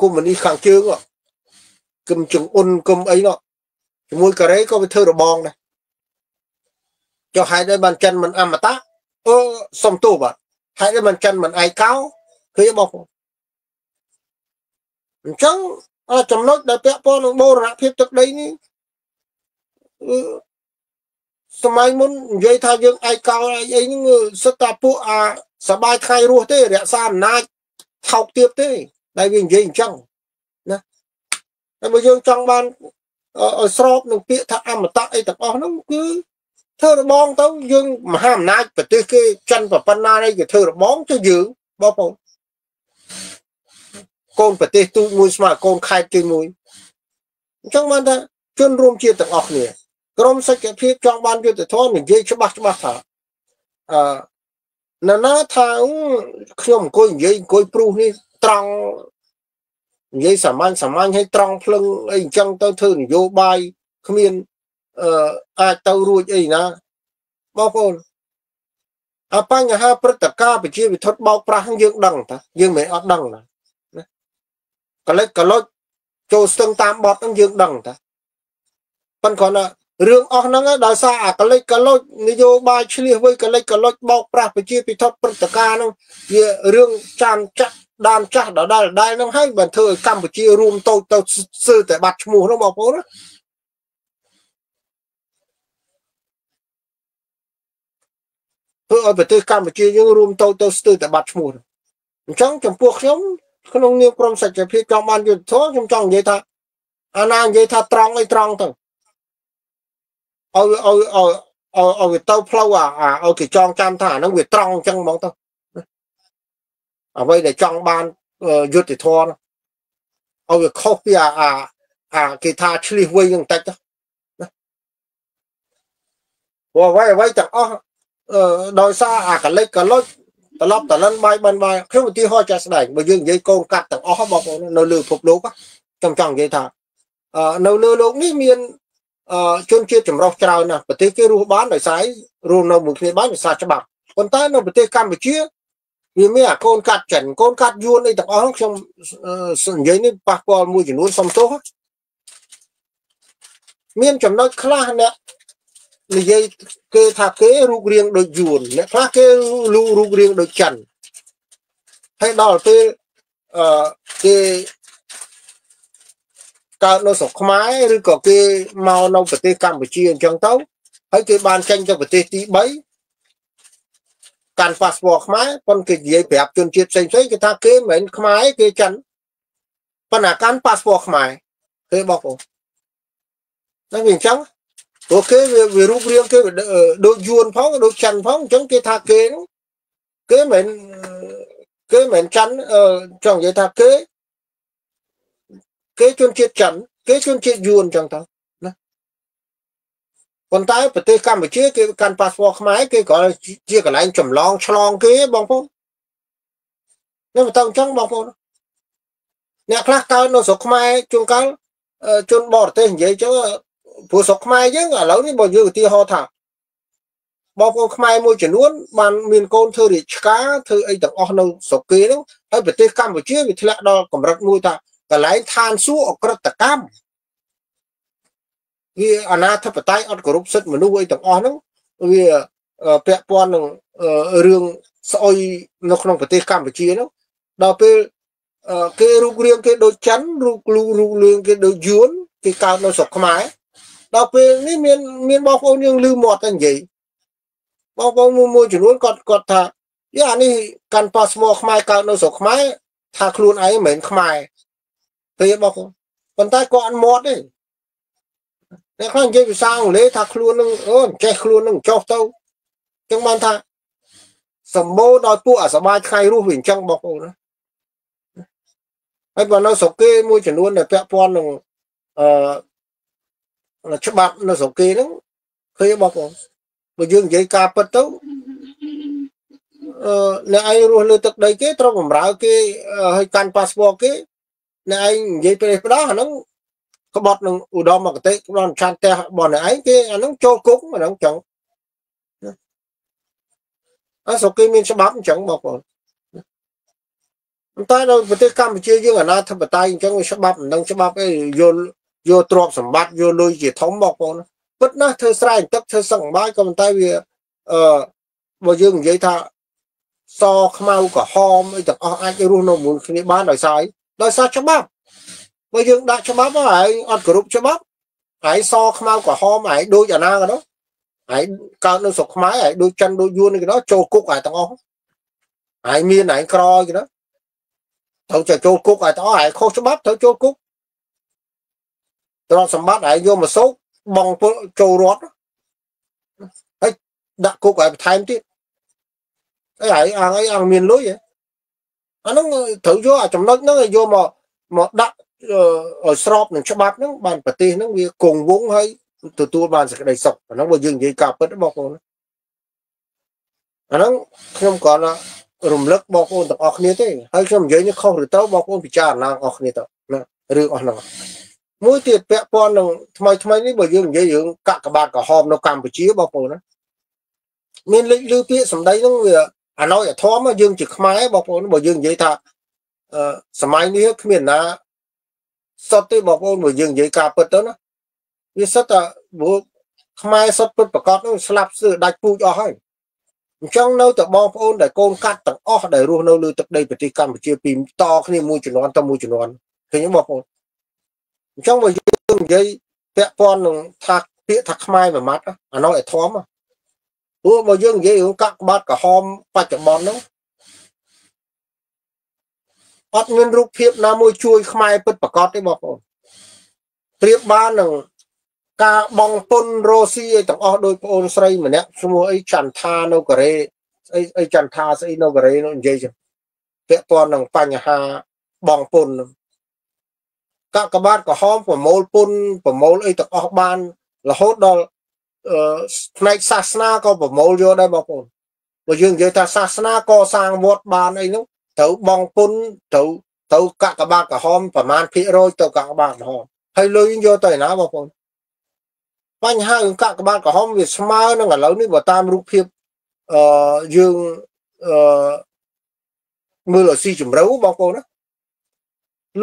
កុម្មុយនីសខាងជើង គឹមចុងអ៊ុនគឹមអីនោះជាមួយកូរ៉េក៏វាធ្វើរបងដែរចុះហេតុអីបានចិនមិនអមតៈអឺសុំទោសបាទហេតុអីបានចិនមិនឯកោគឺបងប្អូនអញ្ចឹងចំណុចដែលពាក់ព័ន្ធនឹងបូរណភាពទឹកដីនេះសម័យមុននិយាយថាយើងឯកោអីអីហ្នឹងសិតតាពួកអាសបាយថ្ងៃរស់ទេរក្សាអំណាចថោកទាបទេដែលវានិយាយអញ្ចឹងណា តែបើយើងចង់បានឲ្យស្របនឹងពាក្យថាអមតៈអីទាំងអស់ហ្នឹងគឺធ្វើរបងទៅយើងមហាអំណាចប្រទេសគេចិនប៉ុណ្ណានេះគេធ្វើរបងទៅយើងបងប្អូនកូនប្រទេសទូចមួយស្មើកូនខេត្តជាមួយអញ្ចឹងបានថាជនរួមជាតិទាំងអស់គ្នាក្រមសច្ចភាពចង់បានយុទ្ធធម៌និយាយច្បាស់ច្បាស់ថាអឺណានាថាខ្ញុំអង្គុយនិយាយអង្គុយព្រុសនេះត្រង់ និយាយសាមញ្ញសាមញ្ញឲ្យត្រង់ភ្លឹងអីអញ្ចឹងទៅធ្វើនយោបាយគ្មានអឺអាចទៅរួចអីណាបងប្អូនអបញ្ហាព្រឹត្តិការណ៍ប្រជាវិធុតបោកប្រាស់យើងដឹងតាយើងមិនអត់ដឹងណាកលិចកលុចចូលស្ទឹងតាមបត់ហ្នឹងយើងដឹងតាប៉ុន្តែគ្រាន់តែរឿងអស់ហ្នឹងដោយសារអាកលិចកលុចនយោបាយឆ្លៀសវៃកលិចកលុចបោកប្រាស់ប្រជាពិធព្រឹត្តិការណ៍ហ្នឹងវារឿងចានចាក់ ដានចាស់ដដែលដែលហ្នឹងហើយបានធ្វើឲ្យកម្ពុជារួមតូចទៅសើតែបាត់ឈ្មោះហ្នឹងបងប្អូនណាធ្វើឲ្យប្រទេសកម្ពុជាយើងរួមទៅទៅស្ទើរតែបាត់ឈ្មោះអញ្ចឹងចំពោះខ្ញុំក្នុងនាមក្រុមសច្ចភាពចង់បានយុទ្ធធម៌ខ្ញុំចង់និយាយថាអាណានិយាយថាត្រង់អីត្រង់ទៅឲ្យឲ្យឲ្យឲ្យឲ្យទៅផ្លូវអាឲ្យគេចងចាំថាអាហ្នឹងវាត្រង់អញ្ចឹងហ្មងទៅ អ្វីដែលចង់បានយុទ្ធធម៌ឲ្យវាខុសពីអាអាគេថាឆ្លៀសវៃនឹងតិចទៅព្រោះអ្វីអ្វីទាំងអស់ដោយសារអាកលិចកលុចត្រឡប់តលិនបាយបានបាយខ្ញុំឧទាហរណ៍ចាស់ស្ដែងបើយើងនិយាយកូនកាត់ទាំងអស់បងប្អូននៅលើពិភពលោកខ្ញុំចង់និយាយថានៅលើលោកនេះមានជនជាតិចម្រុះច្រើនណាស់ប្រទេសគេរស់បានដោយសាររស់នៅមួយគ្នាបានដោយសារច្បាប់ប៉ុន្តែនៅប្រទេសកម្ពុជា វាមានអាកូនកាត់ចិនកូនកាត់យួនអីទាំងអស់ខ្ញុំនិយាយនេះប៉ះពាល់មួយចំនួនសំទោសមានចំណុចខ្លះអ្នកនិយាយគេថាគេរូបរាងដូចយួនអ្នកខ្លះគេរូបរាងដូចចិនហើយដល់ពេលអឺគេកើតនៅស្រុកខ្មែរឬក៏គេមកនៅប្រទេសកម្ពុជាអញ្ចឹងទៅហើយគេបានចេញទៅប្រទេសទី3 កាន់ប៉ាសពតខ្មែរប៉ុន្តែគេនិយាយប្រាប់ជនជាតិផ្សេងៗគេថាគេមិនមែនខ្មែរគេចិនប៉ុន្តែកាន់ប៉ាសពតខ្មែរគេបងប្អូនតែវាអញ្ចឹងព្រោះគេវារូបរាងគេដូចយួនផងដូចចិនផងអញ្ចឹងគេថាគេគេមិនគេមិនចិនចង់និយាយថាគេគេជនជាតិចិនគេជនជាតិយួនអញ្ចឹងទៅណា ប៉ុន្តែប្រទេសកម្ពុជាគេកាន់ប៉ាសពតខ្មែរគេគ្រាន់ជាកន្លែងចម្លងឆ្លងគេបងប្អូននេះមិនទៅអញ្ចឹងបងប្អូនអ្នកខ្លះកើតនៅស្រុកខ្មែរជួនកាលជនបរទេសនិយាយចឹងព្រោះស្រុកខ្មែរយើងឥឡូវនេះបើយើងឧទាហរណ៍ថាបងប្អូនខ្មែរមួយចំនួនបានមានកូនធ្វើរាជការធ្វើអីទាំងអស់នៅស្រុកគេហ្នឹងហើយប្រទេសកម្ពុជាវាធ្លាក់ដល់កម្រិតមួយថាកន្លែងឋានសួគ៌អក្រិតកម្ម វាអនាធិបតេយ្យអត់គោរពសិទ្ធិមនុស្សអីទាំងអស់ហ្នឹងវាពាក់ព័ន្ធនឹងរឿងស្អុយនៅក្នុងប្រទេសកម្ពុជាហ្នឹងដល់ពេលគេរូបរាងគេដូចចិនរូបរូបរូបរាងគេដូចយួនគេកើតនៅស្រុកខ្មែរដល់ពេលនេះមានមានបងប្អូនយើងលឺមាត់តែនិយាយបងប្អូនមួយមួយចំនួនគាត់គាត់ថាយ៉ាអានេះកាន់ប៉ាសពតខ្មែរកើតនៅស្រុកខ្មែរថាខ្លួនឯងមិនមែនខ្មែរទេបងប្អូនប៉ុន្តែគាត់អត់មាត់ទេ អ្នកខ្លះនិយាយភាសាអង់គ្លេសថាខ្លួននឹងអូចេះខ្លួននឹងចុះទៅចឹងបានថាសម្បូរដោយពួកអាសបាយថ្ងៃរស់វាអញ្ចឹងបងប្អូនណាហើយបើនៅស្រុកគេមួយចំនួនដែលពាក់ព័ន្ធនឹងអឺច្បាប់នៅស្រុកគេហ្នឹងឃើញបងប្អូនបើយើងនិយាយការពិតទៅអឺអ្នកឯងរស់លើទឹកដីគេត្រូវបំរើគេឲ្យកាន់ប៉ាសពតគេអ្នកឯងនិយាយប្រេះផ្ដោះអាហ្នឹង ក្បត់នឹងឧត្តមគតិក្បត់ឆានផ្ទះរបស់អ្នកឯងគេអាហ្នឹងចូលគុកអាហ្នឹងចឹងអស្រុកគេមានច្បាប់អញ្ចឹងបងប្អូនតែនៅប្រទេសកម្ពុជាយើងអាណាធិបតេយ្យអញ្ចឹងច្បាប់មិនដឹងច្បាប់អីយល់យកទ្រព្យសម្បត្តិយកលុយជាធំបងប្អូនពិតណាស់ធ្វើស្រែទឹកធ្វើសឹងបាយក៏ប៉ុន្តែវាអឺបើយើងនិយាយថាសខ្មៅក្រហមអីទាំងអស់អាចរស់នៅមួយគ្នាបានដោយសារដោយសារច្បាប់ បើយើងដាក់ច្បាប់ហើយអត់គ្រប់ច្បាប់ហើយសខ្មៅក្រហមហើយដូចអាណាក៏នោះហើយកើតនៅស្រុកខ្មែរហើយដូចចិនដូចយួនគេនោះចូលគុកហើយទាំងអស់ហើយមានហើយក្រគេនោះត្រូវចូលគុកហើយទាំងអស់ហើយខុសច្បាប់ត្រូវចូលគុកទ្រព្យសម្បត្តិហើយយកមកសោកបងពលចូលរត់ហើយដាក់គុកឲ្យបន្ថែមទៀតអីហើយអងអីអងមានលុយអាហ្នឹងត្រូវយកអាចំណុចហ្នឹងយកមកមកដាក់ ឲ្យស្របនឹងច្បាប់ហ្នឹងបានប្រទេសហ្នឹងវាគង់វង្សហើយទទួលបានសេចក្តីសុខអាហ្នឹងបើយើងនិយាយការពិតបងប្អូនអាហ្នឹងខ្ញុំគ្រាន់តែរំលឹកបងប្អូនទាំងអស់គ្នាទេហើយខ្ញុំនិយាយនេះខុសឬទៅបងប្អូនពិចារណាអស់គ្នាទៅណារឿងអស់ហ្នឹងមួយទៀតពាក់ព័ន្ធនឹងថ្មីថ្មីនេះបើយើងនិយាយរឿងកាកបាទក្រហមនៅកម្ពុជាបងប្អូនណាមានលេចលឺពាក្យសម្ដីហ្នឹងវាអាណោយអធមយើងជាខ្មែរបងប្អូនបើយើងនិយាយថាអឺសម័យនេះគ្មានណា សុទ្ធទេបងប្អូនបើយើងនិយាយការពិតទៅណាវាសុទ្ធតែព្រោះខ្មែរសុទ្ធពិតប្រកបនឹងស្លាប់ស្ទើរដាច់ពូជអស់ហើយអញ្ចឹងនៅតែបងប្អូនដែលកូនកាត់ទាំងអស់ដែលរស់នៅលើទឹកដីប្រទេសកម្ពុជាពីតគ្នាមួយជំនាន់ទៅមួយជំនាន់ឃើញទេបងប្អូនអញ្ចឹងបើយើងនិយាយពាក់ព័ន្ធនឹងថាពាក្យថាខ្មែរមួយម៉ាត់អានោះឯធំព្រោះបើយើងនិយាយរឿងកាក់ក្បាត់ក្រហមបច្ចុប្បន្នហ្នឹង អត់មានរូបភាពណាមួយជួយខ្មែរពិតប្រកបទេបងប្អូនប្រៀបបាននឹងការបងពុនរ៉ូស៊ីឲ្យទាំងអស់ដោយប្អូនស្រីម្នាក់ឈ្មោះអីចន្ទថានៅកូរ៉េស្អីអីចន្ទថាស្អីនៅកូរ៉េនោះនិយាយចឹងពាក់ព័ន្ធនឹងបញ្ហាបងពុននឹងកាកបាទក្រហមប្រមូលពុនប្រមូលអីទាំងអស់បានរហូតដល់ផ្នែកសាសនាក៏ប្រមូលយកដែរបងប្អូនបើយើងនិយាយថាសាសនាកសាងវត្តបានអីនោះ ត្រូវបងពុនត្រូវត្រូវកាកបាទក្រហមប្រមាណភាគរយទៅកាកបាទក្រហមហើយលុយយកទៅណាបងប្អូនបញ្ហារឿងកាកបាទក្រហមវាស្មើនឹងឥឡូវនេះបើតាមរូបភាពអឺយើងអឺមើលឲ្យស៊ីជម្រៅបងប្អូនណា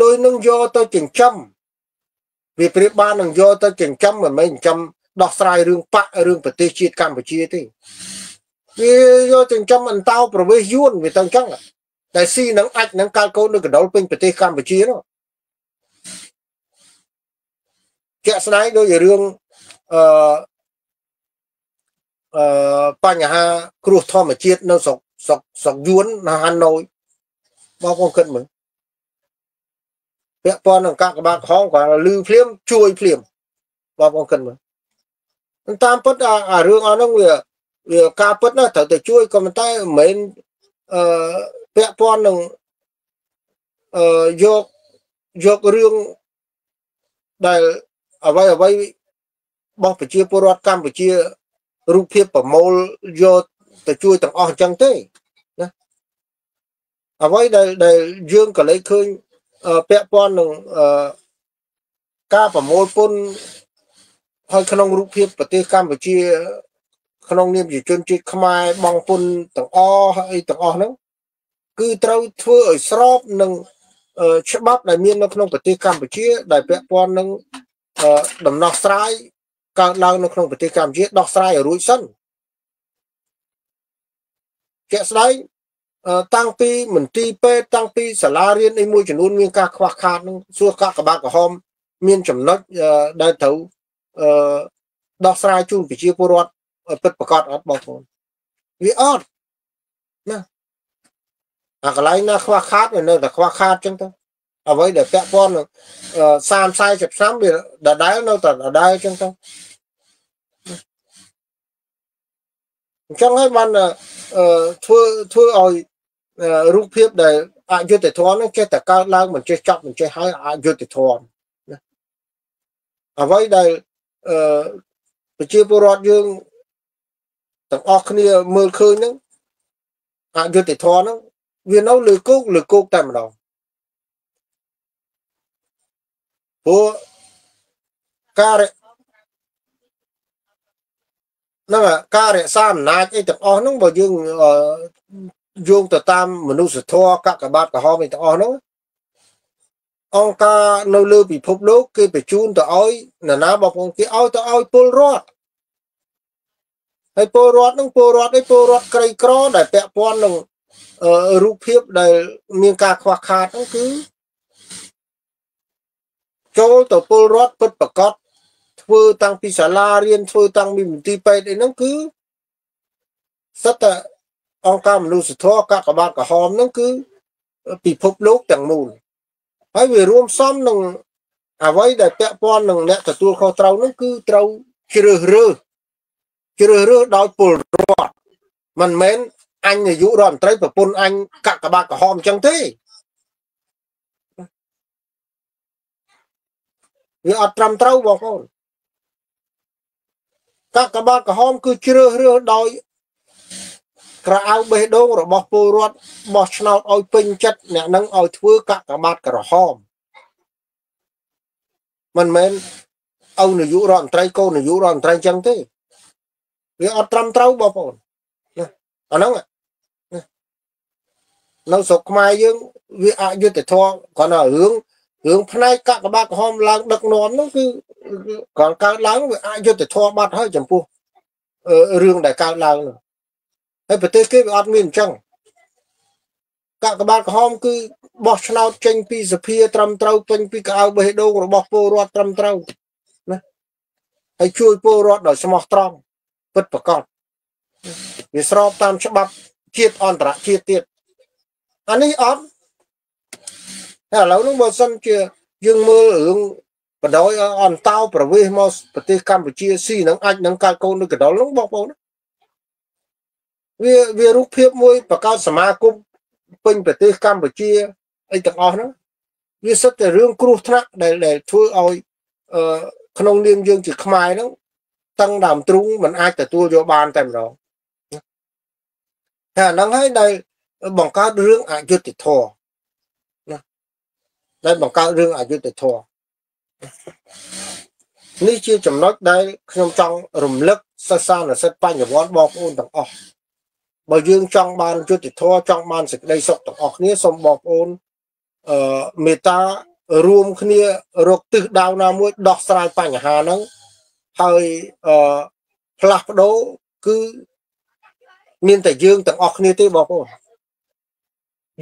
លុយនឹងយកទៅចិញ្ចឹមវាប្រៀបបាននឹងយកទៅចិញ្ចឹមមិនមែនចិញ្ចឹមដោះស្រាយរឿងបាក់រឿងប្រទេសជាតិកម្ពុជាទេវាយកចិញ្ចឹមអន្តោប្រវេសយួនវាទៅអញ្ចឹង តែស៊ីនឹងអាចនឹងកើតកូននៅកណ្ដុលពេញប្រទេសកម្ពុជានោះជាក់ស្ដែងដូចរឿងអឺអឺបញ្ហាគ្រោះធម្មជាតិនៅស្រុកស្រុកស្រុកយួននៅហាណូយបងប្អូនគិតមើលពាក់ព័ន្ធនឹងកាកបាទក្រហមគាត់លឺភ្លាមជួយភ្លាមបងប្អូនគិតមើលតាមពិតអារឿងអស់ហ្នឹងវាវាការពិតណាត្រូវតែជួយក៏ប៉ុន្តែមិនមែនអឺ ពាក់ព័ន្ធនឹងអឺយកយករឿងដែលអ្វីអ្វីរបស់ប្រជាពលរដ្ឋកម្ពុជារូបភាពប្រមូលយកទៅជួយទាំងអស់អញ្ចឹងទេណាអ្វីដែលដែលយើងក៏លេចឃើញពាក់ព័ន្ធនឹងការប្រមូលពន្ធហើយក្នុងរូបភាពប្រទេសកម្ពុជា ក្នុងនាមជាជនជាតិខ្មែរបងពុនទាំងអស់ហើយទាំងអស់ហ្នឹង គឺត្រូវធ្វើឲ្យស្របនឹងច្បាប់ដែលមាននៅក្នុងប្រទេសកម្ពុជា ដែលពាក់ព័ន្ធនឹងដំណោះស្រាយកើតឡើងនៅក្នុងប្រទេសកម្ពុជាដោះស្រាយឲ្យរួចសិនជាក់ស្ដែងតាំងពីមន្ទីរពេទ្យតាំងពីសាលារៀនអីមួយចំនួនមានការខ្វះខាតនឹងសួរកាកបាទក្រហមមានចំណុចដែលត្រូវអឺដោះស្រាយជូនប្រជាពលរដ្ឋពិតប្រកបអត់បងប្អូនវាអត់ណា អាកន្លែងណាខ្វះខាតវានៅតែខ្វះខាតចឹងទៅអ្វីដែលពាក់ព័ន្ធនឹង30 40ឆ្នាំវាដដែលនៅតែដដែលចឹងទៅអញ្ចឹងហើយបានធ្វើធ្វើឲ្យរូបភាពដែលអយុត្តិធម៌នឹងចេះតែកើតឡើងមិនចេះចប់មិនចេះហើយអយុត្តិធម៌ណាអ្វីដែលអឺប្រជាពលរដ្ឋយើងទាំងអស់គ្នាមើលឃើញហ្នឹងអយុត្តិធម៌ហ្នឹង វានៅលើគោកលើគោកតែម្ដងព្រោះការហ្នឹងការរក្សាអំណាចអីទាំងអស់ហ្នឹងបើយើងយោងទៅតាមមនុស្សធម៌កកបាតក្រហមអីទាំងអស់ហ្នឹងអង្គការនៅលើពិភពលោកគេបញ្ជូនទៅឲ្យនរណាបងប្អូនគេឲ្យទៅឲ្យពលរដ្ឋហើយពលរដ្ឋនឹងពលរដ្ឋឯពលរដ្ឋក្រីក្រដែលពាក់ព័ន្ធនឹង រូបភាពដែលមានការខ្វះខាតហ្នឹងគឺចូលទៅពលរដ្ឋពិតប្រកបធ្វើតាំងពីសាលារៀនធ្វើតាំងពីមន្ទីរពេទ្យអីហ្នឹងគឺសិតតែអង្គការមនុស្សធម៌កាកបាទក្រហមហ្នឹងគឺពិភពលោកទាំងមូលហើយវារួមផ្សំនឹងអ្វីដែលពាក់ព័ន្ធនឹងអ្នកទទួលខុសត្រូវហ្នឹងគឺត្រូវជ្រើសរើសជ្រើសរើសដោយពលរដ្ឋមិនមែន អញនាយករដ្ឋមន្ត្រីប្រពន្ធអញកាកបាទក្រហមអញ្ចឹងទេវាអត់ត្រឹមត្រូវបងប្អូនកាកបាទក្រហមគឺជ្រើសរើសដោយក្រអៅបេះដូងរបស់ពលរដ្ឋបោះឆ្នោតឲ្យពេញចិត្តអ្នកនឹងឲ្យធ្វើកាកបាទក្រហមមិនមែនឪនាយករដ្ឋមន្ត្រីកូននាយករដ្ឋមន្ត្រីអញ្ចឹងទេវាអត់ត្រឹមត្រូវបងប្អូនណាអាហ្នឹង នៅស្រុកខ្មែរយើងវាអយុត្តិធម៌គ្រាន់តែរឿងរឿងផ្នែកកាកបាទក្រហមឡើងដឹកនាំហ្នឹងគឺគ្រាន់កើតឡើងវាអយុត្តិធម៌បាត់ហើយចំពោះរឿងដែលកើតឡើងហ្នឹងហើយប្រទេសគេវាអត់មានអញ្ចឹងកាកបាទក្រហមគឺបោះឆ្នោតចេញពីសភាត្រឹមត្រូវពេញពីកៅបេះដូងរបស់ពលរដ្ឋត្រឹមត្រូវណាហើយជួយពលរដ្ឋដោយស្មោះត្រង់ពិតប្រកបវាស្របតាមច្បាប់ជាតិអន្តរជាតិទៀត អានេះអត់តែឥឡូវនោះបើសិនជាយើងមើលរឿងបដ ாய் អន្តោប្រវេសមកប្រទេសកម្ពុជាស៊ីនឹងអាចនឹងកើតកូននៅកដលនោះបងប្អូនវាវារូបភាពមួយបកោតសមាគមពេញប្រទេសកម្ពុជាអីទាំងអស់ហ្នឹងវាសិតតែរឿងគ្រោះថ្នាក់ដែលដែលធ្វើឲ្យអឺក្នុងនាមយើងជាខ្មែរហ្នឹងតាំងដើមទ្រូងมันអាចទទួលយកបានតែម្ដងតែអាហ្នឹងហើយដែល បង្កើតរឿងអយុត្តិធម៌ណាដែលបង្កើតរឿងអយុត្តិធម៌នេះជាចំណុចដែលខ្ញុំចង់រំលឹកសិស្សានុសិទ្ធបញ្ញវន្តបងប្អូនទាំងអស់បើយើងចង់បានយុត្តិធម៌ចង់បានសេចក្តីសុខទាំងអស់គ្នាសូមបងប្អូនអឺមេត្តារួមគ្នារកទិសដៅណាមួយដោះស្រាយបញ្ហាហ្នឹងហើយអឺផ្លាស់ប្ដូរគឺមានតែយើងទាំងអស់គ្នាទេបងប្អូន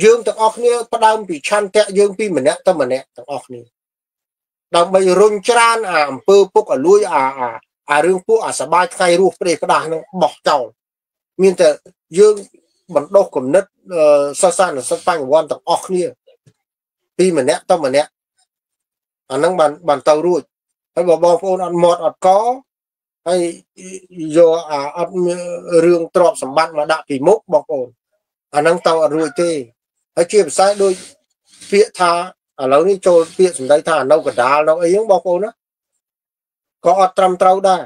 យើងទាំងអស់គ្នាផ្ដើមពីឆន្ទៈយើងពីម្នាក់ទៅម្នាក់ទាំងអស់គ្នាដើម្បីរុញច្រានអាអំពើពុកអលួយអាអាអារឿងពួកអាសបាយថ្ងៃរស់ព្រេះផ្ដាស់នឹងបោះចោលមានតែយើងបណ្ដុះគំនិតសិស្សានុសិស្សបញ្ញវន្តទាំងអស់គ្នាពីម្នាក់ទៅម្នាក់អាហ្នឹងបានបានទៅរួចហើយបើបងប្អូនអត់មាត់អត់កហើយយកអាអត់រឿងទ្រព្យសម្បត្តិមកដាក់ពីមុខបងប្អូនអាហ្នឹងទៅអត់រួចទេ ហើយជាភាសាដូចពាក្យថាឥឡូវនេះចូលពាក្យសម្ដីថានៅកដាលនៅអីហ្នឹងបងប្អូនណាក៏អត់ត្រឹមត្រូវដែរ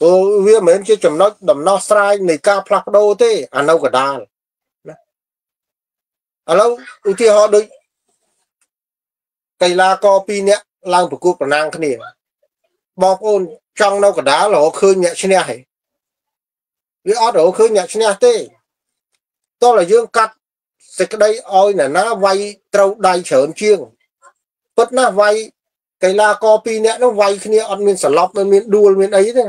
ព្រោះវាមិនមែនជាចំណុចដំណោះស្រាយនៃការផ្លាស់ប្ដូរទេអានៅកដាលណាឥឡូវឧទាហរណ៍ដូចកីឡាករពីរនាក់ឡើងប្រកួតប្រណាំងគ្នាបងប្អូនចង់នៅកដាលរកឃើញអ្នកឈ្នះហីវាអត់រកឃើញអ្នកឈ្នះទេ តោះតែយើងកាត់សេចក្តីឲ្យអ្នកណាវាយត្រូវដៃច្រើនជាងពិតណាស់វាយកីឡាករពីរនាក់នោះវាយគ្នាអត់មានសន្លប់មិនមានដួលមានអីទេ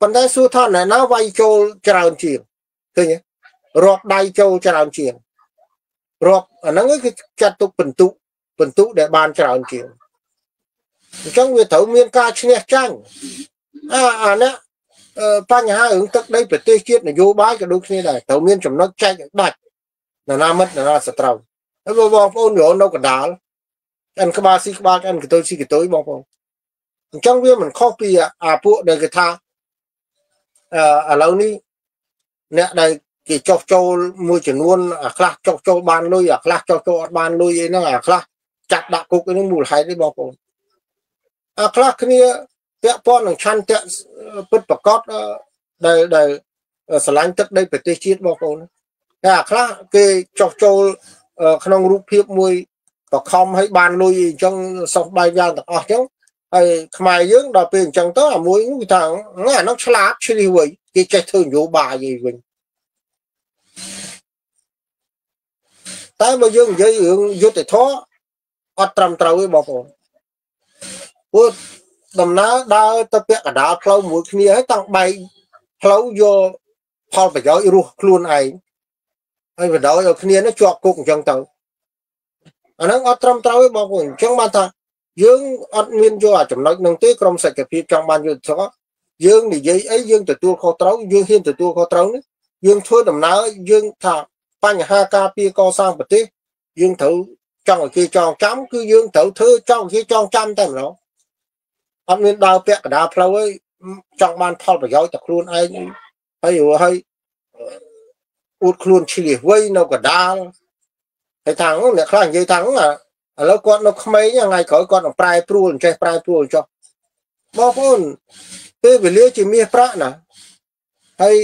ប៉ុន្តែសួរថាអ្នកណាវាយចូលច្រើនជាងឃើញទេរាប់ដៃចូលច្រើនជាងរាប់អាហ្នឹងគឺចាត់ទុកបន្ទុកបន្ទុកដែលបានច្រើនជាងអញ្ចឹងវាត្រូវមានការឈ្នះចាញ់អាអានេះ បញ្ហារឿងទឹកដីប្រទេសជាតិនយោបាយក៏ដូចគ្នាដែរត្រូវមានចំណុចចែកដាច់នរណាមិត្តនរណាសត្រូវហើយបងប្អូនរនៅកដាលអានក្បាលស៊ីក្បាលអានកតុយស៊ីកតុយបងប្អូនអញ្ចឹងវាមិនខុសពីអាពួកដែលគេថាអឺឥឡូវនេះអ្នកដែលគេចោះចូលមួយចំនួនអាខ្លះចោះចូលបានលុយអាខ្លះចោះចូលអត់បានលុយអីហ្នឹងអាខ្លះចាត់ដាក់គុកអីហ្នឹងមូលហេតុទេបងប្អូនអាខ្លះគ្នា ពាក់ព័ន្ធនឹងឆន្ទៈពិតប្រកបដែលដែលស្រឡាញ់ទឹកដីប្រទេសជាតិបងប្អូនតែអាខ្លះគេចោះចូលក្នុងរូបភាពមួយបខំឲ្យបានលុយអញ្ចឹងសោះបាយយ៉ាងទាំងអស់អញ្ចឹងហើយខ្មែរយើងដល់ពេលអញ្ចឹងទៅអាមួយគេថាអានោះឆ្លាតឆ្លៀសវិញគេចេះធ្វើនយោបាយអីវិញតែបើយើងនិយាយរឿងយុទ្ធធរអត់ត្រឹមត្រូវទេបងប្អូនព្រោះ ដំណើរដើរទៅពាក់កណ្ដាលផ្លូវមួយគ្នាហើយតាំងបែកផ្លូវយកផលប្រយោជន៍រស់ខ្លួនឯងហើយបដ ாய் ឲ្យគ្នានេះជាប់គុកអញ្ចឹងទៅអាហ្នឹងអត់ត្រឹមត្រូវទេបងប្អូនអញ្ចឹងបានថាយើងអត់មានយកអាចំណុចហ្នឹងទេក្រមសច្ចភាពចង់បានយុទ្ធសាស្ត្រយើងនិយាយអីយើងទទួលខុសត្រូវយើងហ៊ានទទួលខុសត្រូវនេះយើងធ្វើដំណើរយើងថាបញ្ហាការពារកសាងប្រទេសយើងត្រូវចង់ឲ្យគេចងចាំគឺយើងត្រូវធ្វើចង់ឲ្យគេចងចាំតែម្ដង អត់មានដើរពាក់កណ្ដាលផ្លូវអីចង់បានផលប្រយោជន៍តែខ្លួនឯងហើយហើយអួតខ្លួនឆ្លៀសវៃនៅកណ្ដាលហើយថាអ្នកខ្លះនិយាយថាឥឡូវគាត់នៅក្មេងថ្ងៃក្រោយគាត់នឹងប្រែប្រួលចេះប្រែប្រួលចុះបងប្អូនពេលវេលាជាមាសប្រាក់ណាហើយ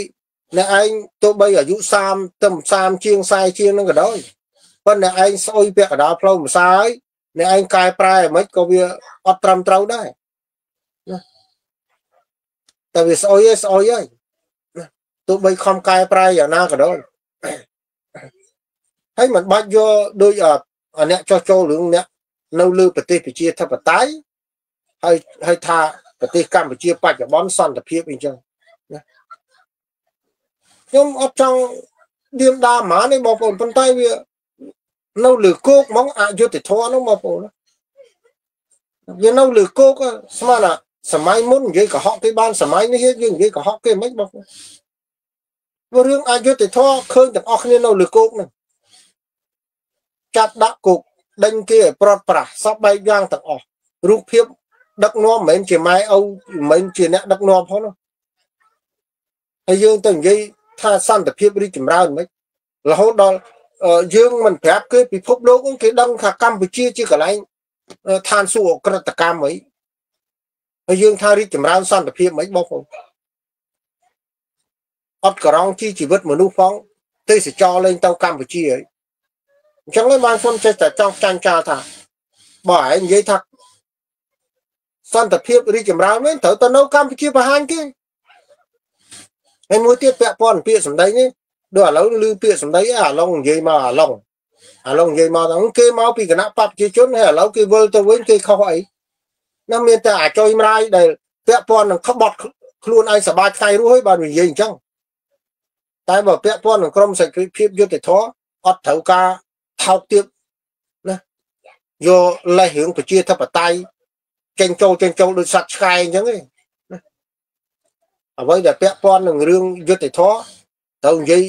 អ្នកឯងទោះបីអាយុ30ទៅ30ជាង40ជាងនឹងក៏ដោយប៉ុន្តែឯងស្អុយពាក់កណ្ដាលផ្លូវម្សាយអ្នកឯងកែប្រែមិនក៏វាអត់ត្រឹមត្រូវដែរណា តែវាស្អុយឯងស្អុយឯងទោះបីខំកែប្រែយ៉ាងណាក៏ដោយហើយមិនបាច់យកដូចអ្នកចោះចូលរឿងអ្នកនៅលើប្រទេសប្រជាធិបតេយ្យហើយហើយថាប្រទេសកម្ពុជាបច្ចុប្បន្នសន្តិភាពអីចឹងណាខ្ញុំអត់ចង់ឌៀមដាហ្មងទេបងប្អូនប៉ុន្តែវានៅលើគោកហ្មងអយុត្តិធម៌ហ្នឹងបងប្អូនវានៅលើគោកស្មានថា សម័យមុននិយាយកុហកគេបានសម័យនេះយើងនិយាយកុហកគេមិនបងព្រោះរឿងអយុត្តិធម៌ឃើញទាំងអស់គ្នានៅលើគោកហ្នឹងចាប់ដាក់គុកដេញគេឲ្យប្រត់ប្រាស់សពបែបយ៉ាងទាំងអស់រូបភាពដឹកនាំមិនមែនជាម៉ែឪមិនមែនជាអ្នកដឹកនាំផងនោះហើយយើងទៅនិយាយថាសន្តិភាពរីកចម្រើនមិនរហូតដល់យើងមិនប្រាប់គេពិភពលោកគេដឹងថាកម្ពុជាជាកន្លែងឋានសួគ៌អក្រិតកម្មអី ហើយយើងថារីកចម្រើនសន្តិភាពមិនបងប្អូនអត់ក្រងជីជីវិតមនុស្សផងទេសចរលេងទៅកម្ពុជាហើយអញ្ចឹងហើយបានខ្ញុំចេះតែចង់ចាញ់ចោលថាបើឯងនិយាយថាសន្តិភាពរីកចម្រើនវិញត្រូវទៅនៅកម្ពុជាបង្ហាញគេហើយមួយទៀតពាក់ព័ន្ធពាក្យសម្ដីនេះដូចឥឡូវឮពាក្យសម្ដីអាឡុងនិយាយមកអាឡុងអាឡុងនិយាយមកថាគេមកពីគណៈបព្វជិជនហើយឥឡូវគេវិលទៅវិញគេខុសអី ណាមានតែអាចុយម្រាយដែលពាក់ព័ន្ធនឹងក្បត់ខ្លួនឯងសបាថ្ងៃរស់ហើយបាននិយាយអញ្ចឹងតែបើពាក់ព័ន្ធនឹងក្រមសេចក្ដីភាពយុត្តិធម៌អត់ត្រូវការថោកទាបណាយកលេសរឿងប្រជាធិបតេយ្យចេញចូលចេញចូលដូចសត្វឆ្កែអញ្ចឹងឯងអ្វីដែលពាក់ព័ន្ធនឹងរឿងយុត្តិធម៌ត្រូវនិយាយ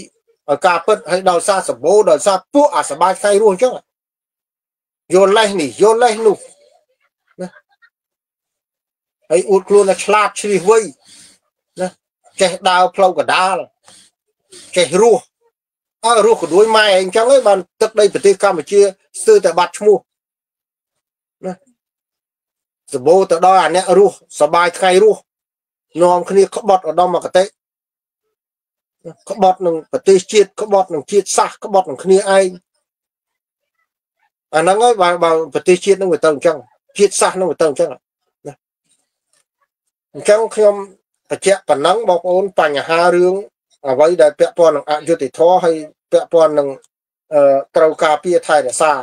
ឲ្យការពិតឲ្យដល់សារសម្បូរដល់សារពួកអាសបាយថ្ងៃរស់អញ្ចឹងយកលេសនេះយកលេសនោះណា ហើយអួតខ្លួនថាឆ្លាតជ្រះវៃណាចេះដើរផ្លូវកដាលចេះរស់អើរស់ក៏ដូចម៉ែអញ្ចឹងហើយបានទឹកដីប្រទេសកម្ពុជាស្ទើរតែបាត់ឈ្មោះណាសម្បូរទៅដល់អាអ្នករស់សបាយថ្ងៃរស់នាំគ្នាក្បត់ឧត្តមគតិក្បត់នឹងប្រទេសជាតិក្បត់នឹងជាតិសាសក្បត់នឹងគ្នាឯងអាហ្នឹងហើយបើបើប្រទេសជាតិនឹងវាទៅអញ្ចឹងជាតិសាសនឹងវាទៅអញ្ចឹងណា អញ្ចឹងខ្ញុំបញ្ជាក់ប៉ុណ្ណឹងបងប្អូនបញ្ហារឿងអ្វីដែលពាក់ព័ន្ធនឹងអយុត្តិធម៌ហើយពាក់ព័ន្ធនឹងត្រូវការពារថែរក្សា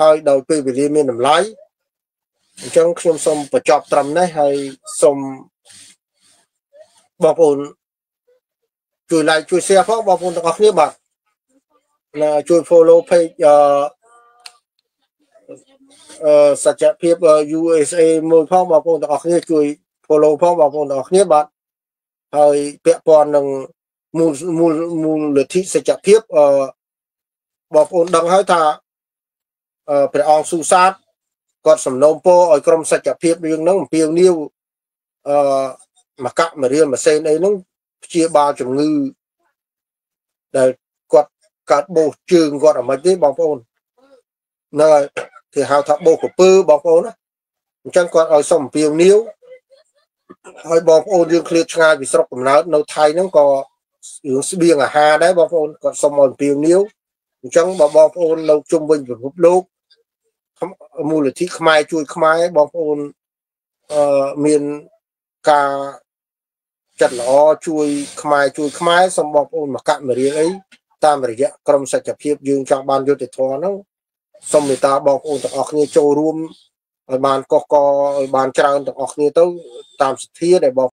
ហើយដោយពេលវេលាមានតម្លៃអញ្ចឹងខ្ញុំសូមបញ្ចប់ត្រឹមនេះហើយសូមបងប្អូនជួយ like ជួយ share ផងបងប្អូនទាំងអស់គ្នាបាទណាជួយ follow page អឺអឺសច្ចភាព USA មួយផងបងប្អូនទាំងអស់គ្នាជួយ follow ផងបងប្អូនទាំងអស់គ្នាបាទហើយពាក់ព័ន្ធនឹងមូលមូលមូលលទ្ធិសច្ចភាពអឺបងប្អូនដឹងហើយថាអឺព្រះអង្គស៊ូសាទគាត់សំណូមពរឲ្យក្រុមសច្ចភាពរឿងហ្នឹងអំពាវនាវអឺមកកមរៀលម៉ាស៊ីនអីហ្នឹងព្យាបាលជំងឺដែលគាត់កើតបោសជើងគាត់អាមិនទេបងប្អូននៅគេហៅថាបោសកពើបងប្អូនណាអញ្ចឹងគាត់ឲ្យសុំអំពាវនាវ ហើយបងប្អូនយើងឃ្លាតឆ្ងាយពីស្រុកកំណើតនៅថៃហ្នឹងក៏រឿងស្បៀងអាហារដែរបងប្អូនគាត់សុំឲ្យអំពាវនាវអញ្ចឹងបើបងប្អូននៅជុំវិញពិភពលោកមូលនិធិខ្មែរជួយខ្មែរបងប្អូនអឺមានការចិត្តល្អជួយខ្មែរជួយខ្មែរសូមបងប្អូនមកកមរៀងអីតាមរយៈក្រមសច្ចភាពយើងចង់បានយុត្តិធម៌ហ្នឹងសូមមេត្តាបងប្អូនទាំងអស់គ្នាចូលរួម ឲ្យបានកកកឲ្យបានច្រើនទាំងអស់គ្នាទៅតាមសទ្ធាដែលបង